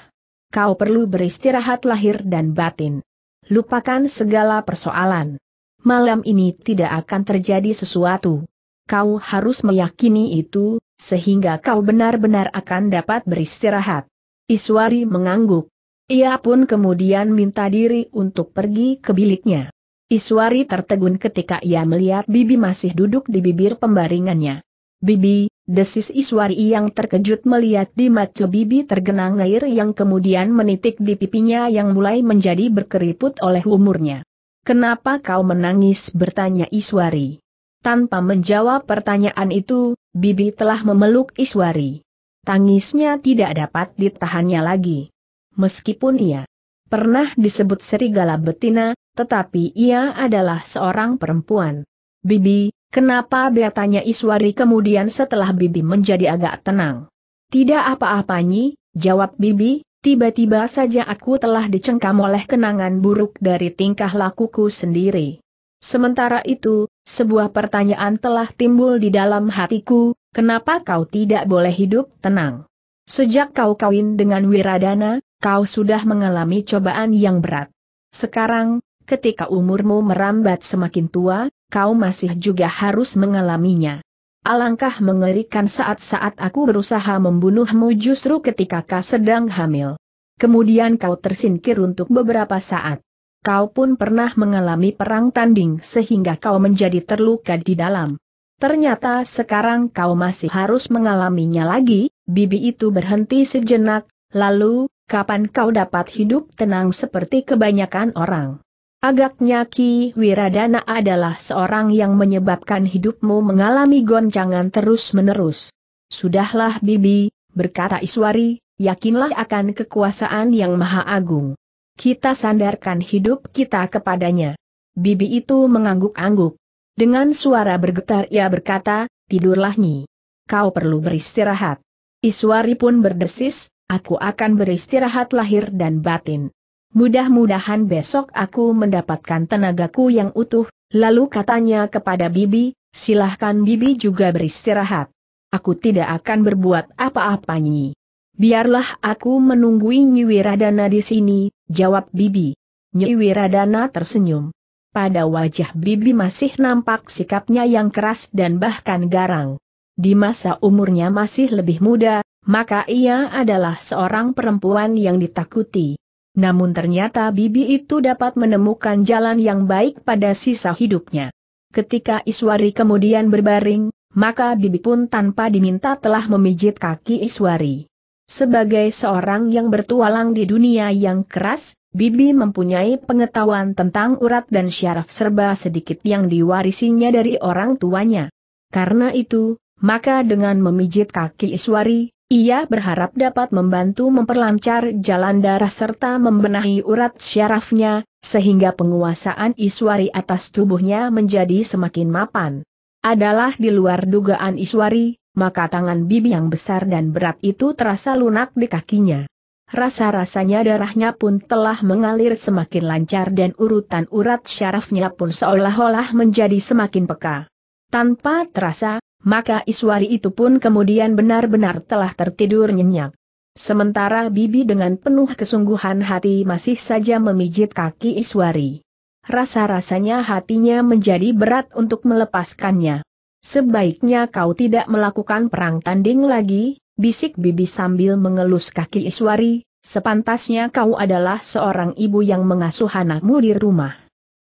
Kau perlu beristirahat lahir dan batin. Lupakan segala persoalan. Malam ini tidak akan terjadi sesuatu. Kau harus meyakini itu, sehingga kau benar-benar akan dapat beristirahat. Iswari mengangguk. Ia pun kemudian minta diri untuk pergi ke biliknya. Iswari tertegun ketika ia melihat Bibi masih duduk di bibir pembaringannya. Bibi, desis Iswari yang terkejut melihat di mata Bibi tergenang air yang kemudian menitik di pipinya yang mulai menjadi berkeriput oleh umurnya. Kenapa kau menangis bertanya Iswari. Tanpa menjawab pertanyaan itu, Bibi telah memeluk Iswari. Tangisnya tidak dapat ditahannya lagi. Meskipun ia pernah disebut serigala betina, tetapi ia adalah seorang perempuan. Bibi, kenapa bertanya Iswari kemudian setelah Bibi menjadi agak tenang? Tidak apa-apa Nyi, jawab Bibi, tiba-tiba saja aku telah dicengkam oleh kenangan buruk dari tingkah lakuku sendiri. Sementara itu, sebuah pertanyaan telah timbul di dalam hatiku, kenapa kau tidak boleh hidup tenang? Sejak kau kawin dengan Wiradana, kau sudah mengalami cobaan yang berat. Sekarang, ketika umurmu merambat semakin tua, kau masih juga harus mengalaminya. Alangkah mengerikan saat-saat aku berusaha membunuhmu justru ketika kau sedang hamil. Kemudian kau tersingkir untuk beberapa saat kau pun pernah mengalami perang tanding sehingga kau menjadi terluka di dalam. Ternyata sekarang kau masih harus mengalaminya lagi, bibi itu berhenti sejenak, lalu, kapan kau dapat hidup tenang seperti kebanyakan orang? Agaknya Ki Wiradana adalah seorang yang menyebabkan hidupmu mengalami goncangan terus-menerus. Sudahlah Bibi, berkata Iswari, yakinlah akan kekuasaan yang maha agung kita sandarkan hidup kita kepadanya. Bibi itu mengangguk-angguk. Dengan suara bergetar ia berkata, tidurlah Nyi. Kau perlu beristirahat. Iswari pun berdesis, aku akan beristirahat lahir dan batin. Mudah-mudahan besok aku mendapatkan tenagaku yang utuh, lalu katanya kepada Bibi, silahkan Bibi juga beristirahat. Aku tidak akan berbuat apa-apa Nyi. Biarlah aku menunggui Nyi Wiradana di sini, jawab Bibi. Nyi Wiradana tersenyum. Pada wajah Bibi masih nampak sikapnya yang keras dan bahkan garang. Di masa umurnya masih lebih muda, maka ia adalah seorang perempuan yang ditakuti. Namun ternyata Bibi itu dapat menemukan jalan yang baik pada sisa hidupnya. Ketika Iswari kemudian berbaring, maka Bibi pun tanpa diminta telah memijit kaki Iswari. Sebagai seorang yang bertualang di dunia yang keras, Bibi mempunyai pengetahuan tentang urat dan syaraf serba sedikit yang diwarisinya dari orang tuanya. Karena itu, maka dengan memijit kaki Iswari, ia berharap dapat membantu memperlancar jalan darah serta membenahi urat syarafnya, sehingga penguasaan Iswari atas tubuhnya menjadi semakin mapan adalah di luar dugaan Iswari, maka tangan bibi yang besar dan berat itu terasa lunak di kakinya. Rasa-rasanya darahnya pun telah mengalir semakin lancar dan urutan urat syarafnya pun seolah-olah menjadi semakin peka. Tanpa terasa, maka Iswari itu pun kemudian benar-benar telah tertidur nyenyak. Sementara Bibi dengan penuh kesungguhan hati masih saja memijit kaki Iswari rasa-rasanya hatinya menjadi berat untuk melepaskannya. Sebaiknya kau tidak melakukan perang tanding lagi, bisik bibi sambil mengelus kaki Iswari, sepantasnya kau adalah seorang ibu yang mengasuh anakmu di rumah.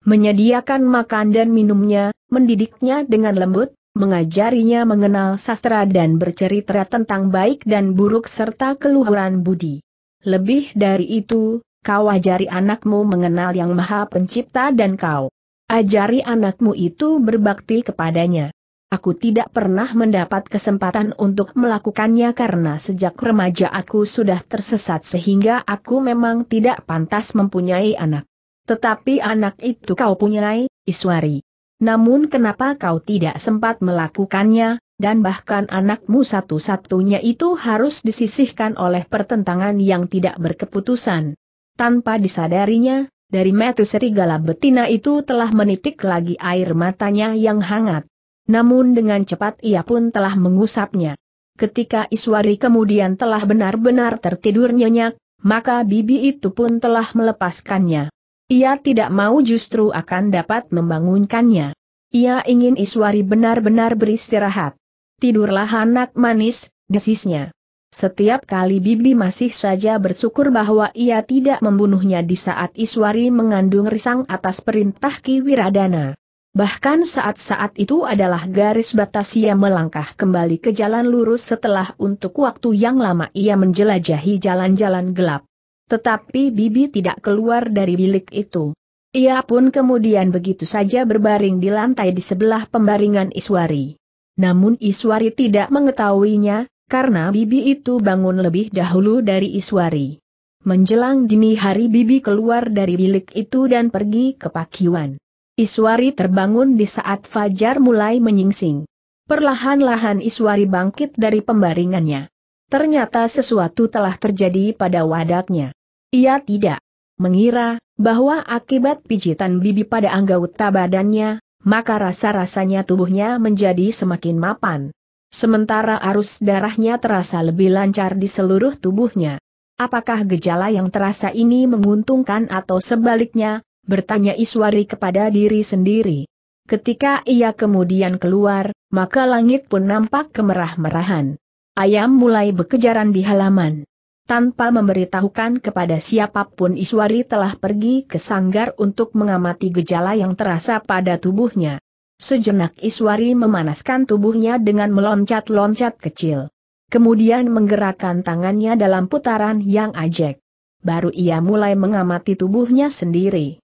Menyediakan makan dan minumnya, mendidiknya dengan lembut, mengajarinya mengenal sastra dan bercerita tentang baik dan buruk serta keluhuran budi. Lebih dari itu, kau ajari anakmu mengenal yang maha pencipta dan kau ajari anakmu itu berbakti kepadanya. Aku tidak pernah mendapat kesempatan untuk melakukannya karena sejak remaja aku sudah tersesat sehingga aku memang tidak pantas mempunyai anak. Tetapi anak itu kau punyai, Iswari. Namun kenapa kau tidak sempat melakukannya, dan bahkan anakmu satu-satunya itu harus disisihkan oleh pertentangan yang tidak berkeputusan. Tanpa disadarinya, dari mata serigala betina itu telah menitik lagi air matanya yang hangat. Namun dengan cepat ia pun telah mengusapnya. Ketika Iswari kemudian telah benar-benar tertidur nyenyak, maka bibi itu pun telah melepaskannya. Ia tidak mau justru akan dapat membangunkannya. Ia ingin Iswari benar-benar beristirahat. Tidurlah anak manis, desisnya. Setiap kali Bibi masih saja bersyukur bahwa ia tidak membunuhnya di saat Iswari mengandung risang atas perintah Ki Wiradana. Bahkan saat-saat itu adalah garis batas ia melangkah kembali ke jalan lurus setelah untuk waktu yang lama ia menjelajahi jalan-jalan gelap. Tetapi Bibi tidak keluar dari bilik itu. Ia pun kemudian begitu saja berbaring di lantai di sebelah pembaringan Iswari. Namun Iswari tidak mengetahuinya, karena Bibi itu bangun lebih dahulu dari Iswari. Menjelang dini hari Bibi keluar dari bilik itu dan pergi ke pakiwan. Iswari terbangun di saat fajar mulai menyingsing. Perlahan-lahan Iswari bangkit dari pembaringannya. Ternyata sesuatu telah terjadi pada wadaknya. Ia tidak mengira bahwa akibat pijitan bibi pada anggota badannya, maka rasa-rasanya tubuhnya menjadi semakin mapan. Sementara arus darahnya terasa lebih lancar di seluruh tubuhnya. Apakah gejala yang terasa ini menguntungkan atau sebaliknya? Bertanya Iswari kepada diri sendiri. Ketika ia kemudian keluar, maka langit pun nampak kemerah-merahan. Ayam mulai bekejaran di halaman. Tanpa memberitahukan kepada siapa pun Iswari telah pergi ke sanggar untuk mengamati gejala yang terasa pada tubuhnya. Sejenak Iswari memanaskan tubuhnya dengan meloncat-loncat kecil. Kemudian menggerakkan tangannya dalam putaran yang ajek. Baru ia mulai mengamati tubuhnya sendiri.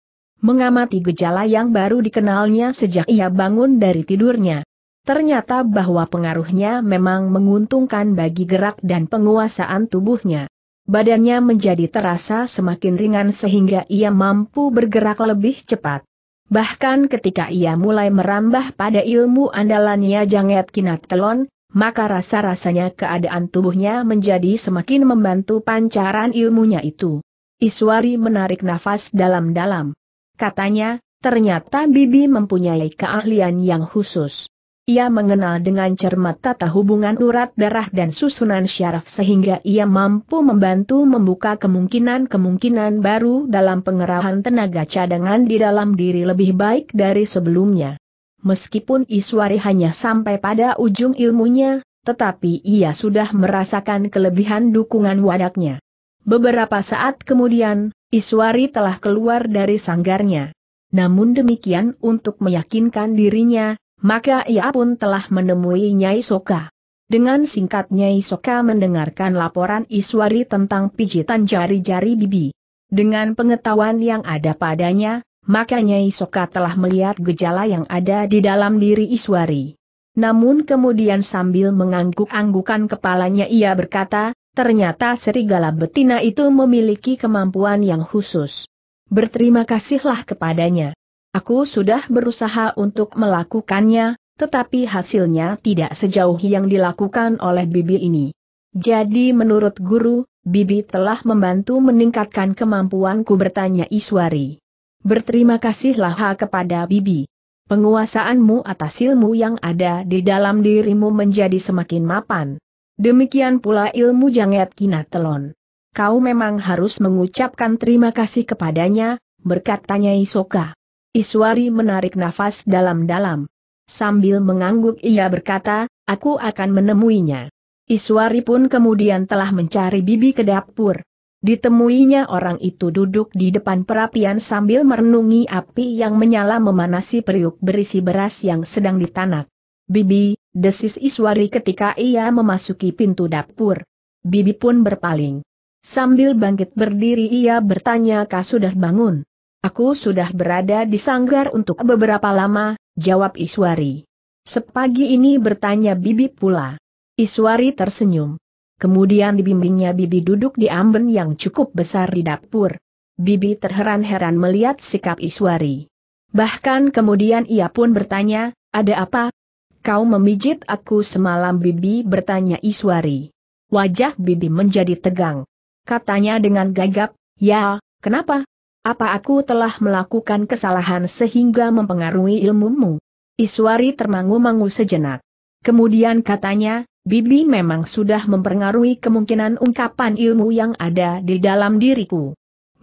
Mengamati gejala yang baru dikenalnya sejak ia bangun dari tidurnya. Ternyata bahwa pengaruhnya memang menguntungkan bagi gerak dan penguasaan tubuhnya. Badannya menjadi terasa semakin ringan sehingga ia mampu bergerak lebih cepat. Bahkan ketika ia mulai merambah pada ilmu andalannya Janget Kinatelon, maka rasa-rasanya keadaan tubuhnya menjadi semakin membantu pancaran ilmunya itu. Iswari menarik nafas dalam-dalam. Katanya, ternyata Bibi mempunyai keahlian yang khusus. Ia mengenal dengan cermat tata hubungan urat darah dan susunan syaraf sehingga ia mampu membantu membuka kemungkinan-kemungkinan baru dalam pengerahan tenaga cadangan di dalam diri lebih baik dari sebelumnya. Meskipun Iswari hanya sampai pada ujung ilmunya, tetapi ia sudah merasakan kelebihan dukungan wadaknya. Beberapa saat kemudian, Iswari telah keluar dari sanggarnya. Namun demikian untuk meyakinkan dirinya, maka ia pun telah menemui Nyai Soka. Dengan singkat Nyai Soka mendengarkan laporan Iswari tentang pijitan jari-jari bibi. Dengan pengetahuan yang ada padanya, maka Nyai Soka telah melihat gejala yang ada di dalam diri Iswari. Namun kemudian sambil mengangguk-anggukan kepalanya ia berkata, ternyata serigala betina itu memiliki kemampuan yang khusus. Berterima kasihlah kepadanya. Aku sudah berusaha untuk melakukannya, tetapi hasilnya tidak sejauh yang dilakukan oleh Bibi ini. Jadi menurut guru, Bibi telah membantu meningkatkan kemampuanku bertanya Iswari. Berterima kasihlah kepada Bibi. Penguasaanmu atas ilmu yang ada di dalam dirimu menjadi semakin mapan. Demikian pula ilmu janget kinatelon. Kau memang harus mengucapkan terima kasih kepadanya, berkatanya Isoka. Iswari menarik nafas dalam-dalam. Sambil mengangguk ia berkata, aku akan menemuinya. Iswari pun kemudian telah mencari bibi ke dapur. Ditemuinya orang itu duduk di depan perapian sambil merenungi api yang menyala memanasi periuk berisi beras yang sedang ditanak. Bibi, desis Iswari ketika ia memasuki pintu dapur. Bibi pun berpaling. Sambil bangkit berdiri ia bertanya kau sudah bangun. Aku sudah berada di sanggar untuk beberapa lama, jawab Iswari. Sepagi ini bertanya Bibi pula. Iswari tersenyum. Kemudian dibimbingnya Bibi duduk di amben yang cukup besar di dapur. Bibi terheran-heran melihat sikap Iswari. Bahkan kemudian ia pun bertanya, ada apa? Kau memijit aku semalam Bibi bertanya Iswari. Wajah Bibi menjadi tegang. Katanya dengan gagap, ya, kenapa? Apa aku telah melakukan kesalahan sehingga mempengaruhi ilmumu? Iswari termangu-mangu sejenak. Kemudian katanya, Bibi memang sudah mempengaruhi kemungkinan ungkapan ilmu yang ada di dalam diriku.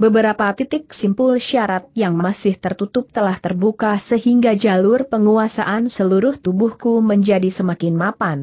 Beberapa titik simpul syarat yang masih tertutup telah terbuka sehingga jalur penguasaan seluruh tubuhku menjadi semakin mapan.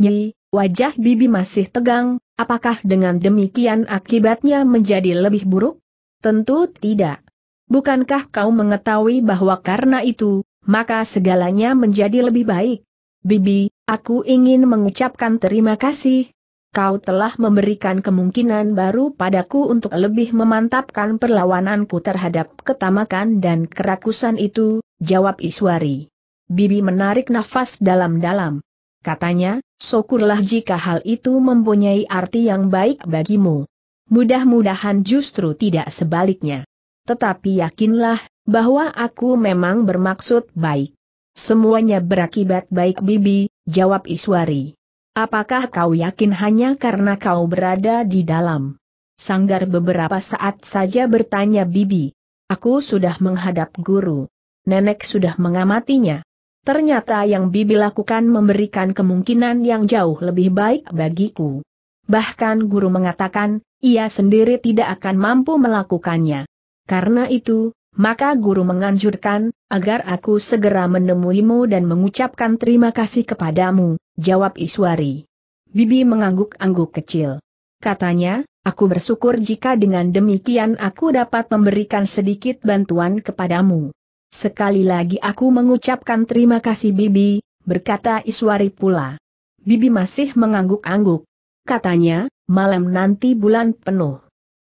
Nyi, wajah Bibi masih tegang, apakah dengan demikian akibatnya menjadi lebih buruk? Tentu tidak. Bukankah kau mengetahui bahwa karena itu, maka segalanya menjadi lebih baik? Bibi, aku ingin mengucapkan terima kasih. Kau telah memberikan kemungkinan baru padaku untuk lebih memantapkan perlawananku terhadap ketamakan dan kerakusan itu, jawab Iswari. Bibi menarik nafas dalam-dalam. Katanya, syukurlah jika hal itu mempunyai arti yang baik bagimu. Mudah-mudahan justru tidak sebaliknya. Tetapi yakinlah, bahwa aku memang bermaksud baik. Semuanya berakibat baik Bibi, jawab Iswari. Apakah kau yakin hanya karena kau berada di dalam? Sanggar beberapa saat saja bertanya Bibi. Aku sudah menghadap guru. Nenek sudah mengamatinya. Ternyata yang Bibi lakukan memberikan kemungkinan yang jauh lebih baik bagiku. Bahkan guru mengatakan, ia sendiri tidak akan mampu melakukannya. Karena itu, maka guru menganjurkan, agar aku segera menemuimu dan mengucapkan terima kasih kepadamu, jawab Iswari. Bibi mengangguk-angguk kecil. Katanya, aku bersyukur jika dengan demikian aku dapat memberikan sedikit bantuan kepadamu. Sekali lagi aku mengucapkan terima kasih Bibi, berkata Iswari pula. Bibi masih mengangguk-angguk. Katanya, malam nanti bulan penuh.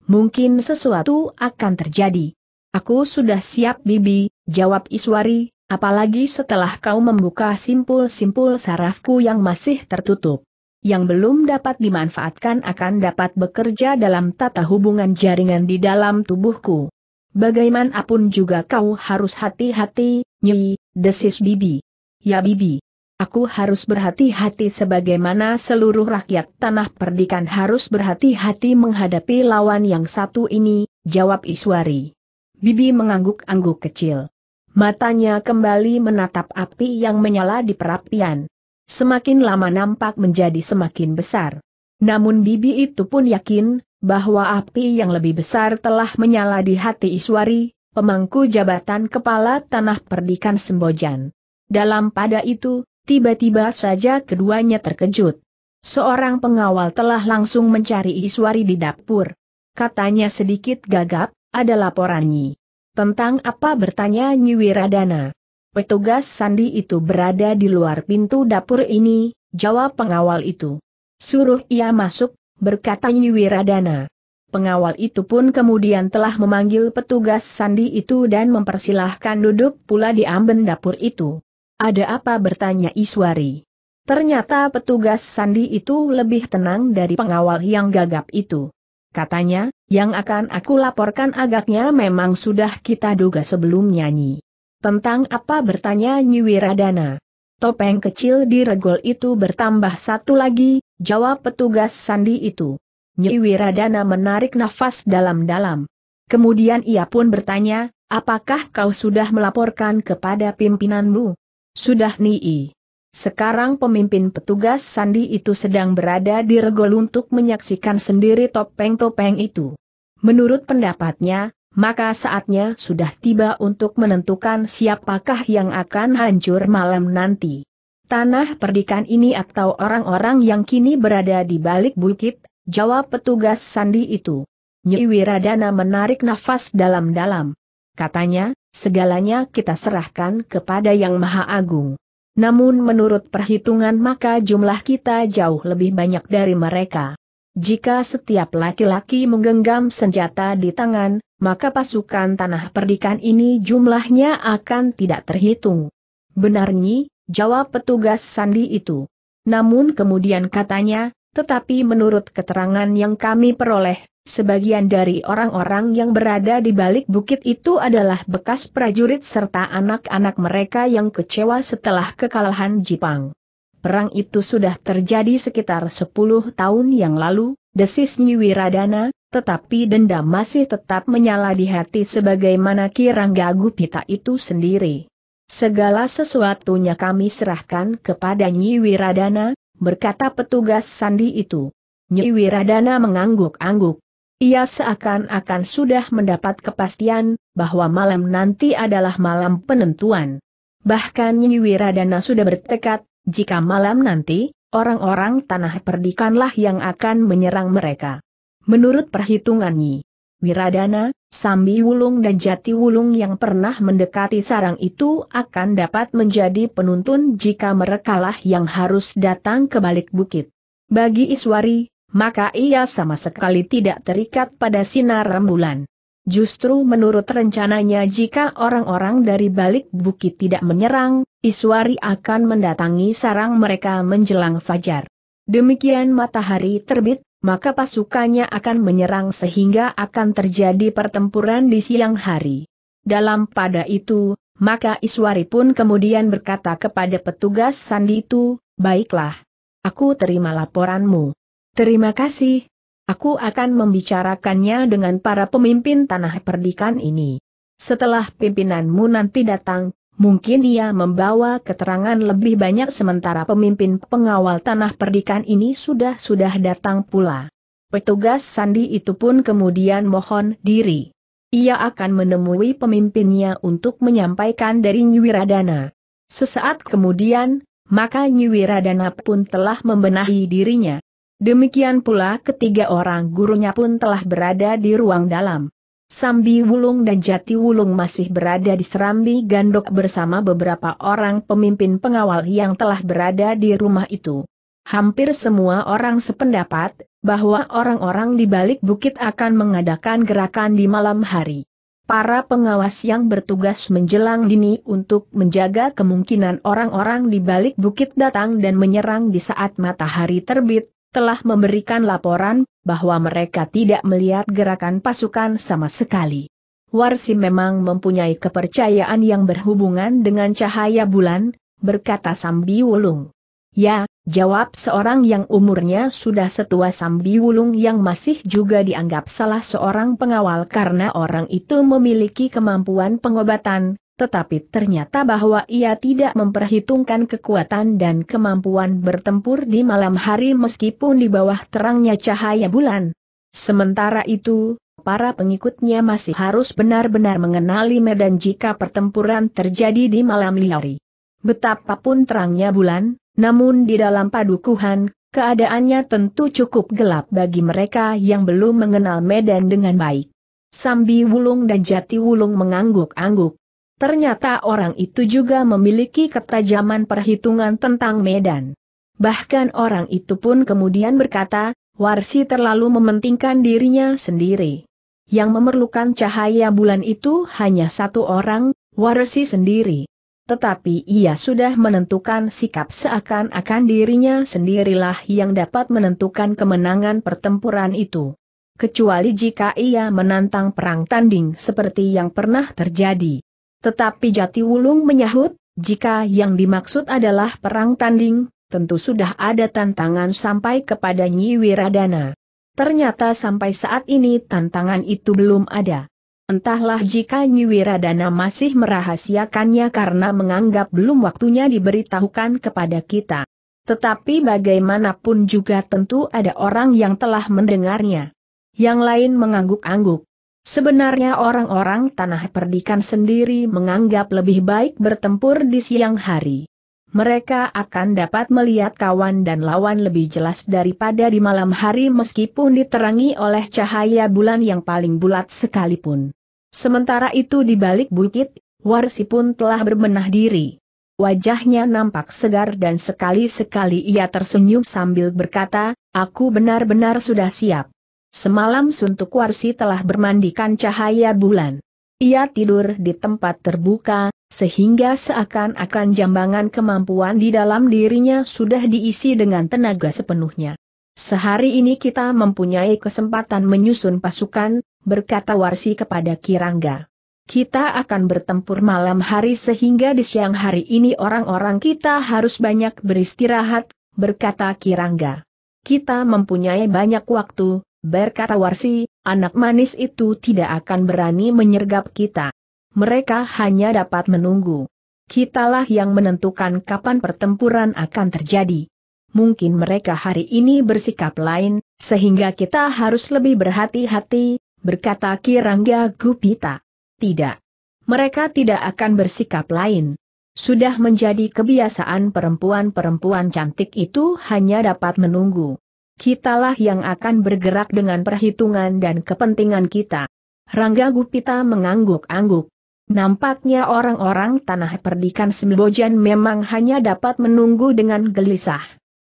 Mungkin sesuatu akan terjadi. Aku sudah siap Bibi, jawab Iswari, apalagi setelah kau membuka simpul-simpul sarafku yang masih tertutup. Yang belum dapat dimanfaatkan akan dapat bekerja dalam tata hubungan jaringan di dalam tubuhku. Bagaimanapun juga kau harus hati-hati, Nyi, desis Bibi. Ya Bibi. Aku harus berhati-hati sebagaimana seluruh rakyat tanah perdikan harus berhati-hati menghadapi lawan yang satu ini, jawab Iswari. Bibi mengangguk-angguk kecil. Matanya kembali menatap api yang menyala di perapian. Semakin lama nampak menjadi semakin besar. Namun Bibi itu pun yakin, bahwa api yang lebih besar telah menyala di hati Iswari, pemangku jabatan kepala tanah perdikan Sembojan. Dalam pada itu, tiba-tiba saja keduanya terkejut. Seorang pengawal telah langsung mencari Iswari di dapur. Katanya sedikit gagap, ada laporan Nyi. Tentang apa bertanya Nyi Wiradana. Petugas sandi itu berada di luar pintu dapur ini, jawab pengawal itu. Suruh ia masuk, berkata Nyi Wiradana. Pengawal itu pun kemudian telah memanggil petugas sandi itu dan mempersilahkan duduk pula di amben dapur itu. Ada apa bertanya Iswari. Ternyata petugas sandi itu lebih tenang dari pengawal yang gagap itu. Katanya, yang akan aku laporkan agaknya memang sudah kita duga sebelumnya Nyi. Tentang apa bertanya Nyi Wiradana. Topeng kecil di regol itu bertambah satu lagi, jawab petugas sandi itu. Nyi Wiradana menarik nafas dalam-dalam. Kemudian ia pun bertanya, apakah kau sudah melaporkan kepada pimpinanmu? Sudah Nii. Sekarang pemimpin petugas sandi itu sedang berada di regol untuk menyaksikan sendiri topeng-topeng itu. Menurut pendapatnya, maka saatnya sudah tiba untuk menentukan siapakah yang akan hancur malam nanti. Tanah perdikan ini atau orang-orang yang kini berada di balik bukit, jawab petugas sandi itu. Nyi Wiradana menarik nafas dalam-dalam. Katanya, segalanya kita serahkan kepada Yang Maha Agung. Namun menurut perhitungan maka jumlah kita jauh lebih banyak dari mereka. Jika setiap laki-laki menggenggam senjata di tangan, maka pasukan tanah perdikan ini jumlahnya akan tidak terhitung. Benar Nyi, jawab petugas sandi itu. Namun kemudian katanya, tetapi menurut keterangan yang kami peroleh, sebagian dari orang-orang yang berada di balik bukit itu adalah bekas prajurit serta anak-anak mereka yang kecewa setelah kekalahan Jepang. Perang itu sudah terjadi sekitar 10 tahun yang lalu, desis Nyi Wiradana, tetapi dendam masih tetap menyala di hati sebagaimana Kirangga Gupita itu sendiri. Segala sesuatunya kami serahkan kepada Nyi Wiradana, berkata petugas sandi itu. Nyi Wiradana mengangguk-angguk. Ia seakan-akan sudah mendapat kepastian, bahwa malam nanti adalah malam penentuan. Bahkan Nyi Wiradana sudah bertekad, jika malam nanti, orang-orang tanah perdikanlah yang akan menyerang mereka. Menurut perhitungan Nyi Wiradana, Sambi Wulung dan Jati Wulung yang pernah mendekati sarang itu akan dapat menjadi penuntun jika merekalah yang harus datang ke balik bukit. Bagi Iswari, maka ia sama sekali tidak terikat pada sinar rembulan. Justru menurut rencananya jika orang-orang dari balik bukit tidak menyerang, Iswari akan mendatangi sarang mereka menjelang fajar. Demikian matahari terbit, maka pasukannya akan menyerang sehingga akan terjadi pertempuran di siang hari. Dalam pada itu, maka Iswari pun kemudian berkata kepada petugas sandi itu, Baiklah. Aku terima laporanmu. Terima kasih, Aku akan membicarakannya dengan para pemimpin tanah perdikan ini. Setelah pimpinanmu nanti datang, mungkin ia membawa keterangan lebih banyak sementara pemimpin pengawal tanah perdikan ini sudah-sudah datang pula. Petugas sandi itu pun kemudian mohon diri. Ia akan menemui pemimpinnya untuk menyampaikan dari Nyiwiradana. Sesaat kemudian, maka Nyiwiradana pun telah membenahi dirinya. Demikian pula ketiga orang gurunya pun telah berada di ruang dalam. Sambi Wulung dan Jati Wulung masih berada di Serambi Gandok bersama beberapa orang pemimpin pengawal yang telah berada di rumah itu. Hampir semua orang sependapat, bahwa orang-orang di balik bukit akan mengadakan gerakan di malam hari. Para pengawas yang bertugas menjelang dini untuk menjaga kemungkinan orang-orang di balik bukit datang dan menyerang di saat matahari terbit, telah memberikan laporan bahwa mereka tidak melihat gerakan pasukan sama sekali. Warsi memang mempunyai kepercayaan yang berhubungan dengan cahaya bulan, berkata Sambi Wulung. Ya, jawab seorang yang umurnya sudah setua Sambi Wulung yang masih juga dianggap salah seorang pengawal karena orang itu memiliki kemampuan pengobatan, tetapi ternyata bahwa ia tidak memperhitungkan kekuatan dan kemampuan bertempur di malam hari meskipun di bawah terangnya cahaya bulan. Sementara itu, para pengikutnya masih harus benar-benar mengenali medan jika pertempuran terjadi di malam liari. Betapapun terangnya bulan, namun di dalam padukuhan, keadaannya tentu cukup gelap bagi mereka yang belum mengenal medan dengan baik. Sambi Wulung dan Jati Wulung mengangguk-angguk. Ternyata orang itu juga memiliki ketajaman perhitungan tentang medan. Bahkan orang itu pun kemudian berkata, Warsi terlalu mementingkan dirinya sendiri. Yang memerlukan cahaya bulan itu hanya satu orang, Warsi sendiri. Tetapi ia sudah menentukan sikap seakan-akan dirinya sendirilah yang dapat menentukan kemenangan pertempuran itu. Kecuali jika ia menantang perang tanding seperti yang pernah terjadi. Tetapi Jati Wulung menyahut, jika yang dimaksud adalah perang tanding, tentu sudah ada tantangan sampai kepada Nyi Wiradana. Ternyata sampai saat ini tantangan itu belum ada. Entahlah jika Nyi Wiradana masih merahasiakannya karena menganggap belum waktunya diberitahukan kepada kita. Tetapi bagaimanapun juga tentu ada orang yang telah mendengarnya. Yang lain mengangguk-angguk. Sebenarnya orang-orang tanah perdikan sendiri menganggap lebih baik bertempur di siang hari. Mereka akan dapat melihat kawan dan lawan lebih jelas daripada di malam hari meskipun diterangi oleh cahaya bulan yang paling bulat sekalipun. Sementara itu di balik bukit, Warsi pun telah berbenah diri. Wajahnya nampak segar dan sekali-sekali ia tersenyum sambil berkata, aku benar-benar sudah siap. Semalam suntuk warsi telah bermandikan cahaya bulan. Ia tidur di tempat terbuka, sehingga seakan-akan jambangan kemampuan di dalam dirinya sudah diisi dengan tenaga sepenuhnya. Sehari ini kita mempunyai kesempatan menyusun pasukan, berkata Warsi kepada Kirangga. Kita akan bertempur malam hari sehingga di siang hari ini orang-orang kita harus banyak beristirahat, berkata Kirangga. Kita mempunyai banyak waktu, berkata Warsi, anak manis itu tidak akan berani menyergap kita. Mereka hanya dapat menunggu. Kitalah yang menentukan kapan pertempuran akan terjadi. Mungkin mereka hari ini bersikap lain, sehingga kita harus lebih berhati-hati, berkata Kirangga Gupita. Tidak. Mereka tidak akan bersikap lain. Sudah menjadi kebiasaan perempuan-perempuan cantik itu hanya dapat menunggu. Kitalah yang akan bergerak dengan perhitungan dan kepentingan kita. Rangga Gupita mengangguk-angguk. Nampaknya orang-orang tanah perdikan Sembojan memang hanya dapat menunggu dengan gelisah.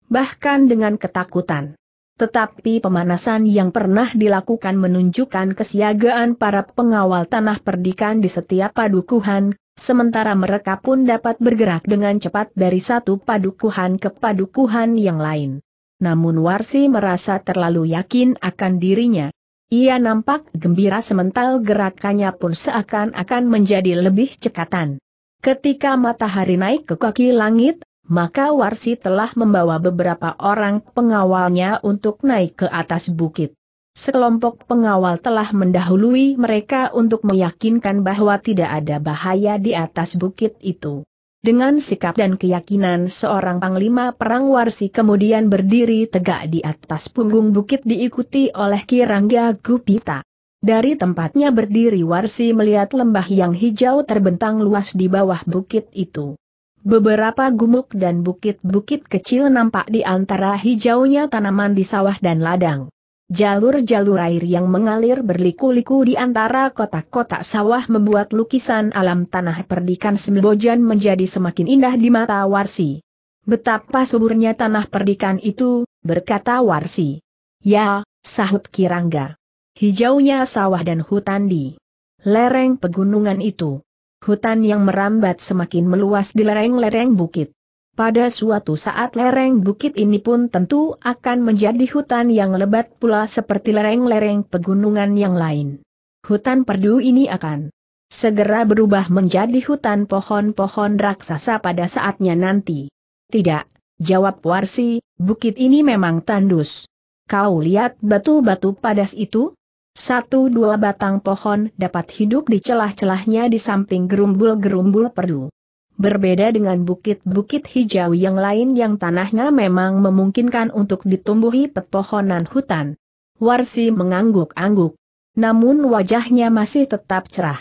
Bahkan dengan ketakutan. Tetapi pemanasan yang pernah dilakukan menunjukkan kesiagaan para pengawal tanah perdikan di setiap padukuhan, sementara mereka pun dapat bergerak dengan cepat dari satu padukuhan ke padukuhan yang lain. Namun Warsi merasa terlalu yakin akan dirinya. Ia nampak gembira semental gerakannya pun seakan-akan menjadi lebih cekatan. Ketika matahari naik ke kaki langit, maka Warsi telah membawa beberapa orang pengawalnya untuk naik ke atas bukit. Sekelompok pengawal telah mendahului mereka untuk meyakinkan bahwa tidak ada bahaya di atas bukit itu. Dengan sikap dan keyakinan seorang panglima perang Warsi kemudian berdiri tegak di atas punggung bukit diikuti oleh Kirangga Gupita. Dari tempatnya berdiri Warsi melihat lembah yang hijau terbentang luas di bawah bukit itu. Beberapa gumuk dan bukit-bukit kecil nampak di antara hijaunya tanaman di sawah dan ladang. Jalur-jalur air yang mengalir berliku-liku di antara kotak-kotak sawah membuat lukisan alam tanah perdikan Sembojan menjadi semakin indah di mata Warsi. Betapa suburnya tanah perdikan itu, berkata Warsi. Ya, sahut Kirangga. Hijaunya sawah dan hutan di lereng pegunungan itu. Hutan yang merambat semakin meluas di lereng-lereng bukit. Pada suatu saat lereng bukit ini pun tentu akan menjadi hutan yang lebat pula seperti lereng-lereng pegunungan yang lain. Hutan perdu ini akan segera berubah menjadi hutan pohon-pohon raksasa pada saatnya nanti. Tidak, jawab Warsi, bukit ini memang tandus. Kau lihat batu-batu padas itu? Satu dua batang pohon dapat hidup di celah-celahnya di samping gerumbul-gerumbul perdu. Berbeda dengan bukit-bukit hijau yang lain yang tanahnya memang memungkinkan untuk ditumbuhi pepohonan hutan. Warsi mengangguk-angguk. Namun wajahnya masih tetap cerah.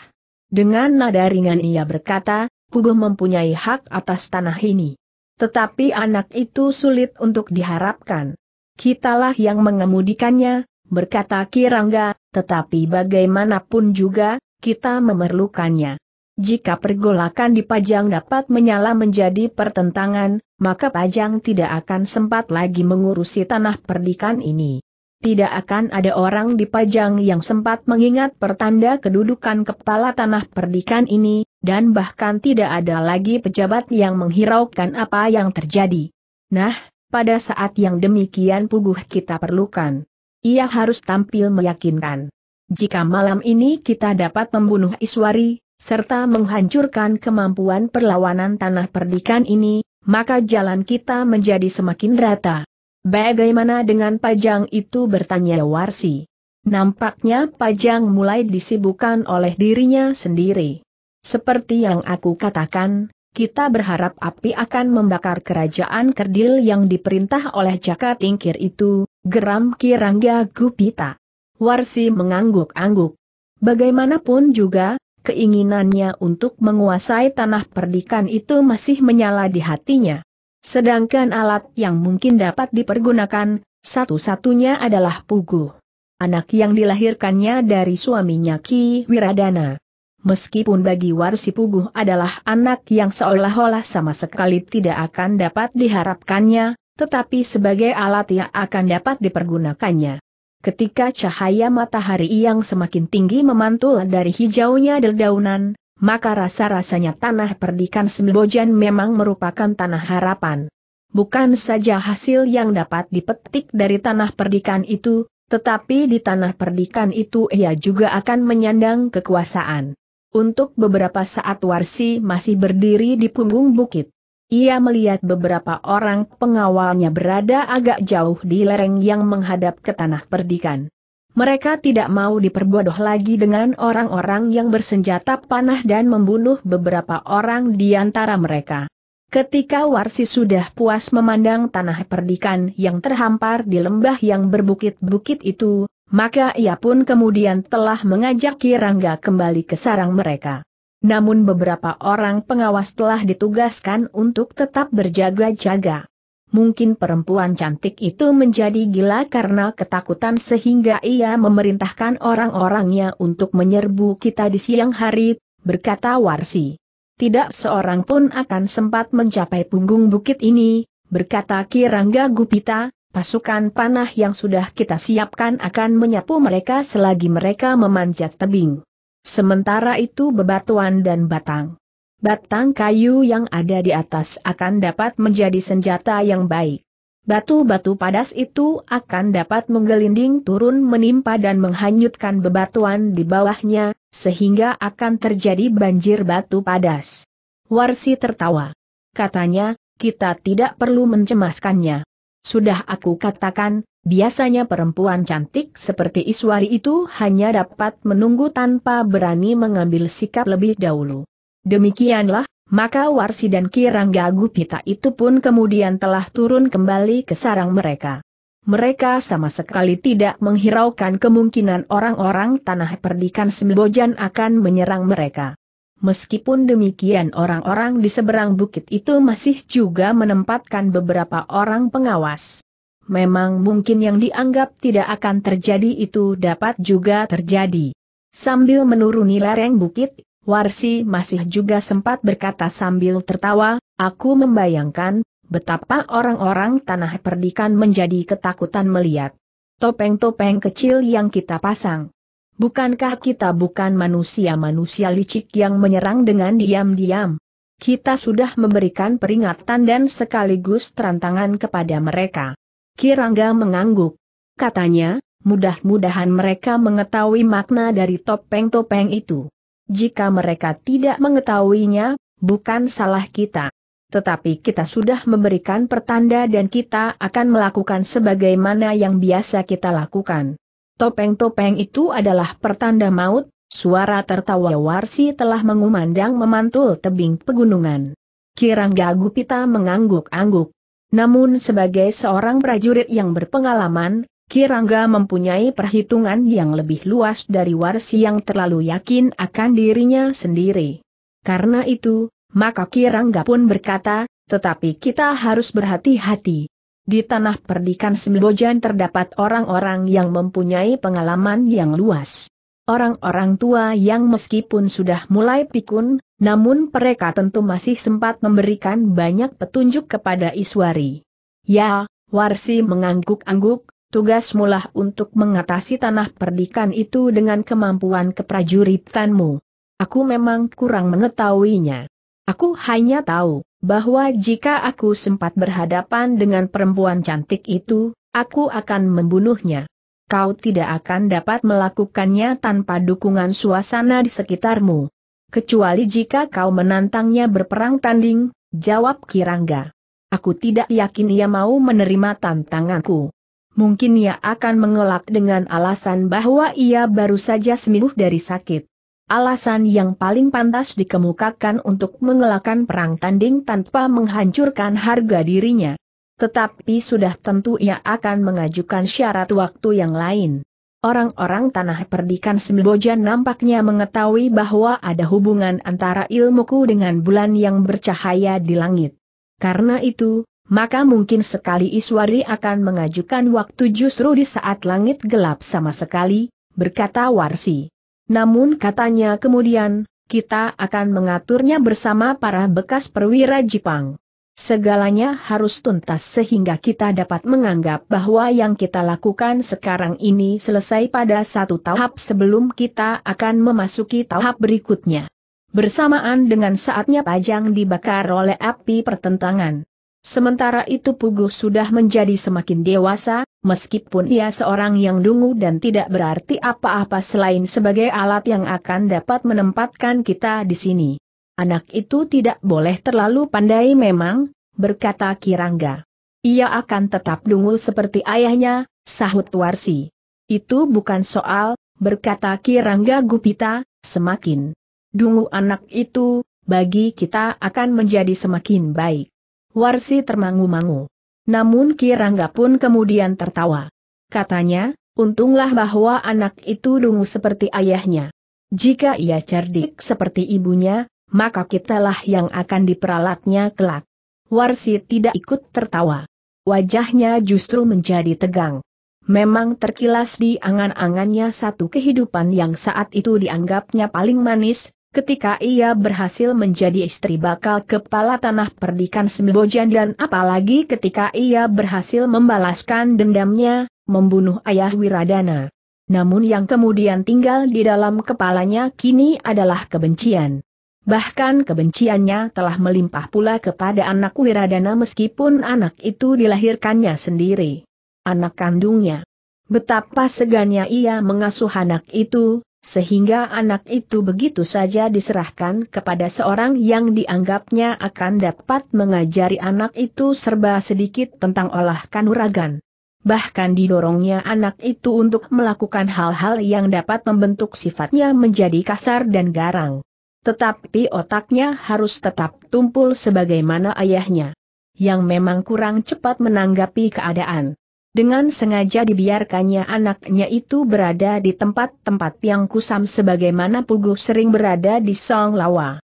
Dengan nada ringan ia berkata, Puguh mempunyai hak atas tanah ini. Tetapi anak itu sulit untuk diharapkan. Kitalah yang mengemudikannya, berkata Kirangga, tetapi bagaimanapun juga, kita memerlukannya. Jika pergolakan di Pajang dapat menyala menjadi pertentangan, maka Pajang tidak akan sempat lagi mengurusi tanah perdikan ini. Tidak akan ada orang di Pajang yang sempat mengingat pertanda kedudukan kepala tanah perdikan ini, dan bahkan tidak ada lagi pejabat yang menghiraukan apa yang terjadi. Nah, pada saat yang demikian puguh kita perlukan. Ia harus tampil meyakinkan. Jika malam ini kita dapat membunuh Iswari, serta menghancurkan kemampuan perlawanan tanah perdikan ini, maka jalan kita menjadi semakin rata. Bagaimana dengan Pajang itu bertanya Warsi. Nampaknya Pajang mulai disibukkan oleh dirinya sendiri. Seperti yang aku katakan, kita berharap api akan membakar kerajaan kerdil yang diperintah oleh Jaka Tingkir itu, geram Kirangga Gupita. Warsi mengangguk-angguk. Bagaimanapun juga, keinginannya untuk menguasai tanah perdikan itu masih menyala di hatinya. Sedangkan alat yang mungkin dapat dipergunakan, satu-satunya adalah Pugu. Anak yang dilahirkannya dari suaminya Ki Wiradana. Meskipun bagi Warsi Pugu adalah anak yang seolah-olah sama sekali tidak akan dapat diharapkannya, tetapi sebagai alat yang akan dapat dipergunakannya. Ketika cahaya matahari yang semakin tinggi memantul dari hijaunya dedaunan, maka rasa-rasanya tanah perdikan Sembojan memang merupakan tanah harapan. Bukan saja hasil yang dapat dipetik dari tanah perdikan itu, tetapi di tanah perdikan itu ia juga akan menyandang kekuasaan. Untuk beberapa saat Warsi masih berdiri di punggung bukit. Ia melihat beberapa orang pengawalnya berada agak jauh di lereng yang menghadap ke tanah perdikan. Mereka tidak mau diperbodoh lagi dengan orang-orang yang bersenjata panah dan membunuh beberapa orang di antara mereka. Ketika Warsi sudah puas memandang tanah perdikan yang terhampar di lembah yang berbukit-bukit itu, maka ia pun kemudian telah mengajak Kirangga kembali ke sarang mereka namun beberapa orang pengawas telah ditugaskan untuk tetap berjaga-jaga. Mungkin perempuan cantik itu menjadi gila karena ketakutan sehingga ia memerintahkan orang-orangnya untuk menyerbu kita di siang hari, berkata Warsi. Tidak seorang pun akan sempat mencapai punggung bukit ini, berkata Kirangga Gupita, pasukan panah yang sudah kita siapkan akan menyapu mereka selagi mereka memanjat tebing. Sementara itu bebatuan dan batang. Batang kayu yang ada di atas akan dapat menjadi senjata yang baik. Batu-batu padas itu akan dapat menggelinding turun menimpa dan menghanyutkan bebatuan di bawahnya, sehingga akan terjadi banjir batu padas. Warsi tertawa. Katanya, kita tidak perlu mencemaskannya. Sudah aku katakan, Biasanya perempuan cantik seperti Iswari itu hanya dapat menunggu tanpa berani mengambil sikap lebih dahulu. Demikianlah, maka Warsi dan Kirangga Gupita itu pun kemudian telah turun kembali ke sarang mereka. Mereka sama sekali tidak menghiraukan kemungkinan orang-orang tanah perdikan Sembojan akan menyerang mereka. Meskipun demikian orang-orang di seberang bukit itu masih juga menempatkan beberapa orang pengawas. Memang mungkin yang dianggap tidak akan terjadi itu dapat juga terjadi. Sambil menuruni lereng bukit, Warsi masih juga sempat berkata sambil tertawa, aku membayangkan, betapa orang-orang tanah perdikan menjadi ketakutan melihat topeng-topeng kecil yang kita pasang. Bukankah kita bukan manusia-manusia licik yang menyerang dengan diam-diam? Kita sudah memberikan peringatan dan sekaligus terantangan kepada mereka. Kirangga mengangguk. Katanya, mudah-mudahan mereka mengetahui makna dari topeng-topeng itu. Jika mereka tidak mengetahuinya, bukan salah kita. Tetapi kita sudah memberikan pertanda dan kita akan melakukan sebagaimana yang biasa kita lakukan. Topeng-topeng itu adalah pertanda maut, suara tertawa Warsi telah mengumandang memantul tebing pegunungan. Kirangga Gupita mengangguk-angguk. Namun sebagai seorang prajurit yang berpengalaman, Kirangga mempunyai perhitungan yang lebih luas dari Warsi yang terlalu yakin akan dirinya sendiri. Karena itu, maka Kirangga pun berkata, tetapi kita harus berhati-hati. Di tanah perdikan Sembojan terdapat orang-orang yang mempunyai pengalaman yang luas. Orang-orang tua yang meskipun sudah mulai pikun, namun mereka tentu masih sempat memberikan banyak petunjuk kepada Iswari. Ya, Warsi mengangguk-angguk, tugas mulah untuk mengatasi tanah perdikan itu dengan kemampuan keprajuritanmu. Aku memang kurang mengetahuinya. Aku hanya tahu, bahwa jika aku sempat berhadapan dengan perempuan cantik itu, aku akan membunuhnya. Kau tidak akan dapat melakukannya tanpa dukungan suasana di sekitarmu. Kecuali jika kau menantangnya berperang tanding, jawab Kirangga. Aku tidak yakin ia mau menerima tantanganku. Mungkin ia akan mengelak dengan alasan bahwa ia baru saja sembuh dari sakit. Alasan yang paling pantas dikemukakan untuk mengelakkan perang tanding tanpa menghancurkan harga dirinya. Tetapi sudah tentu ia akan mengajukan syarat waktu yang lain. Orang-orang tanah perdikan Sembojan nampaknya mengetahui bahwa ada hubungan antara ilmuku dengan bulan yang bercahaya di langit. Karena itu, maka mungkin sekali Iswari akan mengajukan waktu justru di saat langit gelap sama sekali, berkata Warsi. Namun katanya kemudian, kita akan mengaturnya bersama para bekas perwira Jepang. Segalanya harus tuntas sehingga kita dapat menganggap bahwa yang kita lakukan sekarang ini selesai pada satu tahap sebelum kita akan memasuki tahap berikutnya. Bersamaan dengan saatnya pajang dibakar oleh api pertentangan. Sementara itu Puguh sudah menjadi semakin dewasa, meskipun ia seorang yang dungu dan tidak berarti apa-apa selain sebagai alat yang akan dapat menempatkan kita di sini. Anak itu tidak boleh terlalu pandai memang, berkata Kirangga. Ia akan tetap dungu seperti ayahnya, sahut Warsi. Itu bukan soal, berkata Kirangga Gupita, semakin dungu anak itu, bagi kita akan menjadi semakin baik. Warsi termangu-mangu. Namun Kirangga pun kemudian tertawa. Katanya, untunglah bahwa anak itu dungu seperti ayahnya. Jika ia cerdik seperti ibunya, maka kitalah yang akan diperalatnya kelak. Warsi tidak ikut tertawa. Wajahnya justru menjadi tegang. Memang terkilas di angan-angannya satu kehidupan yang saat itu dianggapnya paling manis, ketika ia berhasil menjadi istri bakal kepala tanah perdikan Sembojan dan apalagi ketika ia berhasil membalaskan dendamnya, membunuh ayah Wiradana. Namun yang kemudian tinggal di dalam kepalanya kini adalah kebencian. Bahkan kebenciannya telah melimpah pula kepada anak Wiradana meskipun anak itu dilahirkannya sendiri. Anak kandungnya. Betapa segannya ia mengasuh anak itu, sehingga anak itu begitu saja diserahkan kepada seorang yang dianggapnya akan dapat mengajari anak itu serba sedikit tentang olah kanuragan. Bahkan didorongnya anak itu untuk melakukan hal-hal yang dapat membentuk sifatnya menjadi kasar dan garang. Tetapi otaknya harus tetap tumpul sebagaimana ayahnya. Yang memang kurang cepat menanggapi keadaan dengan sengaja dibiarkannya anaknya itu berada di tempat-tempat yang kusam sebagaimana Puguh sering berada di Song Lawa.